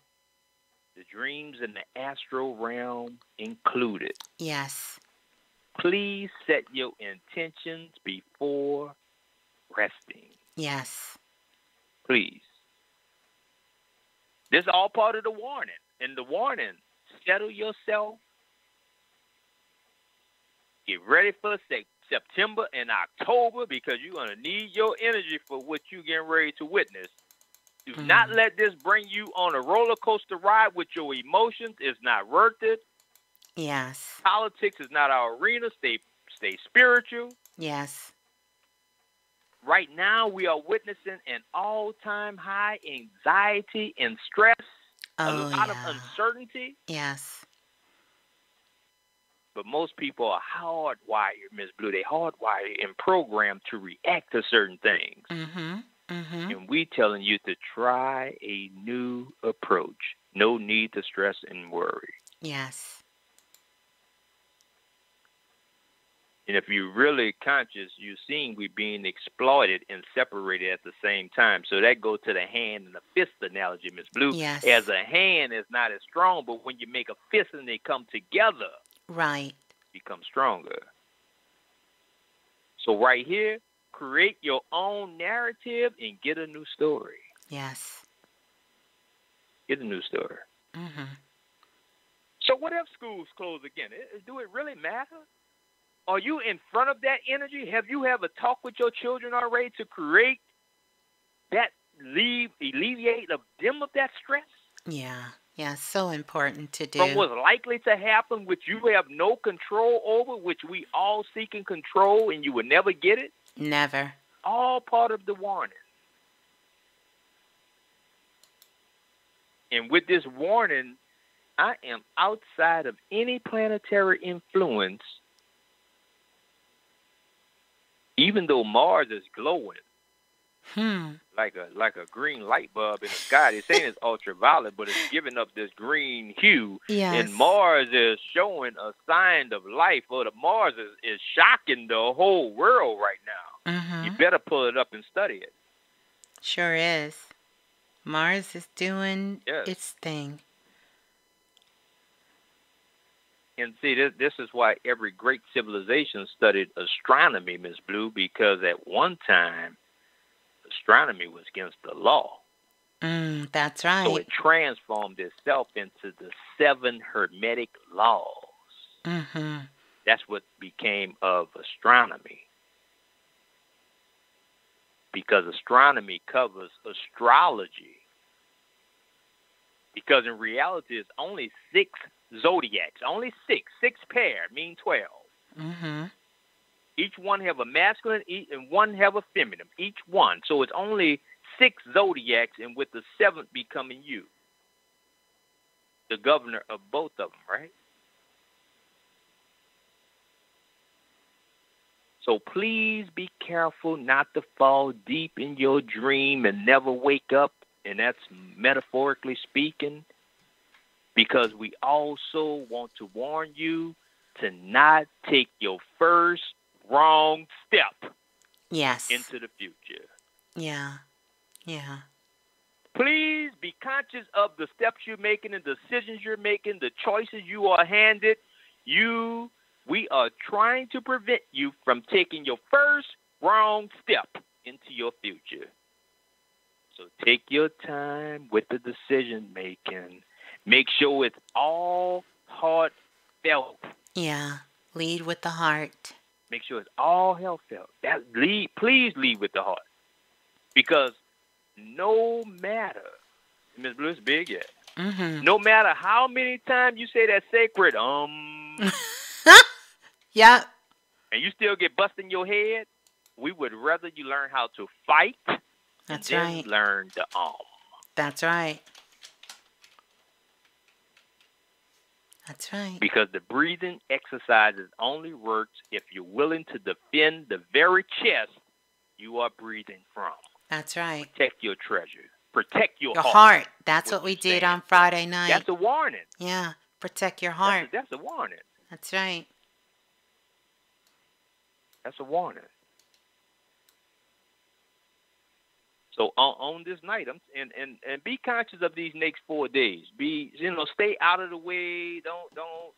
the dreams in the astral realm included. Yes. Please set your intentions before resting. Yes. Please. This is all part of the warning. And the warning, settle yourself. Get ready for September and October because you're going to need your energy for what you're getting ready to witness. Do mm. not let this bring you on a roller coaster ride with your emotions. It's not worth it. Yes. Politics is not our arena. Stay stay spiritual. Yes. Right now, we are witnessing an all time high anxiety and stress, a Oh, lot yeah. of uncertainty. Yes. But most people are hardwired, Miss Blue. They hardwired and programmed to react to certain things. Mm-hmm. Mm-hmm. And we telling you to try a new approach. No need to stress and worry. Yes. And if you're really conscious, you're seeing we're being exploited and separated at the same time. So that goes to the hand and the fist analogy, Miss Blue. Yes. As a hand is not as strong, but when you make a fist and they come together, Right. become stronger. So right here, create your own narrative and get a new story. Yes. Get a new story. Mm-hmm. So what if schools close again? Do it really matter? Are you in front of that energy? Have you have a talk with your children already to create that leave alleviate them of that stress Yeah. Yeah. So important to do. from what's likely to happen, which you have no control over, which we all seek in control, and you will never get it? Never. All part of the warning. And with this warning, I am outside of any planetary influence, even though Mars is glowing Hmm. like a like a green light bulb in the sky. They're saying it's ultraviolet, but it's giving up this green hue. Yes. And Mars is showing a sign of life, or the Mars is, is shocking the whole world right now. Mm-hmm. You better pull it up and study it. Sure is. Mars is doing Yes. its thing. And see, this, this is why every great civilization studied astronomy, Miss Blue, because at one time, astronomy was against the law. Mm, that's right. So it transformed itself into the seven hermetic laws. mm-hmm. That's what became of astronomy. Because astronomy covers astrology. Because in reality, it's only six zodiacs, only six, six pair, mean 12. Mm-hmm. Each one have a masculine and one have a feminine, each one. So it's only six zodiacs, and with the seventh becoming you, the governor of both of them, right? So please be careful not to fall deep in your dream and never wake up, and that's metaphorically speaking, because we also want to warn you to not take your first wrong step Yes. into the future. yeah. Yeah. Please be conscious of the steps you're making and decisions you're making, the choices you are handed. You, we are trying to prevent you from taking your first wrong step into your future. So take your time with the decision making. Make sure it's all heartfelt. Yeah. Lead with the heart. Make sure it's all heartfelt. That lead, please lead with the heart, because no matter, Miss Blue, it's big, yet. Mm-hmm. No matter how many times you say that sacred um, yeah, and you still get busted in your head, we would rather you learn how to fight That's right. learn the um. That's right. That's right. Because the breathing exercises only works if you're willing to defend the very chest you are breathing from. That's right. Protect your treasure. Protect your, Your heart. heart. That's what what we did on Friday night. That's a warning. yeah. Protect your That's heart. a, that's a warning. That's right. That's a warning. So on, on this night, I'm and, and and be conscious of these next four days. Be you know, stay out of the way. Don't don't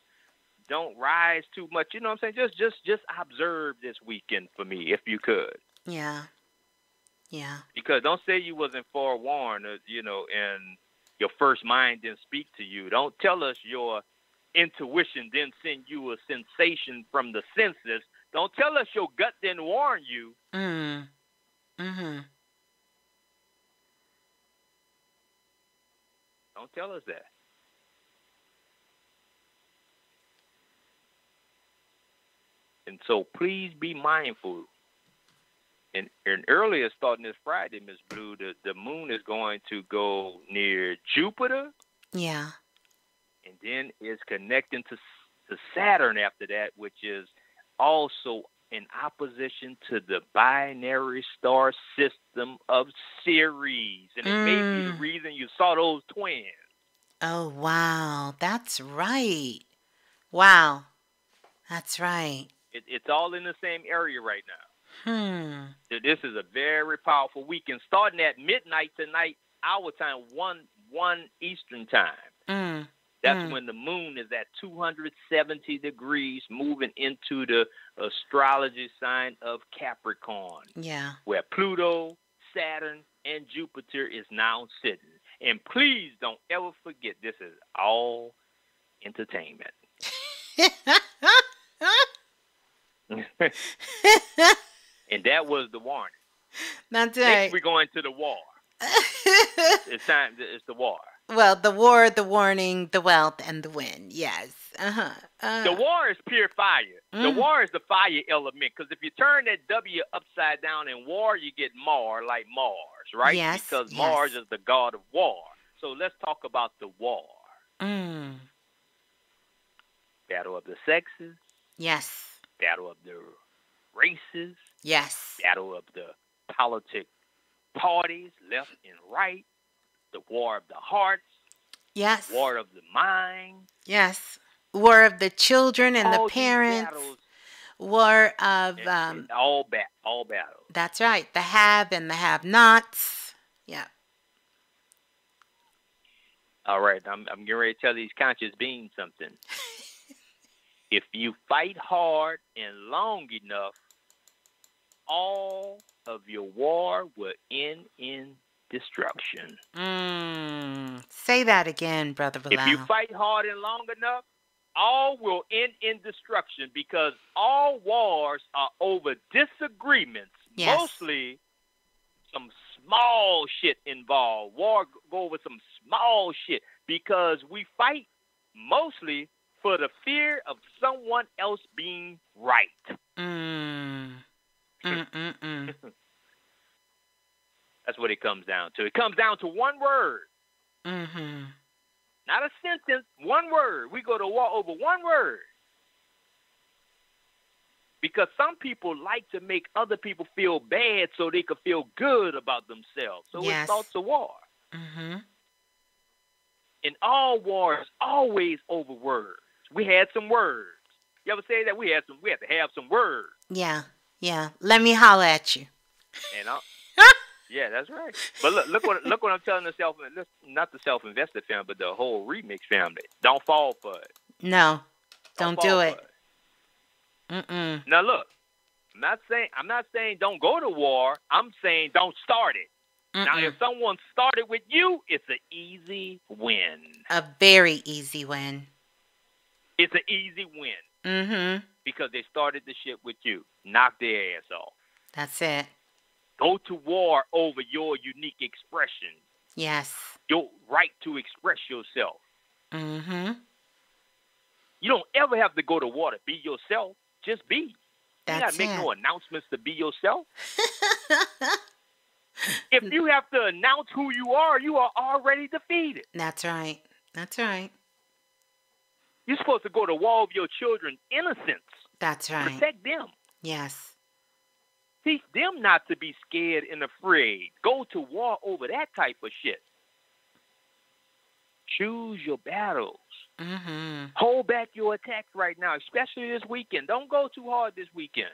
don't rise too much. You know what I'm saying? Just just just observe this weekend for me, if you could. Yeah. Yeah. Because don't say you wasn't forewarned, uh, you know, and your first mind didn't speak to you. Don't tell us your intuition didn't send you a sensation from the senses. Don't tell us your gut didn't warn you. Mm. Mm-hmm. Don't tell us that. And so please be mindful. And, and earlier, starting this Friday, Miss Blue, the, the moon is going to go near Jupiter, Yeah. and then it's connecting to, to Saturn after that, which is also in opposition to the binary star system of Sirius. And it may be the Mm. reason you saw those twins. Oh, wow. That's right. Wow. That's right. It, it's all in the same area right now. Hmm. So this is a very powerful weekend, starting at midnight tonight, our time, one one Eastern time. Mm. That's Mm. when the moon is at 270 degrees, moving into the astrology sign of Capricorn, Yeah. where Pluto, Saturn, and Jupiter is now sitting. And please don't ever forget, this is all entertainment. and that was the warning. That's Next, we're going to the war. It's time. It's the war. Well, the war, the warning, the wealth, and the win. Yes. Uh-huh. Uh, The war is pure fire. The Mm. war is the fire element. Because if you turn that W upside down in war, you get Mar, like Mars, right? Yes, Because yes. Mars is the god of war. So let's talk about the war. Mm. Battle of the sexes, Yes. battle of the races, Yes. battle of the politic parties, left and right, the war of the hearts, Yes. war of the mind. Yes. War of the children and all the parents. battles, War of and- um. and all bat, all battles. That's right. The have and the have-nots. Yeah. All right, I'm I'm getting ready to tell these conscious beings something. if you fight hard and long enough, all of your war will end in destruction. Mm. Say that again, brother Balah. If you fight hard and long enough, all will end in destruction because all wars are over disagreements. Yes. Mostly some small shit involved. War go over some small shit because we fight mostly for the fear of someone else being right. Mm. Mm-mm-mm. That's what it comes down to. It comes down to one word, Mm-hmm. not a sentence, one word. We go to war over one word. Because some people like to make other people feel bad so they could feel good about themselves. So Yes. it's thoughts of war. Mm-hmm. In all wars, always over words. We had some words. You ever say that? We had some we had to have some words. Yeah. Yeah. Let me holler at you. And I, yeah, that's right. But look, look what look what I'm telling the self not the self invested family, but the whole remix family. Don't fall for it. No. Don't fall do for it. Mm-mm. Now look, I'm not saying I'm not saying don't go to war. I'm saying don't start it. Now Mm-mm. if someone started with you, it's an easy win. A very easy win. It's an easy win Mm-hmm. because they started the shit with you. Knock their ass off. That's it. Go to war over your unique expression. Yes. your right to express yourself. Mm-hmm. You don't ever have to go to war to be yourself. Just be. You That's gotta make it. no announcements to be yourself. if you have to announce who you are, you are already defeated. That's right. That's right. You're supposed to go to war with your children's innocence. That's right. Protect them. Yes. Teach them not to be scared and afraid. Go to war over that type of shit. Choose your battles. Mm-hmm. Hold back your attacks right now, especially this weekend. Don't go too hard this weekend.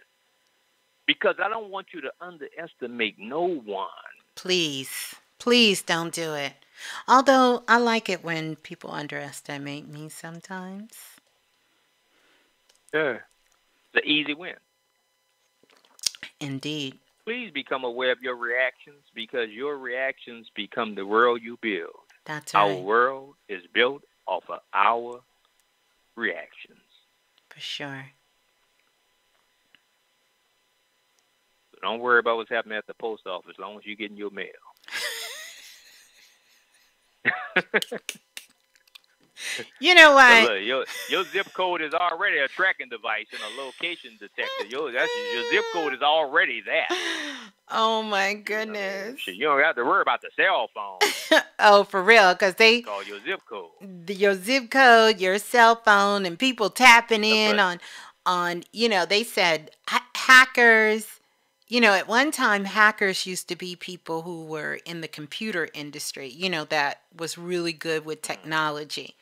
Because I don't want you to underestimate no one. Please. Please don't do it. Although I like it when people underestimate me sometimes. Yeah. the easy win. Indeed. Please become aware of your reactions because your reactions become the world you build. That's right. Our world is built off of our reactions. For sure. So don't worry about what's happening at the post office as long as you're getting your mail. You know what? look, your, your zip code is already a tracking device and a location detector. Your, that's, your zip code is already that. Oh my goodness. Shit, you don't have to worry about the cell phone. oh, for real? Because they, Call your zip code. the- your zip code, your cell phone, and people tapping in right. on, on. You know, they said ha- hackers. You know, at one time, hackers used to be people who were in the computer industry. You know, that was really good with mm-hmm. technology.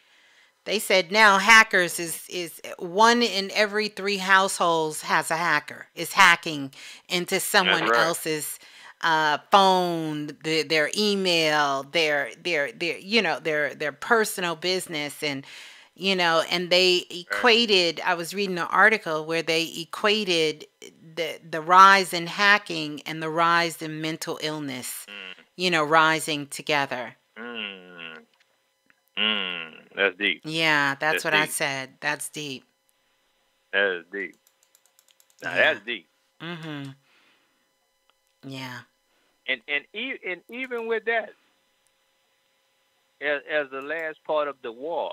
They said now hackers is is one in every three households has a hacker. Is hacking into someone right. else's uh, phone, the, their email, their their their you know their their personal business, and you know, and they equated. I was reading an article where they equated the the rise in hacking and the rise in mental illness. You know, rising together. Mm. Mm. That's deep. Yeah, that's, That's what I deep. said. That's deep. That is deep. Now Yeah. that's deep. Mhm. Yeah. And and e- and even with that, as as the last part of the war,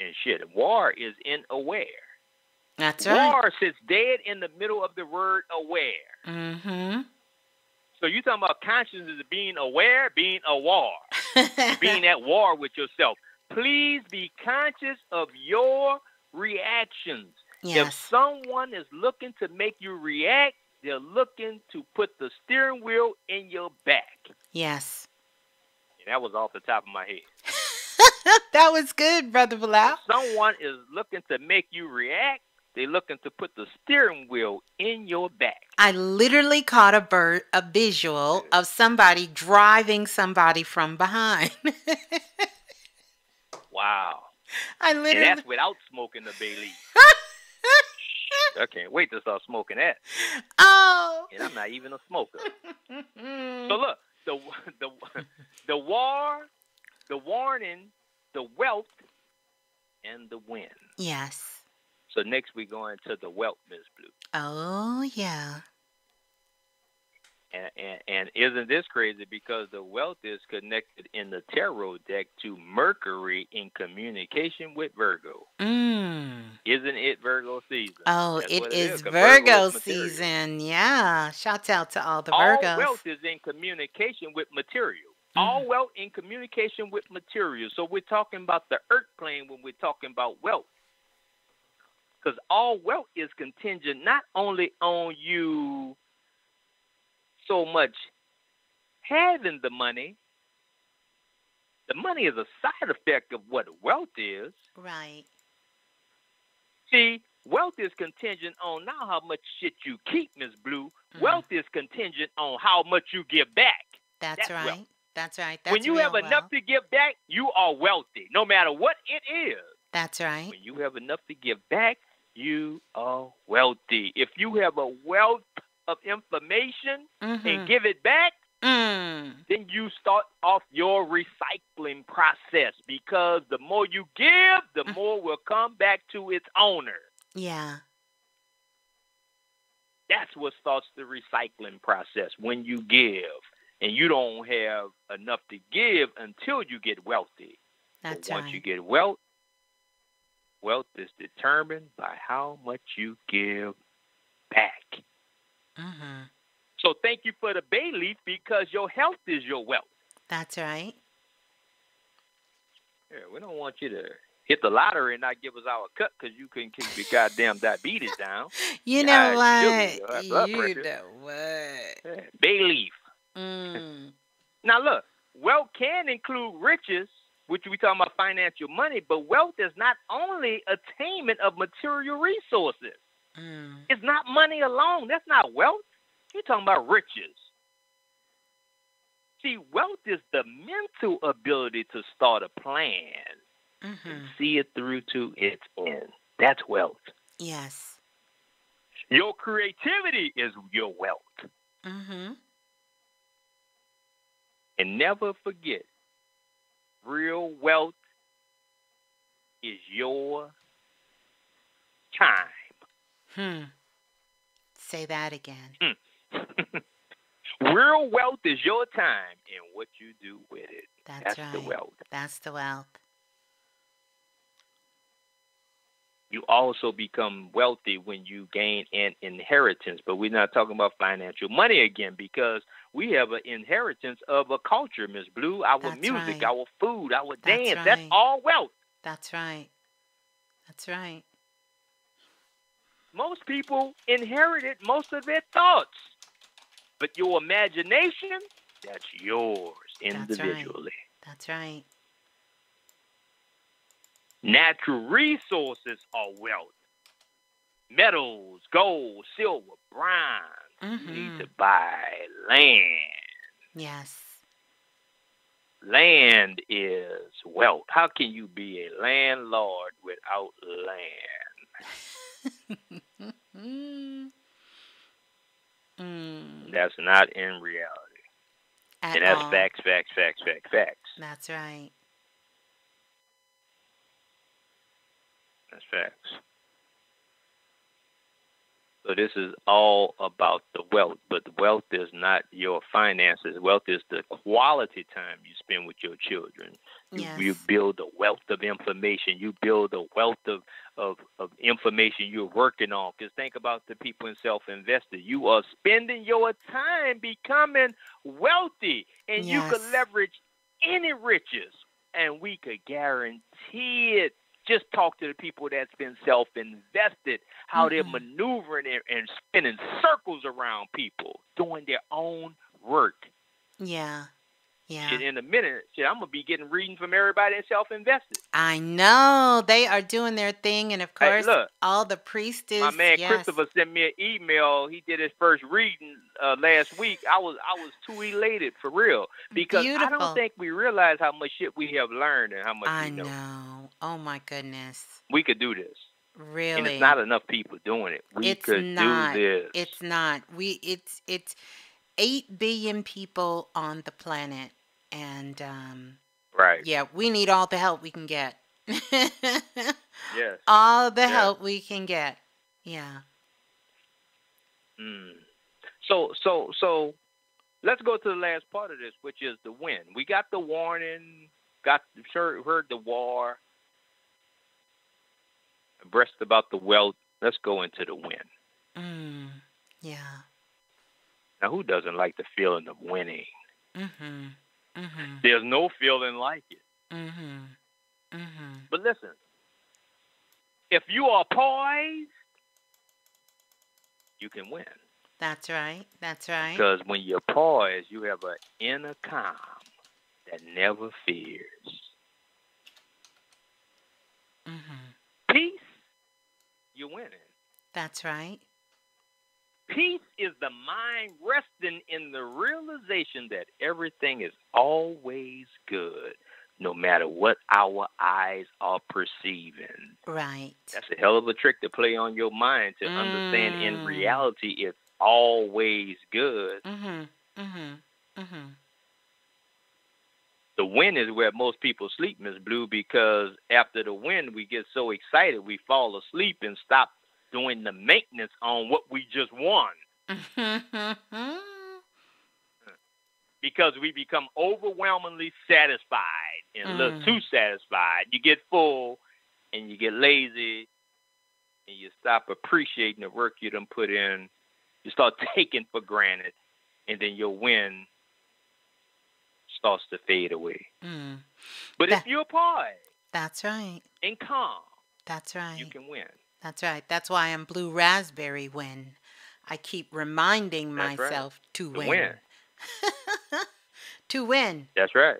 and shit, war is in aware. That's right. War sits dead in the middle of the word aware. Mhm. So you talking about consciousness is being aware, being a war, being at war with yourself. Please be conscious of your reactions. Yes. If someone is looking to make you react, they're looking to put the steering wheel in your back. Yes. And that was off the top of my head. that was good, brother Balah. Someone is looking to make you react, they're looking to put the steering wheel in your back. I literally caught a bird, a visual of somebody driving somebody from behind. Wow. I And literally. that's without smoking the Bailey. I can't wait to start smoking that. oh. And I'm not even a smoker. So look, the the the war, the warning, the wealth, and the win. Yes. So next we go into the wealth, Miss Blue. Oh yeah. And, and and isn't this crazy? Because the wealth is connected in the tarot deck to Mercury in communication with Virgo. Mm. Isn't it Virgo season? Oh, That's it is Virgo is material. season. Yeah. Shout out to all the All Virgos. wealth is in communication with material. Mm-hmm. All wealth in communication with material. So we're talking about the earth plane when we're talking about wealth. Because all wealth is contingent not only on you so much having the money, the money is a side effect of what wealth is. Right. See, wealth is contingent on not how much shit you keep, Miss Blue. Mm. Wealth is contingent on how much you give back. That's, That's right. wealth. That's right. That's when you have enough wealth. to give back, you are wealthy, no matter what it is. That's right. When you have enough to give back, you are wealthy. If you have a wealth of information Mhm. and give it back, Mm. then you start off your recycling process because the more you give, the Mm. more will come back to its owner. Yeah. That's what starts the recycling process when you give and you don't have enough to give until you get wealthy. That's but once right. you get wealth, wealth is determined by how much you give back. Mm-hmm. So thank you for the bay leaf because your health is your wealth. That's right. Yeah, we don't want you to hit the lottery and not give us our cut because you couldn't keep your goddamn diabetes down. You know what? You know what? Bay leaf. Mm. Now look, wealth can include riches, which we talking about financial money, but wealth is not only attainment of material resources. Mm. It's not money alone. That's not wealth. You're talking about riches. See, wealth is the mental ability to start a plan Mm-hmm. and see it through to its end. That's wealth. Yes. Your creativity is your wealth. Mm-hmm. And never forget, real wealth is your time. Hmm. Say that again. Real wealth is your time and what you do with it. That's, That's right. the wealth. That's the wealth. You also become wealthy when you gain an inheritance, but we're not talking about financial money again because we have an inheritance of a culture, Miss Blue, our That's music, right. our food, our That's dance. That's all wealth. That's right. That's right. Most people inherited most of their thoughts, but your imagination, that's yours That's right. individually. That's right. Natural resources are wealth. Metals, gold, silver, bronze. You need to buy land. Yes. Land is wealth. How can you be a landlord without land? Mm. Mm. That's not in reality. At and that's all. facts, facts, facts, facts, facts. That's right. That's facts. So this is all about the wealth, but the wealth is not your finances. Wealth is the quality time you spend with your children. You, Yes. you build a wealth of information. You build a wealth of, of, of information you're working on. Because think about the people in self-invested. You are spending your time becoming wealthy, and you could Yes. leverage any riches, and we could guarantee it. Just talk to the people that's been self-invested, how they're Mhm. maneuvering and, and spinning circles around people, doing their own work. Yeah. Yeah. Shit, in a minute, shit, I'm gonna be getting reading from everybody that's self-invested. I know they are doing their thing, and of Hey, course, look. all the priestess. My man yes. Christopher sent me an email. He did his first reading uh, last week. I was I was too elated for real because I don't think we realize how much shit we have learned and how much I we know. know. Oh my goodness. We could do this, Really. and it's not enough people doing it. We It's could not. do this. It's not. We. It's. It's. Eight billion people on the planet, and um, right. yeah, we need all the help we can get. Yes. all the Yeah. help we can get. Yeah. Mm. So so so let's go to the last part of this, which is the win. We got the warning, got heard, heard the war, abreast about the wealth. Let's go into the win. Mm. Yeah. Now, who doesn't like the feeling of winning? Mhm. Mhm. There's no feeling like it. Mhm. Mhm. But listen, if you are poised, you can win. That's right. That's right. Because when you're poised, you have an inner calm that never fears. Mhm. Peace, you're winning. That's right. Peace is the mind resting in the realization that everything is always good, no matter what our eyes are perceiving. Right. That's a hell of a trick to play on your mind to understand in Mm. reality it's always good. Mhm. Mhm. Mhm. The wind is where most people sleep, Miss Blue, because after the wind, we get so excited we fall asleep and stop doing the maintenance on what we just won. because we become overwhelmingly satisfied and a little Mm. too satisfied. You get full and you get lazy and you stop appreciating the work you done put in. You start taking for granted and then your win starts to fade away. Mm. But if you're poised That's right. and calm, That's right. you can win. That's right. That's why I'm blue raspberry when I keep reminding That's right. myself to To win. win. to win. That's right.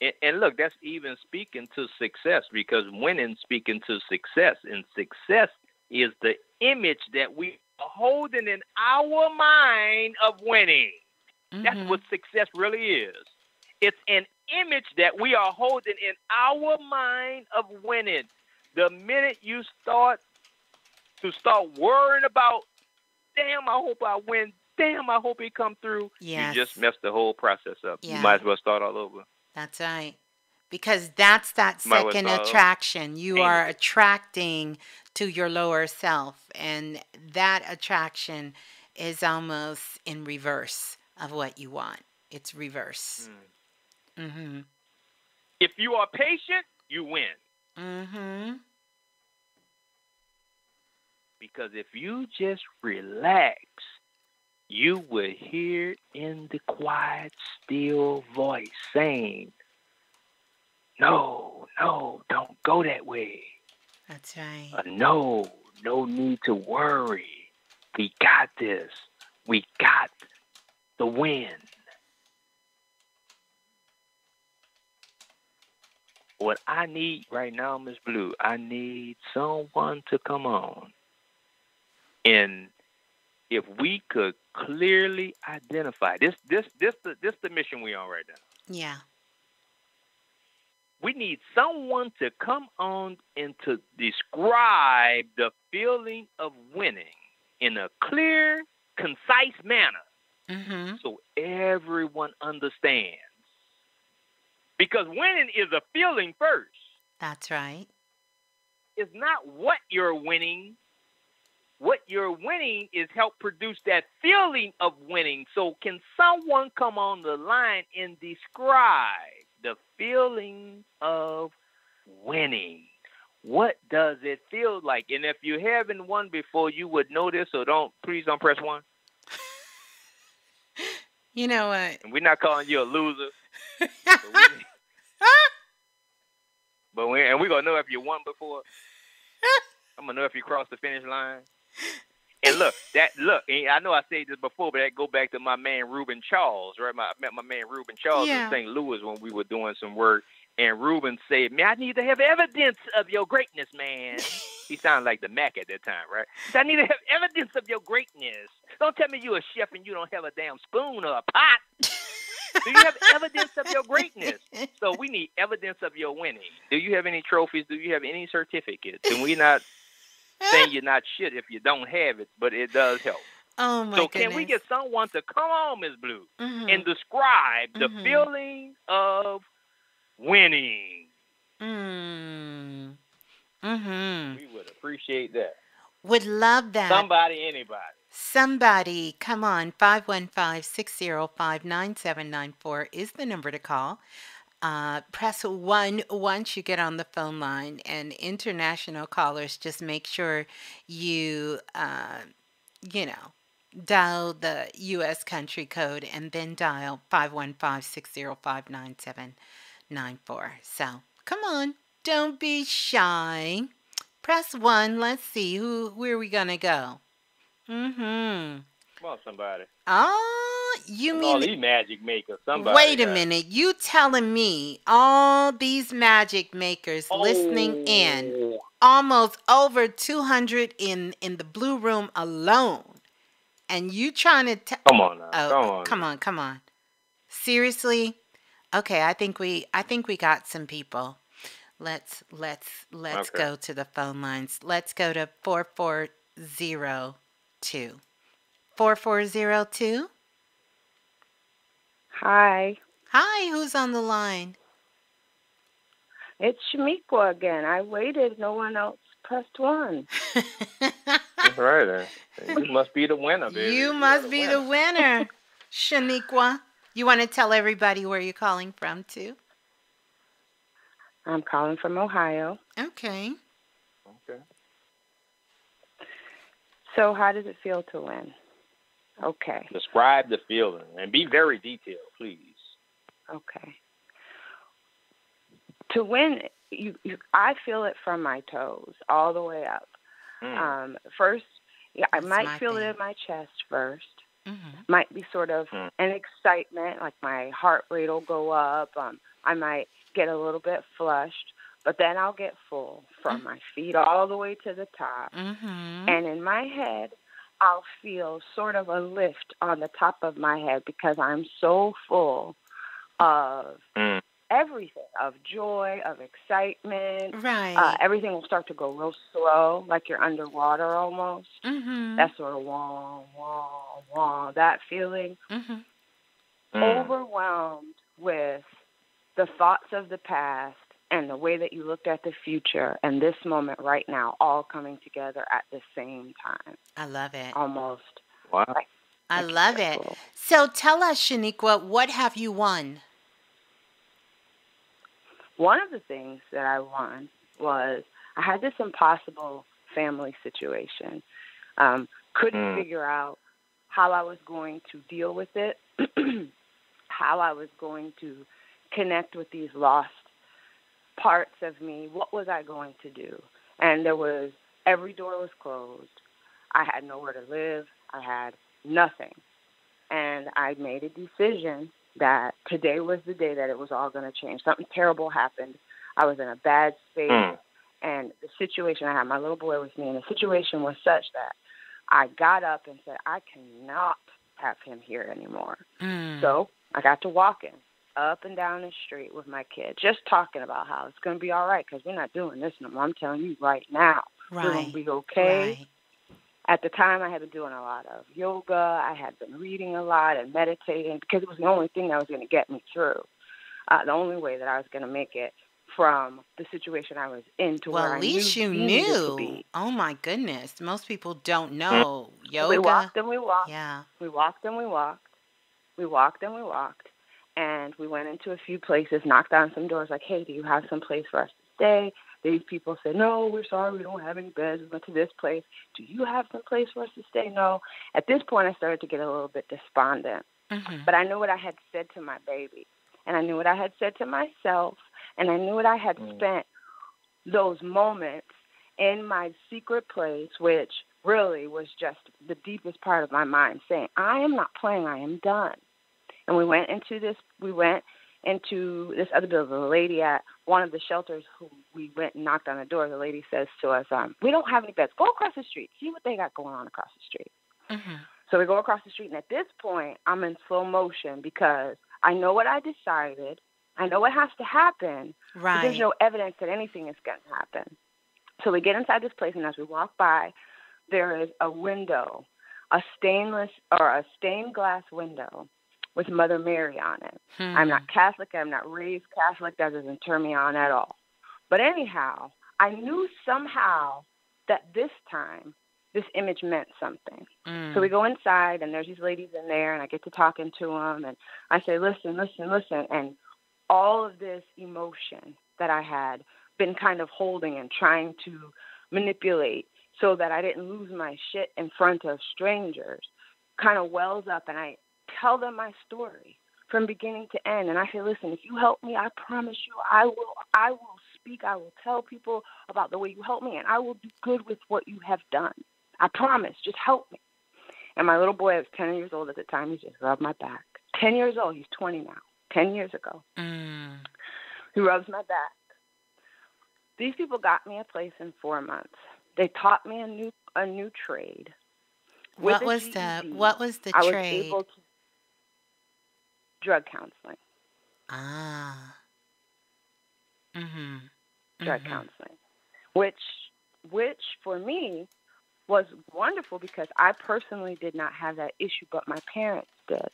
And, and look, that's even speaking to success because winning speaking to success, and success is the image that we are holding in our mind of winning. That's Mhm. what success really is. It's an image that we are holding in our mind of winning. The minute you start to start worrying about, damn, I hope I win. Damn, I hope it come through. Yes. You just messed the whole process up. Yeah. You might as well start all over. That's right. Because that's that well second attraction. You are attracting to your lower self. And that attraction is almost in reverse of what you want. It's reverse. Mm-hmm. If you are patient, you win. Mm-hmm. Because if you just relax, you will hear in the quiet, still voice saying, No, no, don't go that way. That's right. Uh, no, no need to worry. We got this. We got the win. What I need right now, Miss Blue, I need someone to come on. And if we could clearly identify this this this the this the mission we on right now. Yeah. we need someone to come on and to describe the feeling of winning in a clear, concise manner Mm-hmm. so everyone understands. Because winning is a feeling first. That's right. It's not what you're winning. What you're winning is help produce that feeling of winning. So, can someone come on the line and describe the feeling of winning? What does it feel like? And if you haven't won before, you would know this. So, don't please don't press one. You know what? And we're not calling you a loser. But we, but we and we're gonna know if you won before. I'm gonna know if you crossed the finish line. And look, that look, and I know I said this before, but that go back to my man Ruben Charles, right? My, I met my man Ruben Charles Yeah. in St. Louis when we were doing some work, and Ruben said, "Man, I need to have evidence of your greatness, man." he sounded like the Mac at that time, right? I need to have evidence of your greatness. Don't tell me you're a chef and you don't have a damn spoon or a pot. Do you have evidence of your greatness? So we need evidence of your winning. Do you have any trophies? Do you have any certificates? And we're not saying you're not shit if you don't have it, but it does help. Oh my so goodness. can we get someone to come on, Miss Blue, Mhm. and describe the Mhm. feeling of winning? Mm. Mm-hmm. We would appreciate that. Would love that. Somebody, anybody. Somebody, come on, 515 605 9794 is the number to call. Uh, press 1 once you get on the phone line, and international callers, just make sure you, uh, you know, dial the U.S. country code and then dial 515 605 9794. So, come on, don't be shy. Press 1. Let's see, who, where are we going to go? Mm-hmm. Come on, somebody. Oh, you Come mean these magic makers. Somebody. Wait a minute. You telling me all these magic makers listening in, Oh, almost over 200 in in the blue room alone. And you trying to tell Come on now. Oh, come on. come on, come on. Seriously? Okay, I think we I think we got some people. Let's let's let's Okay. go to the phone lines. Let's go to 4402. 4402? Hi, Hi, who's on the line? it's Shaniqua again. I waited. No one else pressed one. That's right. You must be the winner, baby. You must be the winner. Shaniqua, you want to tell everybody where you're calling from, too? I'm calling from Ohio. Okay. Okay. So, how does it feel to win? Okay. Describe the feeling and be very detailed, please. Okay. To win, you, you I feel it from my toes all the way up. Mm. Um, first, yeah, I That's might my feel it in my chest first. Mm-hmm. Might be sort of Mm. an excitement, like my heart rate will go up. Um, I might get a little bit flushed, but then I'll get full from my feet all the way to the top. Mm-hmm. And in my head, I'll feel sort of a lift on the top of my head because I'm so full of Mm. everything of joy, of excitement. Right. Uh, everything will start to go real slow, like you're underwater almost. mm-hmm. That sort of wah, wah, wah, that feeling. mm-hmm. Mm. Overwhelmed with the thoughts of the past and the way that you looked at the future and this moment right now all coming together at the same time. I love it. Almost. Wow. I like love it. cool. So tell us, Shaniqua, what have you won? One of the things that I won was I had this impossible family situation. Um, couldn't Mm. figure out how I was going to deal with it, how I was going to connect with these lost parts of me. What was I going to do? And there was every door was closed. I had nowhere to live. I had nothing. And I made a decision that today was the day that it was all going to change. Something terrible happened. I was in a bad space. Mm. And the situation I had, my little boy with me, and the situation was such that I got up and said, I cannot have him here anymore. Mm. So I got to walking up and down the street with my kid, just talking about how it's going to be all right because we're not doing this no more. I'm telling you right now, we're going to be okay. Right. At the time, I had been doing a lot of yoga. I had been reading a lot and meditating because it was the only thing that was going to get me through. Uh, the only way that I was going to make it from the situation I was in to Well, where at I least knew you knew. Oh my goodness. Most people don't know yoga. We walked and we walked. Yeah. We walked and we walked. We walked and we walked. And we went into a few places, knocked on some doors like, hey, do you have some place for us to stay? These people said, no, we're sorry, we don't have any beds. We went to this place. Do you have some place for us to stay? No. At this point, I started to get a little bit despondent. Mm-hmm. But I knew what I had said to my baby, and I knew what I had said to myself, and I knew what I had Mm. spent those moments in my secret place, which really was just the deepest part of my mind, saying, I am not playing, I am done. And we went into this, we went into this other building. The lady at one of the shelters who we went and knocked on the door, the lady says to us, um, We don't have any beds. Go across the street, see what they got going on across the street. Mm-hmm. So we go across the street, and at this point, I'm in slow motion because I know what I decided. I know what has to happen, Right. there's no evidence that anything is going to happen. So we get inside this place, and as we walk by, there is a window, a stainless or a stained glass window with Mother Mary on it. Hmm. I'm not Catholic. I'm not raised Catholic. That doesn't turn me on at all. But anyhow, I knew somehow that this time this image meant something. Mm. So we go inside, and there's these ladies in there, and I get to talking to them, and I say, "Listen, listen, listen," and all of this emotion that I had been kind of holding and trying to manipulate so that I didn't lose my shit in front of strangers kind of wells up, and I tell them my story from beginning to end, and I say, "Listen, if you help me, I promise you, I will, I will speak, I will tell people about the way you helped me, and I will do good with what you have done." I promise. Just help me. And my little boy was 10 years old at the time. He just rubbed my back. 10 years old. He's 20 now. 10 years ago. Mm. He rubs my back. These people got me a place in four months. They taught me a new a new trade. With What was the what was the I was trade? able to drug counseling. ah. Mm-hmm. drug Mhm. counseling, which which for me was wonderful because I personally did not have that issue, but my parents did.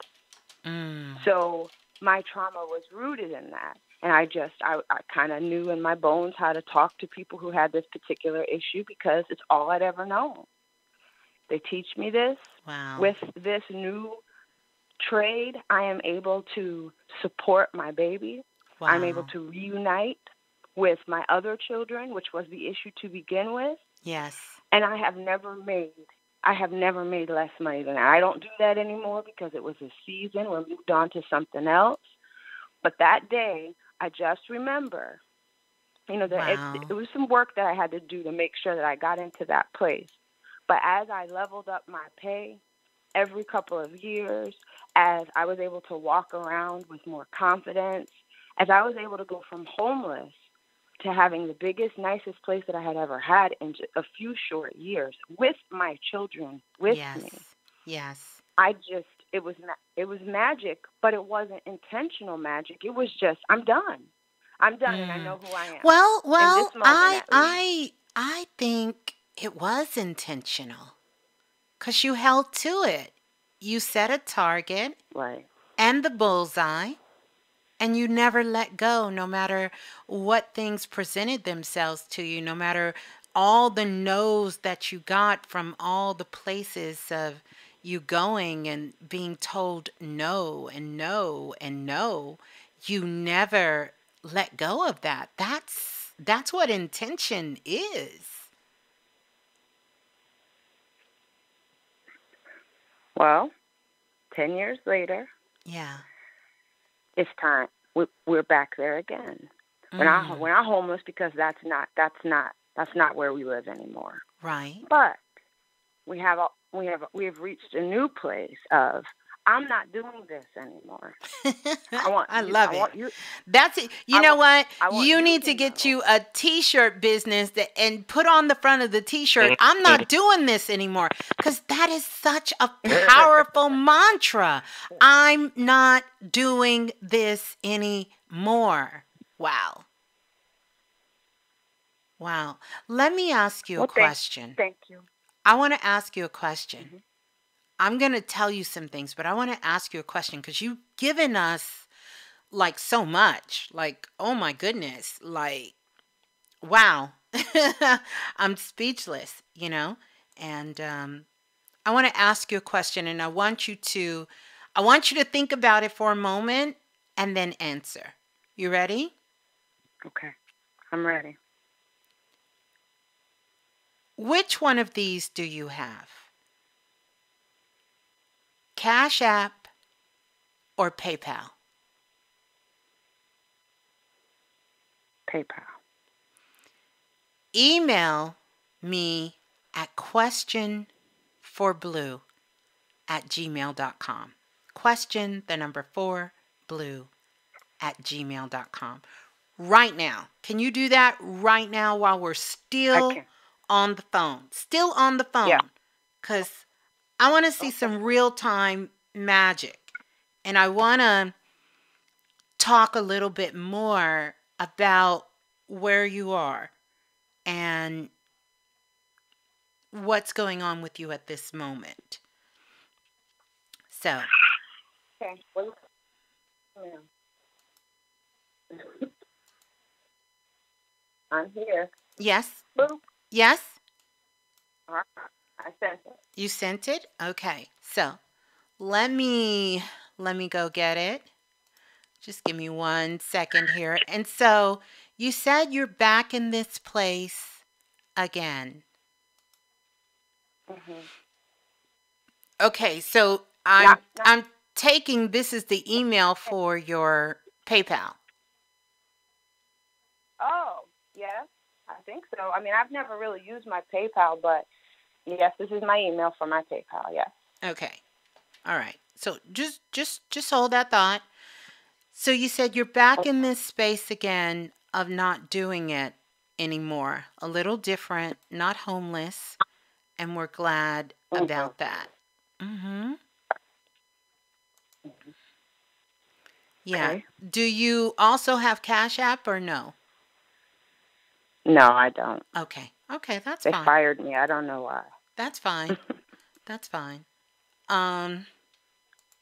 Mm. So my trauma was rooted in that. And I just, I, I kind of knew in my bones how to talk to people who had this particular issue because it's all I'd ever known. They teach me this Wow. with this new trade, I am able to support my baby. I'm able to reunite with my other children, which was the issue to begin with. Yes. And I have never made I have never made less money than that. I don't do that anymore because it was a season. We moved on to something else. But that day, I just remember, you know, that Wow. it, it was some work that I had to do to make sure that I got into that place. But as I leveled up my pay every couple of years, as I was able to walk around with more confidence, as I was able to go from homeless to having the biggest, nicest place that I had ever had in a few short years with my children with yes. me. Yes. I just it was ma- it was magic, but it wasn't intentional magic. It was just I'm done. I'm done, and I know who I am. Mm. Well, well, moment, I. I I think it was intentional. Cuz you held to it. You set a target right. and the bullseye and you never let go no matter what things presented themselves to you, no matter all the no's that you got from all the places of you going and being told no and no and no, you never let go of that. That's that's what intention is. Well, ten years later, Yeah. it's time. We, we're back there again. We're not Mm. we're not homeless because that's not that's not that's not where we live anymore. Right. But we have we have we have reached a new place of I'm not doing this anymore. I want I you- love I it. want you- That's it. You I know want- what? You need to get you a t-shirt business that, and put on the front of the t-shirt, I'm not doing this anymore. Because that is such a powerful mantra. I'm not doing this anymore. Wow. Wow. Let me ask you Well, a thank- question. Thank you. I want to ask you a question. Mm-hmm. I'm going to tell you some things, but I want to ask you a question because you've given us like so much. Like, oh my goodness. Like, wow. I'm speechless, you know? And um, I want to ask you a question and I want you to I want you to think about it for a moment and then answer. You ready? Okay. I'm ready. Which one of these do you have? Cash App or PayPal? PayPal. Email me at question for blue at gmail.com. Question the number four blue at gmail.com. Right now. Can you do that right now while we're still on the phone? Still on the phone. Yeah. Because I want to see some real time magic. And I want to talk a little bit more about where you are and what's going on with you at this moment. So, Okay. Well, ma'am. I'm here. yes, Boop. yes, All right. I sent it. you sent it. Okay, so let me let me go get it. Just give me one second here. And so you said you're back in this place again. Mhm. Okay, so I'm Not- not- I'm taking this is the email for your PayPal. Oh, yes. I think so. I mean, I've never really used my PayPal, but yes, this is my email for my PayPal. Yes. Okay. All right. So just just just hold that thought. So you said you're back in this space again of not doing it anymore. A little different, not homeless, and we're glad about that. mm-hmm Yeah. Okay. Do you also have Cash App or no? No, I don't. Okay. Okay, that's fine. They fine. fired me. I don't know why. That's fine. That's fine. Um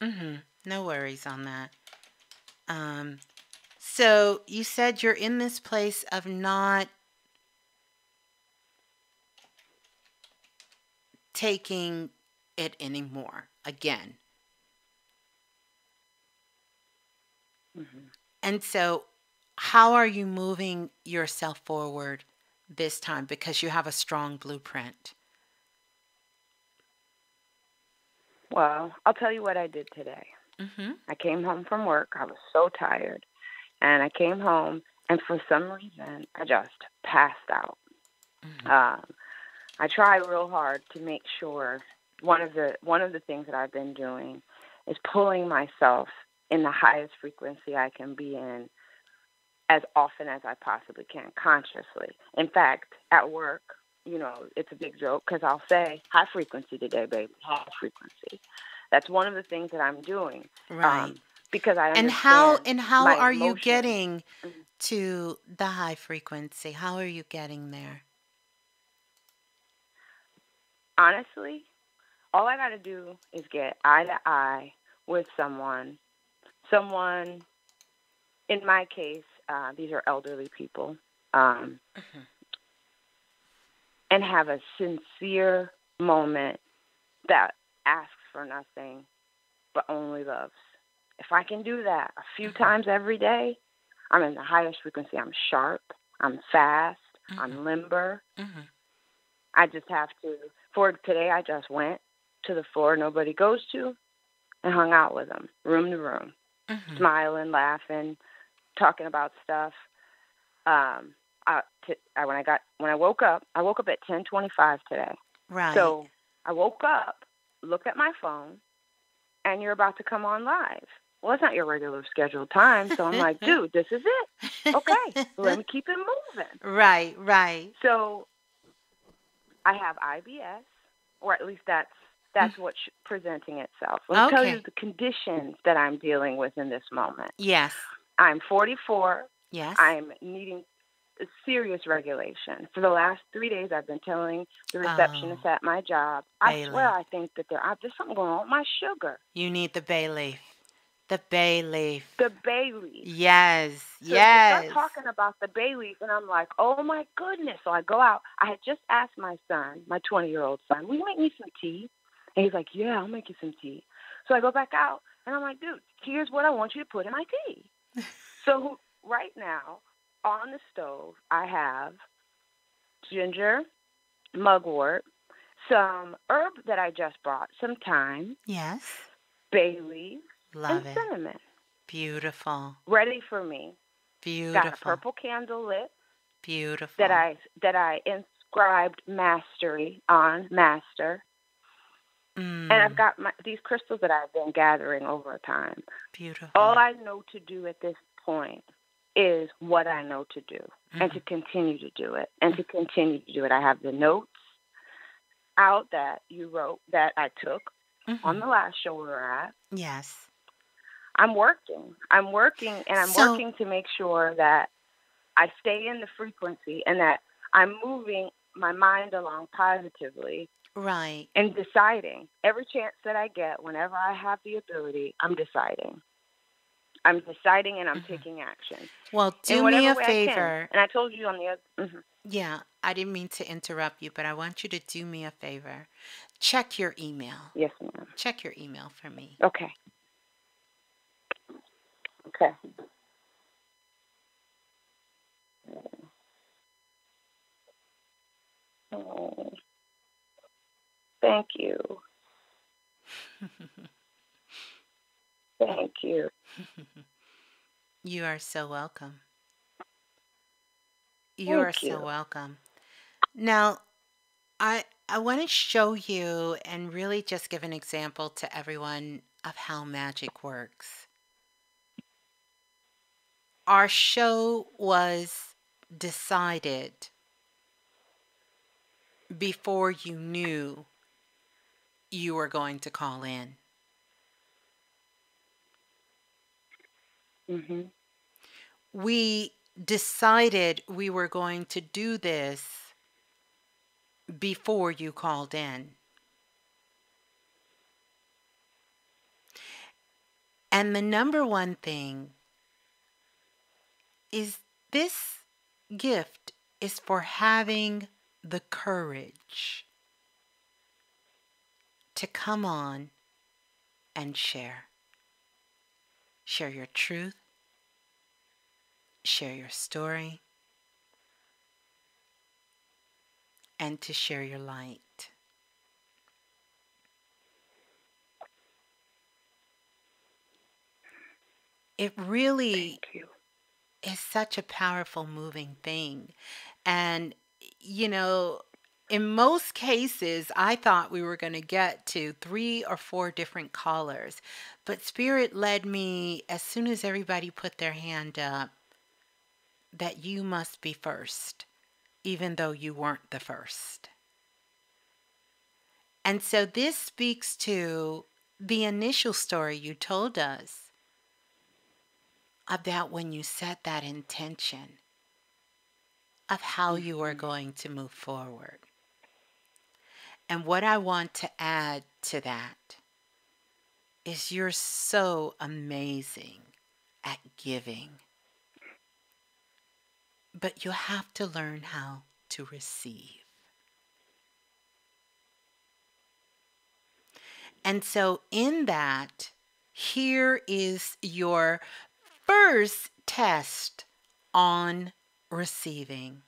mm-hmm. No worries on that. Um so you said you're in this place of not taking it anymore again. And so, how are you moving yourself forward this time? Because you have a strong blueprint. Well, I'll tell you what I did today. Mm-hmm. I came home from work. I was so tired. And I came home, and for some reason, I just passed out. Um, I try real hard to make sure one of the one of the things that I've been doing is pulling myself in the highest frequency I can be in as often as I possibly can consciously. In fact, at work, you know, it's a big joke because I'll say high frequency today, baby, high frequency. That's one of the things that I'm doing. Right. Um, because I and how and how are you getting Mhm. to the high frequency? How are you getting there? honestly, all I got to do is get eye to eye with someone. Someone, in my case, uh, these are elderly people, um, and have a sincere moment that asks for nothing but only loves. If I can do that a few times every day, I'm in the highest frequency. I'm sharp. I'm fast. I'm limber. Mhm. I just have to. For today, I just went to the floor nobody goes to and hung out with them, room to room, Mhm. smiling, laughing, talking about stuff. Um, I, t- I when I got when I woke up, I woke up at 10:25 today. Right. So I woke up, looked at my phone, and you're about to come on live. Well, it's not your regular scheduled time, so I'm like, dude, this is it. Okay, let me keep it moving. right, right. So I have IBS, or at least that's that's what's presenting itself. Let me tell you the conditions that I'm dealing with in this moment. Yes. I'm 44. Yes. I'm needing serious regulation. For the last three days, I've been telling the oh. receptionist at my job. I Oh. Bailey. swear, I think that there, I, there's something going on with my sugar. You need the bay leaf. The bay leaf. The bay leaf. Yes. So yes. start talking about the bay leaf, and I'm like, oh my goodness. So I go out. I had just asked my son, my 20 year old son, will you make me some tea? And he's like, yeah, I'll make you some tea. So I go back out, and I'm like, dude, here's what I want you to put in my tea. so right now, on the stove, I have ginger, mugwort, some herb that I just bought, some thyme, yes. bay leaf, Love and it. cinnamon, Beautiful. ready for me. Beautiful. Got a purple candle lit Beautiful. that I that I inscribed mastery on master, Mm, and I've got my, these crystals that I've been gathering over time. beautiful. All I know to do at this point is what I know to do, and Mm-hmm. to continue to do it, and to continue to do it. I have the notes out that you wrote that I took Mhm. on the last show we were at. Yes. I'm working. I'm working and I'm So- working to make sure that I stay in the frequency and that I'm moving my mind along positively Right. and deciding every chance that I get, whenever I have the ability, I'm deciding. I'm deciding and I'm taking action. Well, Mm-hmm. do me a way I favor. And I told you on the other. mhm. Yeah, I didn't mean to interrupt you, but I want you to do me a favor. Check your email. Yes, ma'am. Check your email for me. Okay. Okay. Oh, thank you. Thank you. You are so welcome. You are Thank so welcome. Now, I I want to show you and really just give an example to everyone of how magic works. Our show was decided before you knew you were going to call in. hmm we decided we were going to do this before you called in. And the number one thing is this gift is for having the courage to come on and share. Share your truth, share your story and to share your light. It really is such a powerful, moving thing. And, you know, in most cases, I thought we were going to get to three or four different callers, but Spirit led me as soon as everybody put their hand up that you must be first, even though you weren't the first. And so this speaks to the initial story you told us about when you set that intention of how you are mm-hmm. going to move forward. And what I want to add to that is you're so amazing at giving. But you have to learn how to receive. And so, in that, here is your first test on receiving.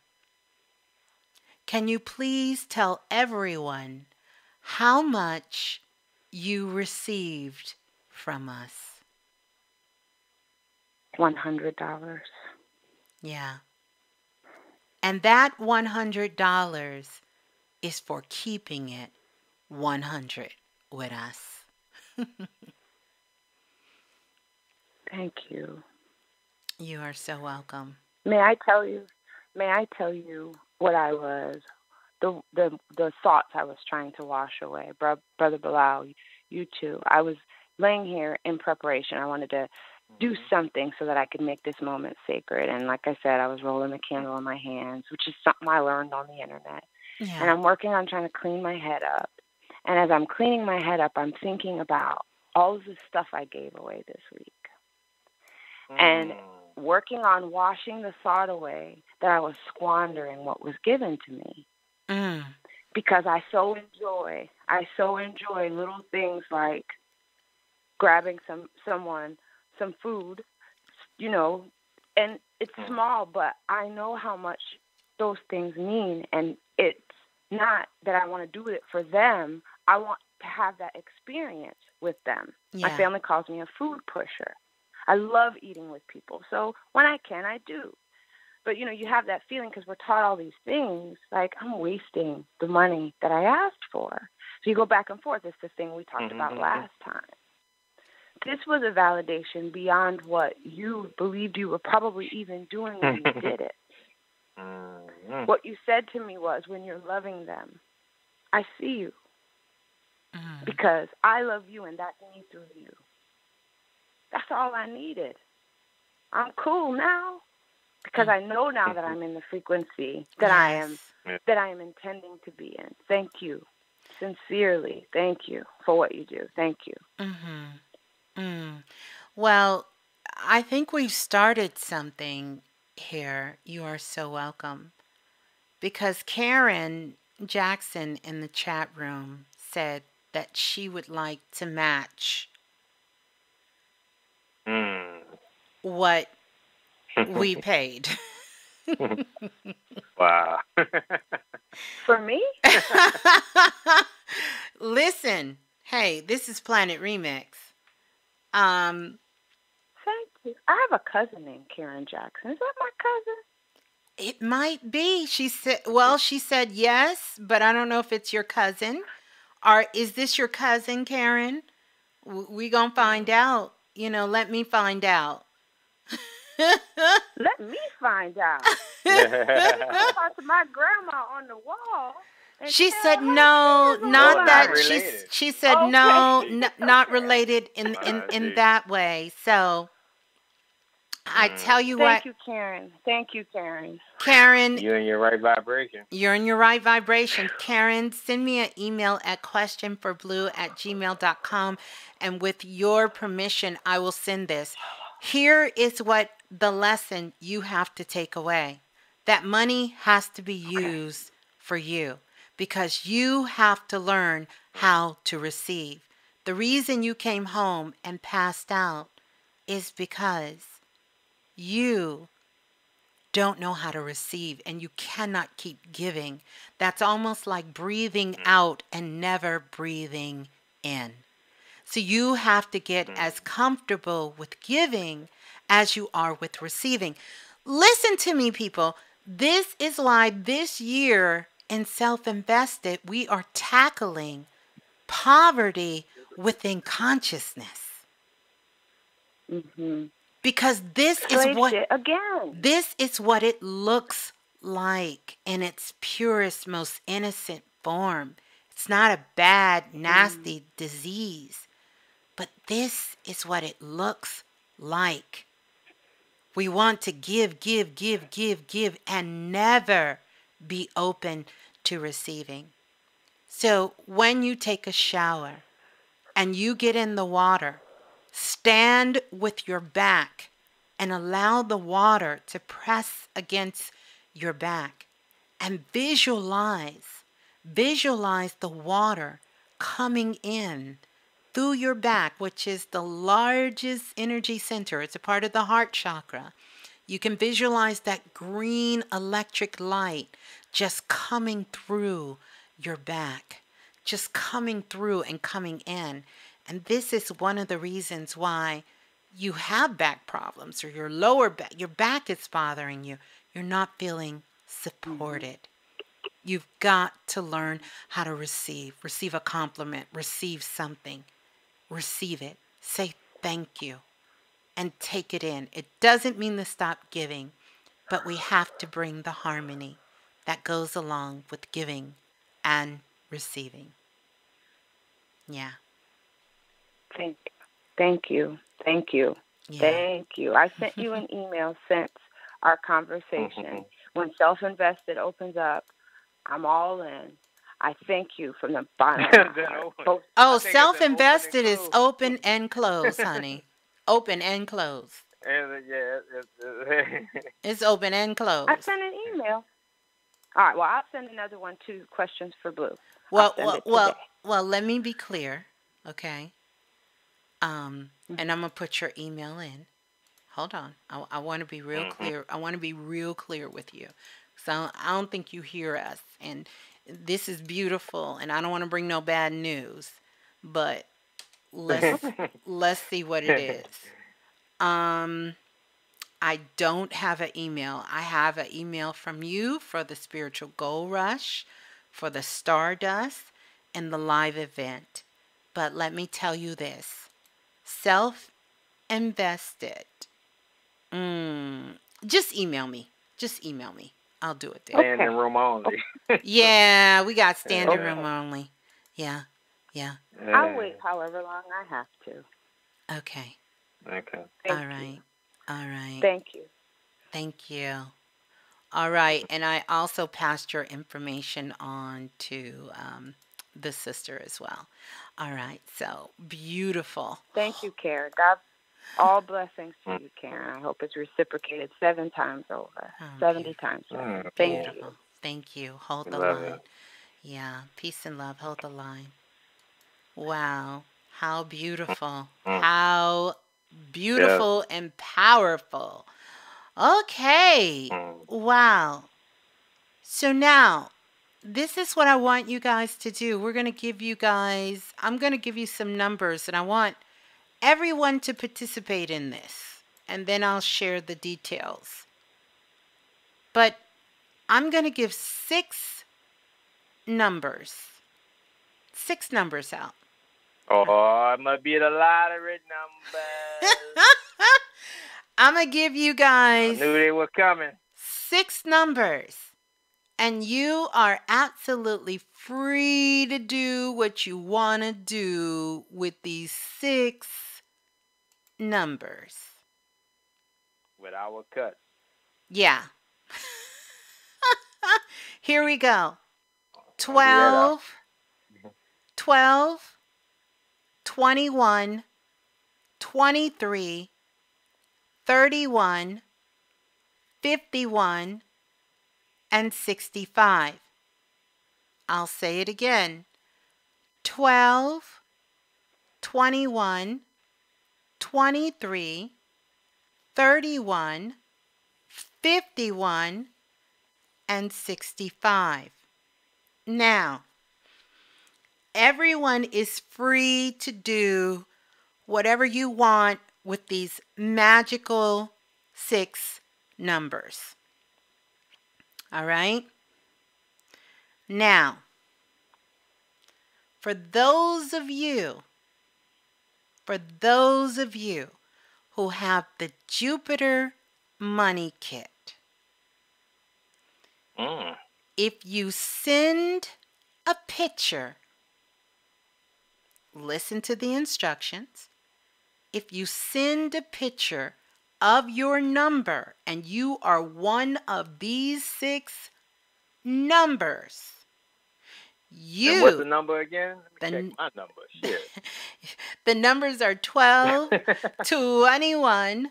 Can you please tell everyone how much you received from us? $100. Yeah. And that $100 is for keeping it 100 with us. Thank you. You are so welcome. May I tell you? May I tell you what I was, the the the thoughts I was trying to wash away, Bro- brother Balah, you too. I was laying here in preparation. I wanted to do mm-hmm. something so that I could make this moment sacred. And like I said, I was rolling the candle in my hands, which is something I learned on the internet. Yeah. And I'm working on trying to clean my head up. And as I'm cleaning my head up, I'm thinking about all of the stuff I gave away this week. And mm. working on washing the thought away that I was squandering what was given to me. Mm. Because I so enjoy, I so enjoy little things like grabbing some someone some food, you know, and it's small, but I know how much those things mean, and it's not that I want to do it for them. I want to have that experience with them. My family calls me a food pusher. I love eating with people. So when I can, I do. But you know, you have that feeling because we're taught all these things. Like I'm wasting the money that I asked for. So you go back and forth. It's the thing we talked about Mhm. last time. This was a validation beyond what you believed you were probably even doing when you did it. Mhm. What you said to me was, when you're loving them, I see you Mm. because I love you and that's me through you. That's all I needed. I'm cool now because I know now that I'm in the frequency that I am Yes. that I am intending to be in. Thank you. Sincerely, thank you for what you do. Thank you. Mm-hmm. Mm. Well, I think we've started something here. You are so welcome. Because Karen Jackson in the chat room said that she would like to match Mm. what we paid. wow. For me? Listen, hey, this is Planet Remix. Um, Thank you. I have a cousin named Karen Jackson. Is that my cousin? It might be. She said, well, she said yes, but I don't know if it's your cousin. Or is this your cousin, Karen? We gonna find out. You know, let me find out. Let me find out. Talk to my grandma on the wall. She said no, not woman. that not she she said Okay. no, n- not related in in I in that way. So I Mm. tell you Thank what, Thank you, Karen. Thank you, Karen. Karen, You're in your right vibration. You're in your right vibration. Karen, send me an email at questionforblue at gmail.com. And with your permission, I will send this. Here is what the lesson you have to take away that money has to be used for you because you have to learn how to receive. The reason you came home and passed out is because you don't know how to receive and you cannot keep giving. That's almost like breathing mm. out and never breathing in. So you have to get mm. as comfortable with giving as you are with receiving. Listen to me, people. This is why this year in Self Invested, we are tackling poverty within consciousness. Mm-hmm. Because this is what again. this is what it looks like in its purest, most innocent form. It's not a bad, nasty disease, but this is what it looks like. We want to give, give, give, give, give, and never be open to receiving. So when you take a shower and you get in the water, stand with your back and allow the water to press against your back and visualize visualize the water coming in through your back which is the largest energy center it's a part of the heart chakra you can visualize that green electric light just coming through your back just coming through and coming in and this is one of the reasons why you have back problems or your lower back, your back is bothering you. You're not feeling supported. You've got to learn how to receive, receive a compliment, receive something, receive it, say thank you, and take it in. It doesn't mean to stop giving, but we have to bring the harmony that goes along with giving and receiving. Yeah. Thank, thank you, thank you, Yeah. thank you. I sent you an email since our conversation. Mm-hmm. when Self Invested opens up, I'm all in. I thank you from the bottom of my heart. Oh, self invested is open and closed, honey. open and closed. And, yeah, it, it, It's open and closed. I sent an email. All right. Well, I'll send another one. Two questions for Blue. Well, well, well, well, let me be clear, okay? Um, and I'm gonna put your email in. Hold on, I, I want to be real Mhm. clear. I want to be real clear with you, so I don't think you hear us. And this is beautiful, and I don't want to bring no bad news, but let's let's see what it is. Um, I don't have an email. I have an email from you for the spiritual gold rush, for the stardust, and the live event. But let me tell you this self invested. Mm, just email me. Just email me. I'll do it there. Standing room only. Yeah, we got standing Okay. room only. Yeah, yeah. I'll wait however long I have to. Okay. Okay. Thank All right. All right. Thank you. Thank you. All right. And I also passed your information on to um, the sister as well. All right. So beautiful. Thank you, Karen. God, all blessings to you, Karen. I hope it's reciprocated seven times over, Oh, seventy times over. Thank you. Thank you. Hold the Love line. it. Yeah. Peace and love. Hold the line. Wow. How beautiful. Mm. How beautiful and powerful. Okay. Mm. Wow. So now, this is what I want you guys to do. We're going to give you guys, I'm going to give you some numbers, and I want everyone to participate in this. And then I'll share the details. But I'm going to give six numbers. Six numbers out. Oh, it must be the lottery number. I'm going to give you guys. I knew they were coming. six numbers. And you are absolutely free to do what you want to do with these six numbers. With our cut. Yeah. Here we go. I'll do that out. 12, 12, 21, 23, 31, 51, and 65. I'll say it again 12, 21, 23, 31, 51, and 65. Now, everyone is free to do whatever you want with these magical six numbers. All right? Now, for those of you, for those of you who have the Jupiter Money Kit, Mm. if you send a picture, listen to the instructions. If you send a picture of your number and you are one of these six numbers, you And what's the number again? The Let me n- check my number. Shit. the numbers are 12, 21,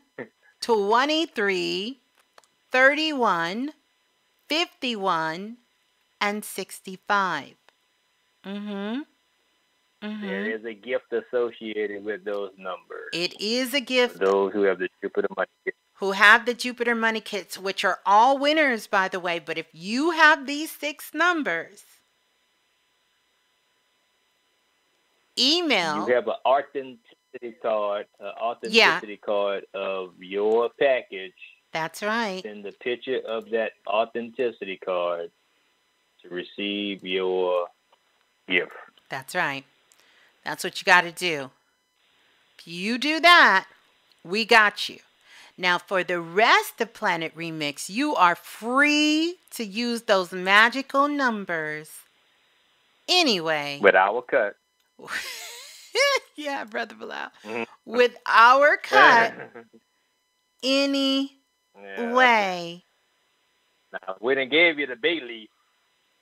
23, 31, 51, and 65. Mm-hmm. Mm-hmm. There is a gift associated with those numbers. It is a gift For those who have the Jupiter money. Kit. who have the Jupiter Money Kits, which are all winners, by the way. But if you have these six numbers, email. You have an authenticity card, an authenticity card of your package. That's right. Send the picture of that authenticity card to receive your gift. That's right. That's what you got to do. If you do that, we got you. Now, for the rest of Planet Remix, you are free to use those magical numbers anyway. With our cut. yeah, Brother Balah. Mhm. With our cut any Yeah. way. Now, we didn't give you the bay leaf.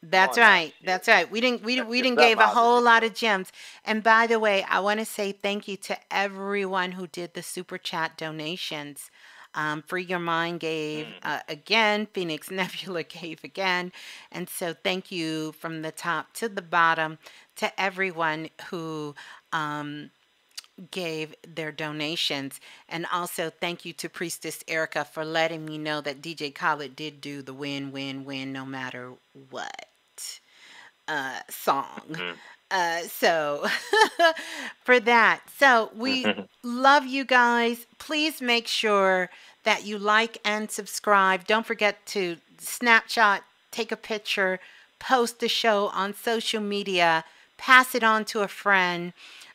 That's that right. That's right. We didn't we, we didn't give a whole lot of gems. And by the way, I want to say thank you to everyone who did the super chat donations. Um, Free Your Mind gave uh, again, Phoenix Nebula gave again. And so thank you from the top to the bottom to everyone who um, gave their donations. And also thank you to Priestess Erica for letting me know that DJ Khaled did do the win, win, win no matter what uh, song. Uh, so for that, so we love you guys. Please make sure that you like and subscribe. Don't forget to snapshot, take a picture, post the show on social media, pass it on to a friend.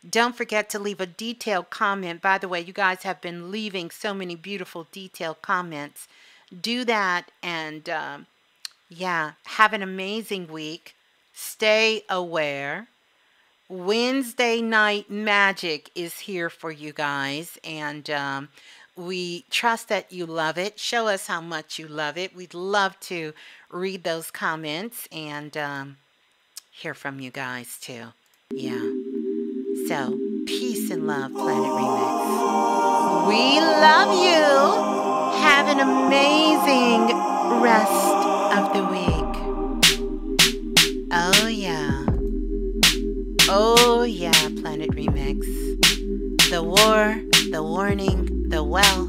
Don't forget to leave a detailed comment. By the way, you guys have been leaving so many beautiful detailed comments. Do that and um, yeah, have an amazing week. Stay aware. Wednesday night magic is here for you guys, and um, we trust that you love it. Show us how much you love it. We'd love to read those comments and um, hear from you guys too. Yeah. So, peace and love, Planet Remix. We love you. Have an amazing rest of the week. Oh. Oh, yeah, Planet Remix. The war, the warning, the well,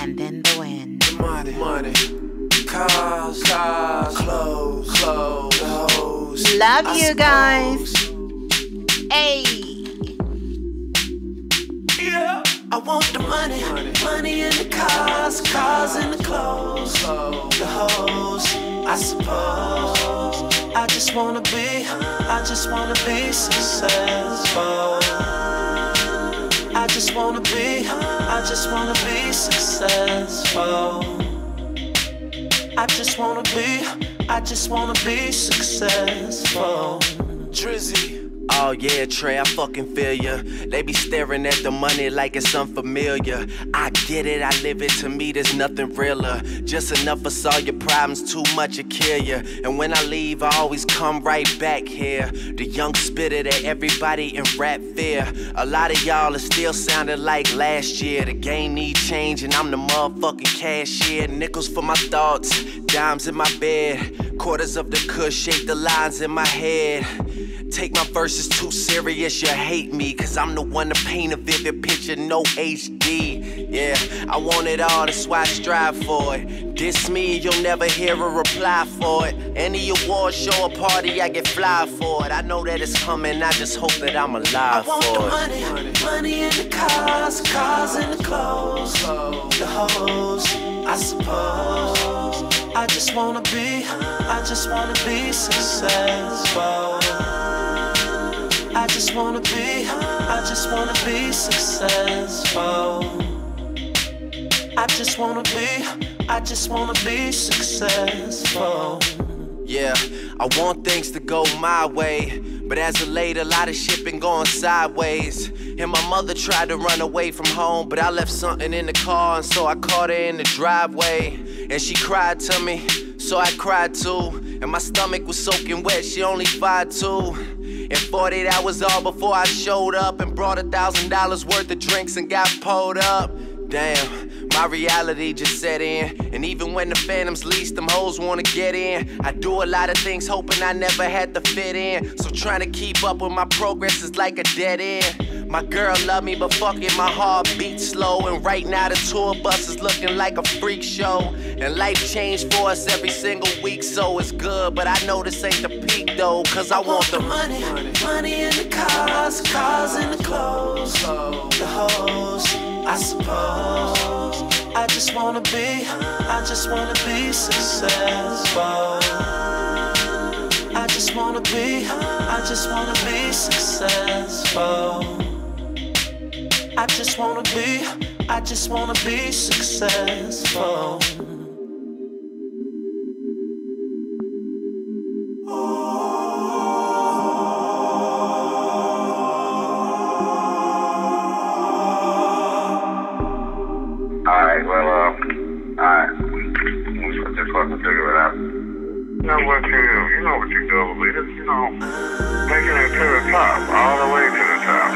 and then the win. Money, money, cars, cars, clothes, clothes, hoes. Love I you guys. suppose. Hey. Yeah, I want the money, money in the cars, cars in the clothes, the hoes. I suppose I just wanna be, I just wanna be successful. I just wanna be, I just wanna be successful. I just wanna be, I just wanna be successful. Drizzy. Oh yeah, Trey, I fucking feel ya. They be staring at the money like it's unfamiliar. I get it, I live it. To me, there's nothing realer. Just enough for solve your problems, too much to kill ya. And when I leave, I always come right back here. The young spitter that everybody in rap fear. A lot of y'all are still sounding like last year. The game need change, and I'm the motherfucking cashier. Nickels for my thoughts, dimes in my bed. Quarters of the kush shape the lines in my head. Take my verses too serious, you hate me. Cause I'm the one to paint a vivid picture, no HD. Yeah, I want it all, that's why I strive for it. Diss me, you'll never hear a reply for it. Any award show or party, I get fly for it. I know that it's coming, I just hope that I'm alive I want for the it. money, money in the cars, cars in the clothes, the hoes, I suppose. I just wanna be, I just wanna be successful. I just wanna be, I just wanna be successful. I just wanna be, I just wanna be successful. Yeah, I want things to go my way. But as of late, a lot of shit been going sideways. And my mother tried to run away from home, but I left something in the car, and so I caught her in the driveway. And she cried to me, so I cried too. And my stomach was soaking wet, she only five two. And 48 hours all before I showed up and brought a thousand dollars worth of drinks and got pulled up. Damn, my reality just set in. And even when the phantoms least, them hoes wanna get in. I do a lot of things hoping I never had to fit in. So trying to keep up with my progress is like a dead end. My girl love me, but fuck it, my heart beats slow. And right now the tour bus is looking like a freak show. And life changed for us every single week, so it's good. But I know this ain't the peak though, cause I want the money, money in the cars, cars in the clothes, the hoes, I suppose. I just wanna be, I just wanna be successful. I just wanna be, I just wanna be successful. I just wanna be, I just wanna be successful. Top, all the way to the top.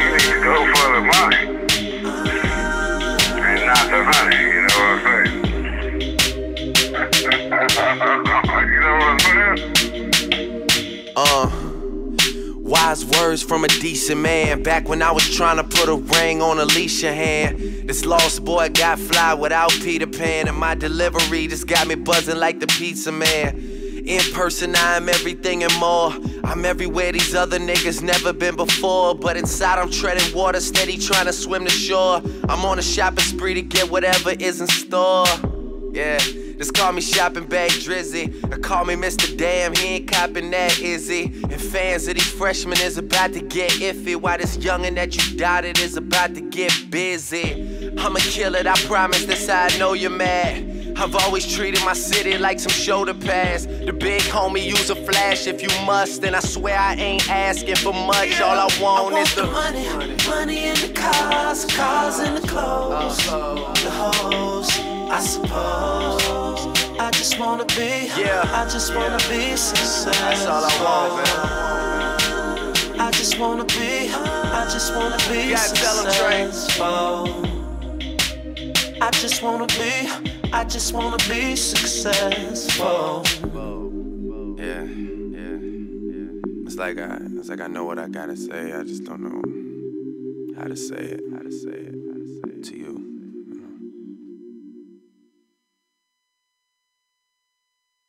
You need to go for the money. And not the you know what I'm saying? you know what I'm saying? Uh, wise words from a decent man. Back when I was trying to put a ring on Aaliyah hand. This lost boy got fly without Peter Pan. And my delivery just got me buzzing like the pizza man. In person, I am everything and more. I'm everywhere these other niggas never been before. But inside, I'm treading water, steady trying to swim to shore. I'm on a shopping spree to get whatever is in store. Yeah, just call me shopping bag Drizzy. Or call me Mr. Damn, he ain't copping that, is he? And fans of these freshmen is about to get iffy. While this youngin' that you doubted is about to get busy. I'ma kill it, I promise, how I know you're mad. I've always treated my city like some shoulder pads. The big homie use a flash if you must, and I swear I ain't asking for much. All I want, i is the money, money in the cars, cars in the clothes, the hoes, I suppose. I just wanna be, yeah, I just wanna be successful. That's all I want, man. I just wanna be, I just wanna be You gotta tell 'em, Trey. successful. I just wanna be, I just wanna be successful. Yeah, yeah, yeah. It's like I, it's like I know what I gotta say. I just don't know how to say it. How to say it. How to say it to you.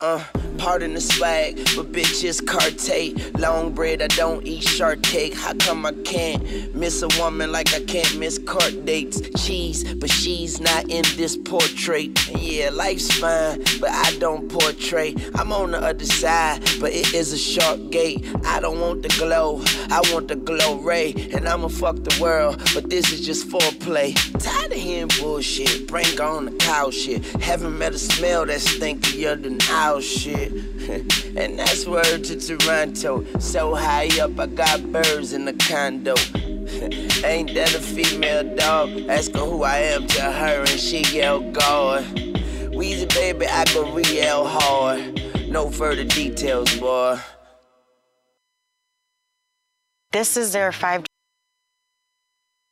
Uh, pardon the swag, but bitches Cartier. Long bread, I don't eat shark cake. How come I can't miss a woman like I can't miss court dates? Cheese, but she's not in this portrait. Yeah, life's fine, but I don't portray. I'm on the other side, but it is a short gate. I don't want the glow, I want the glow ray. And I'ma fuck the world, but this is just foreplay. Tired of hearing bullshit, bring on the cow shit. Haven't met a smell that's stinkier than owl shit. and that's word to Toronto. So high up, I got birds in the condo. Ain't that a female dog? Ask her who I am to her, and she yell God. Weezy baby, I go real hard. No further details, boy. This is their five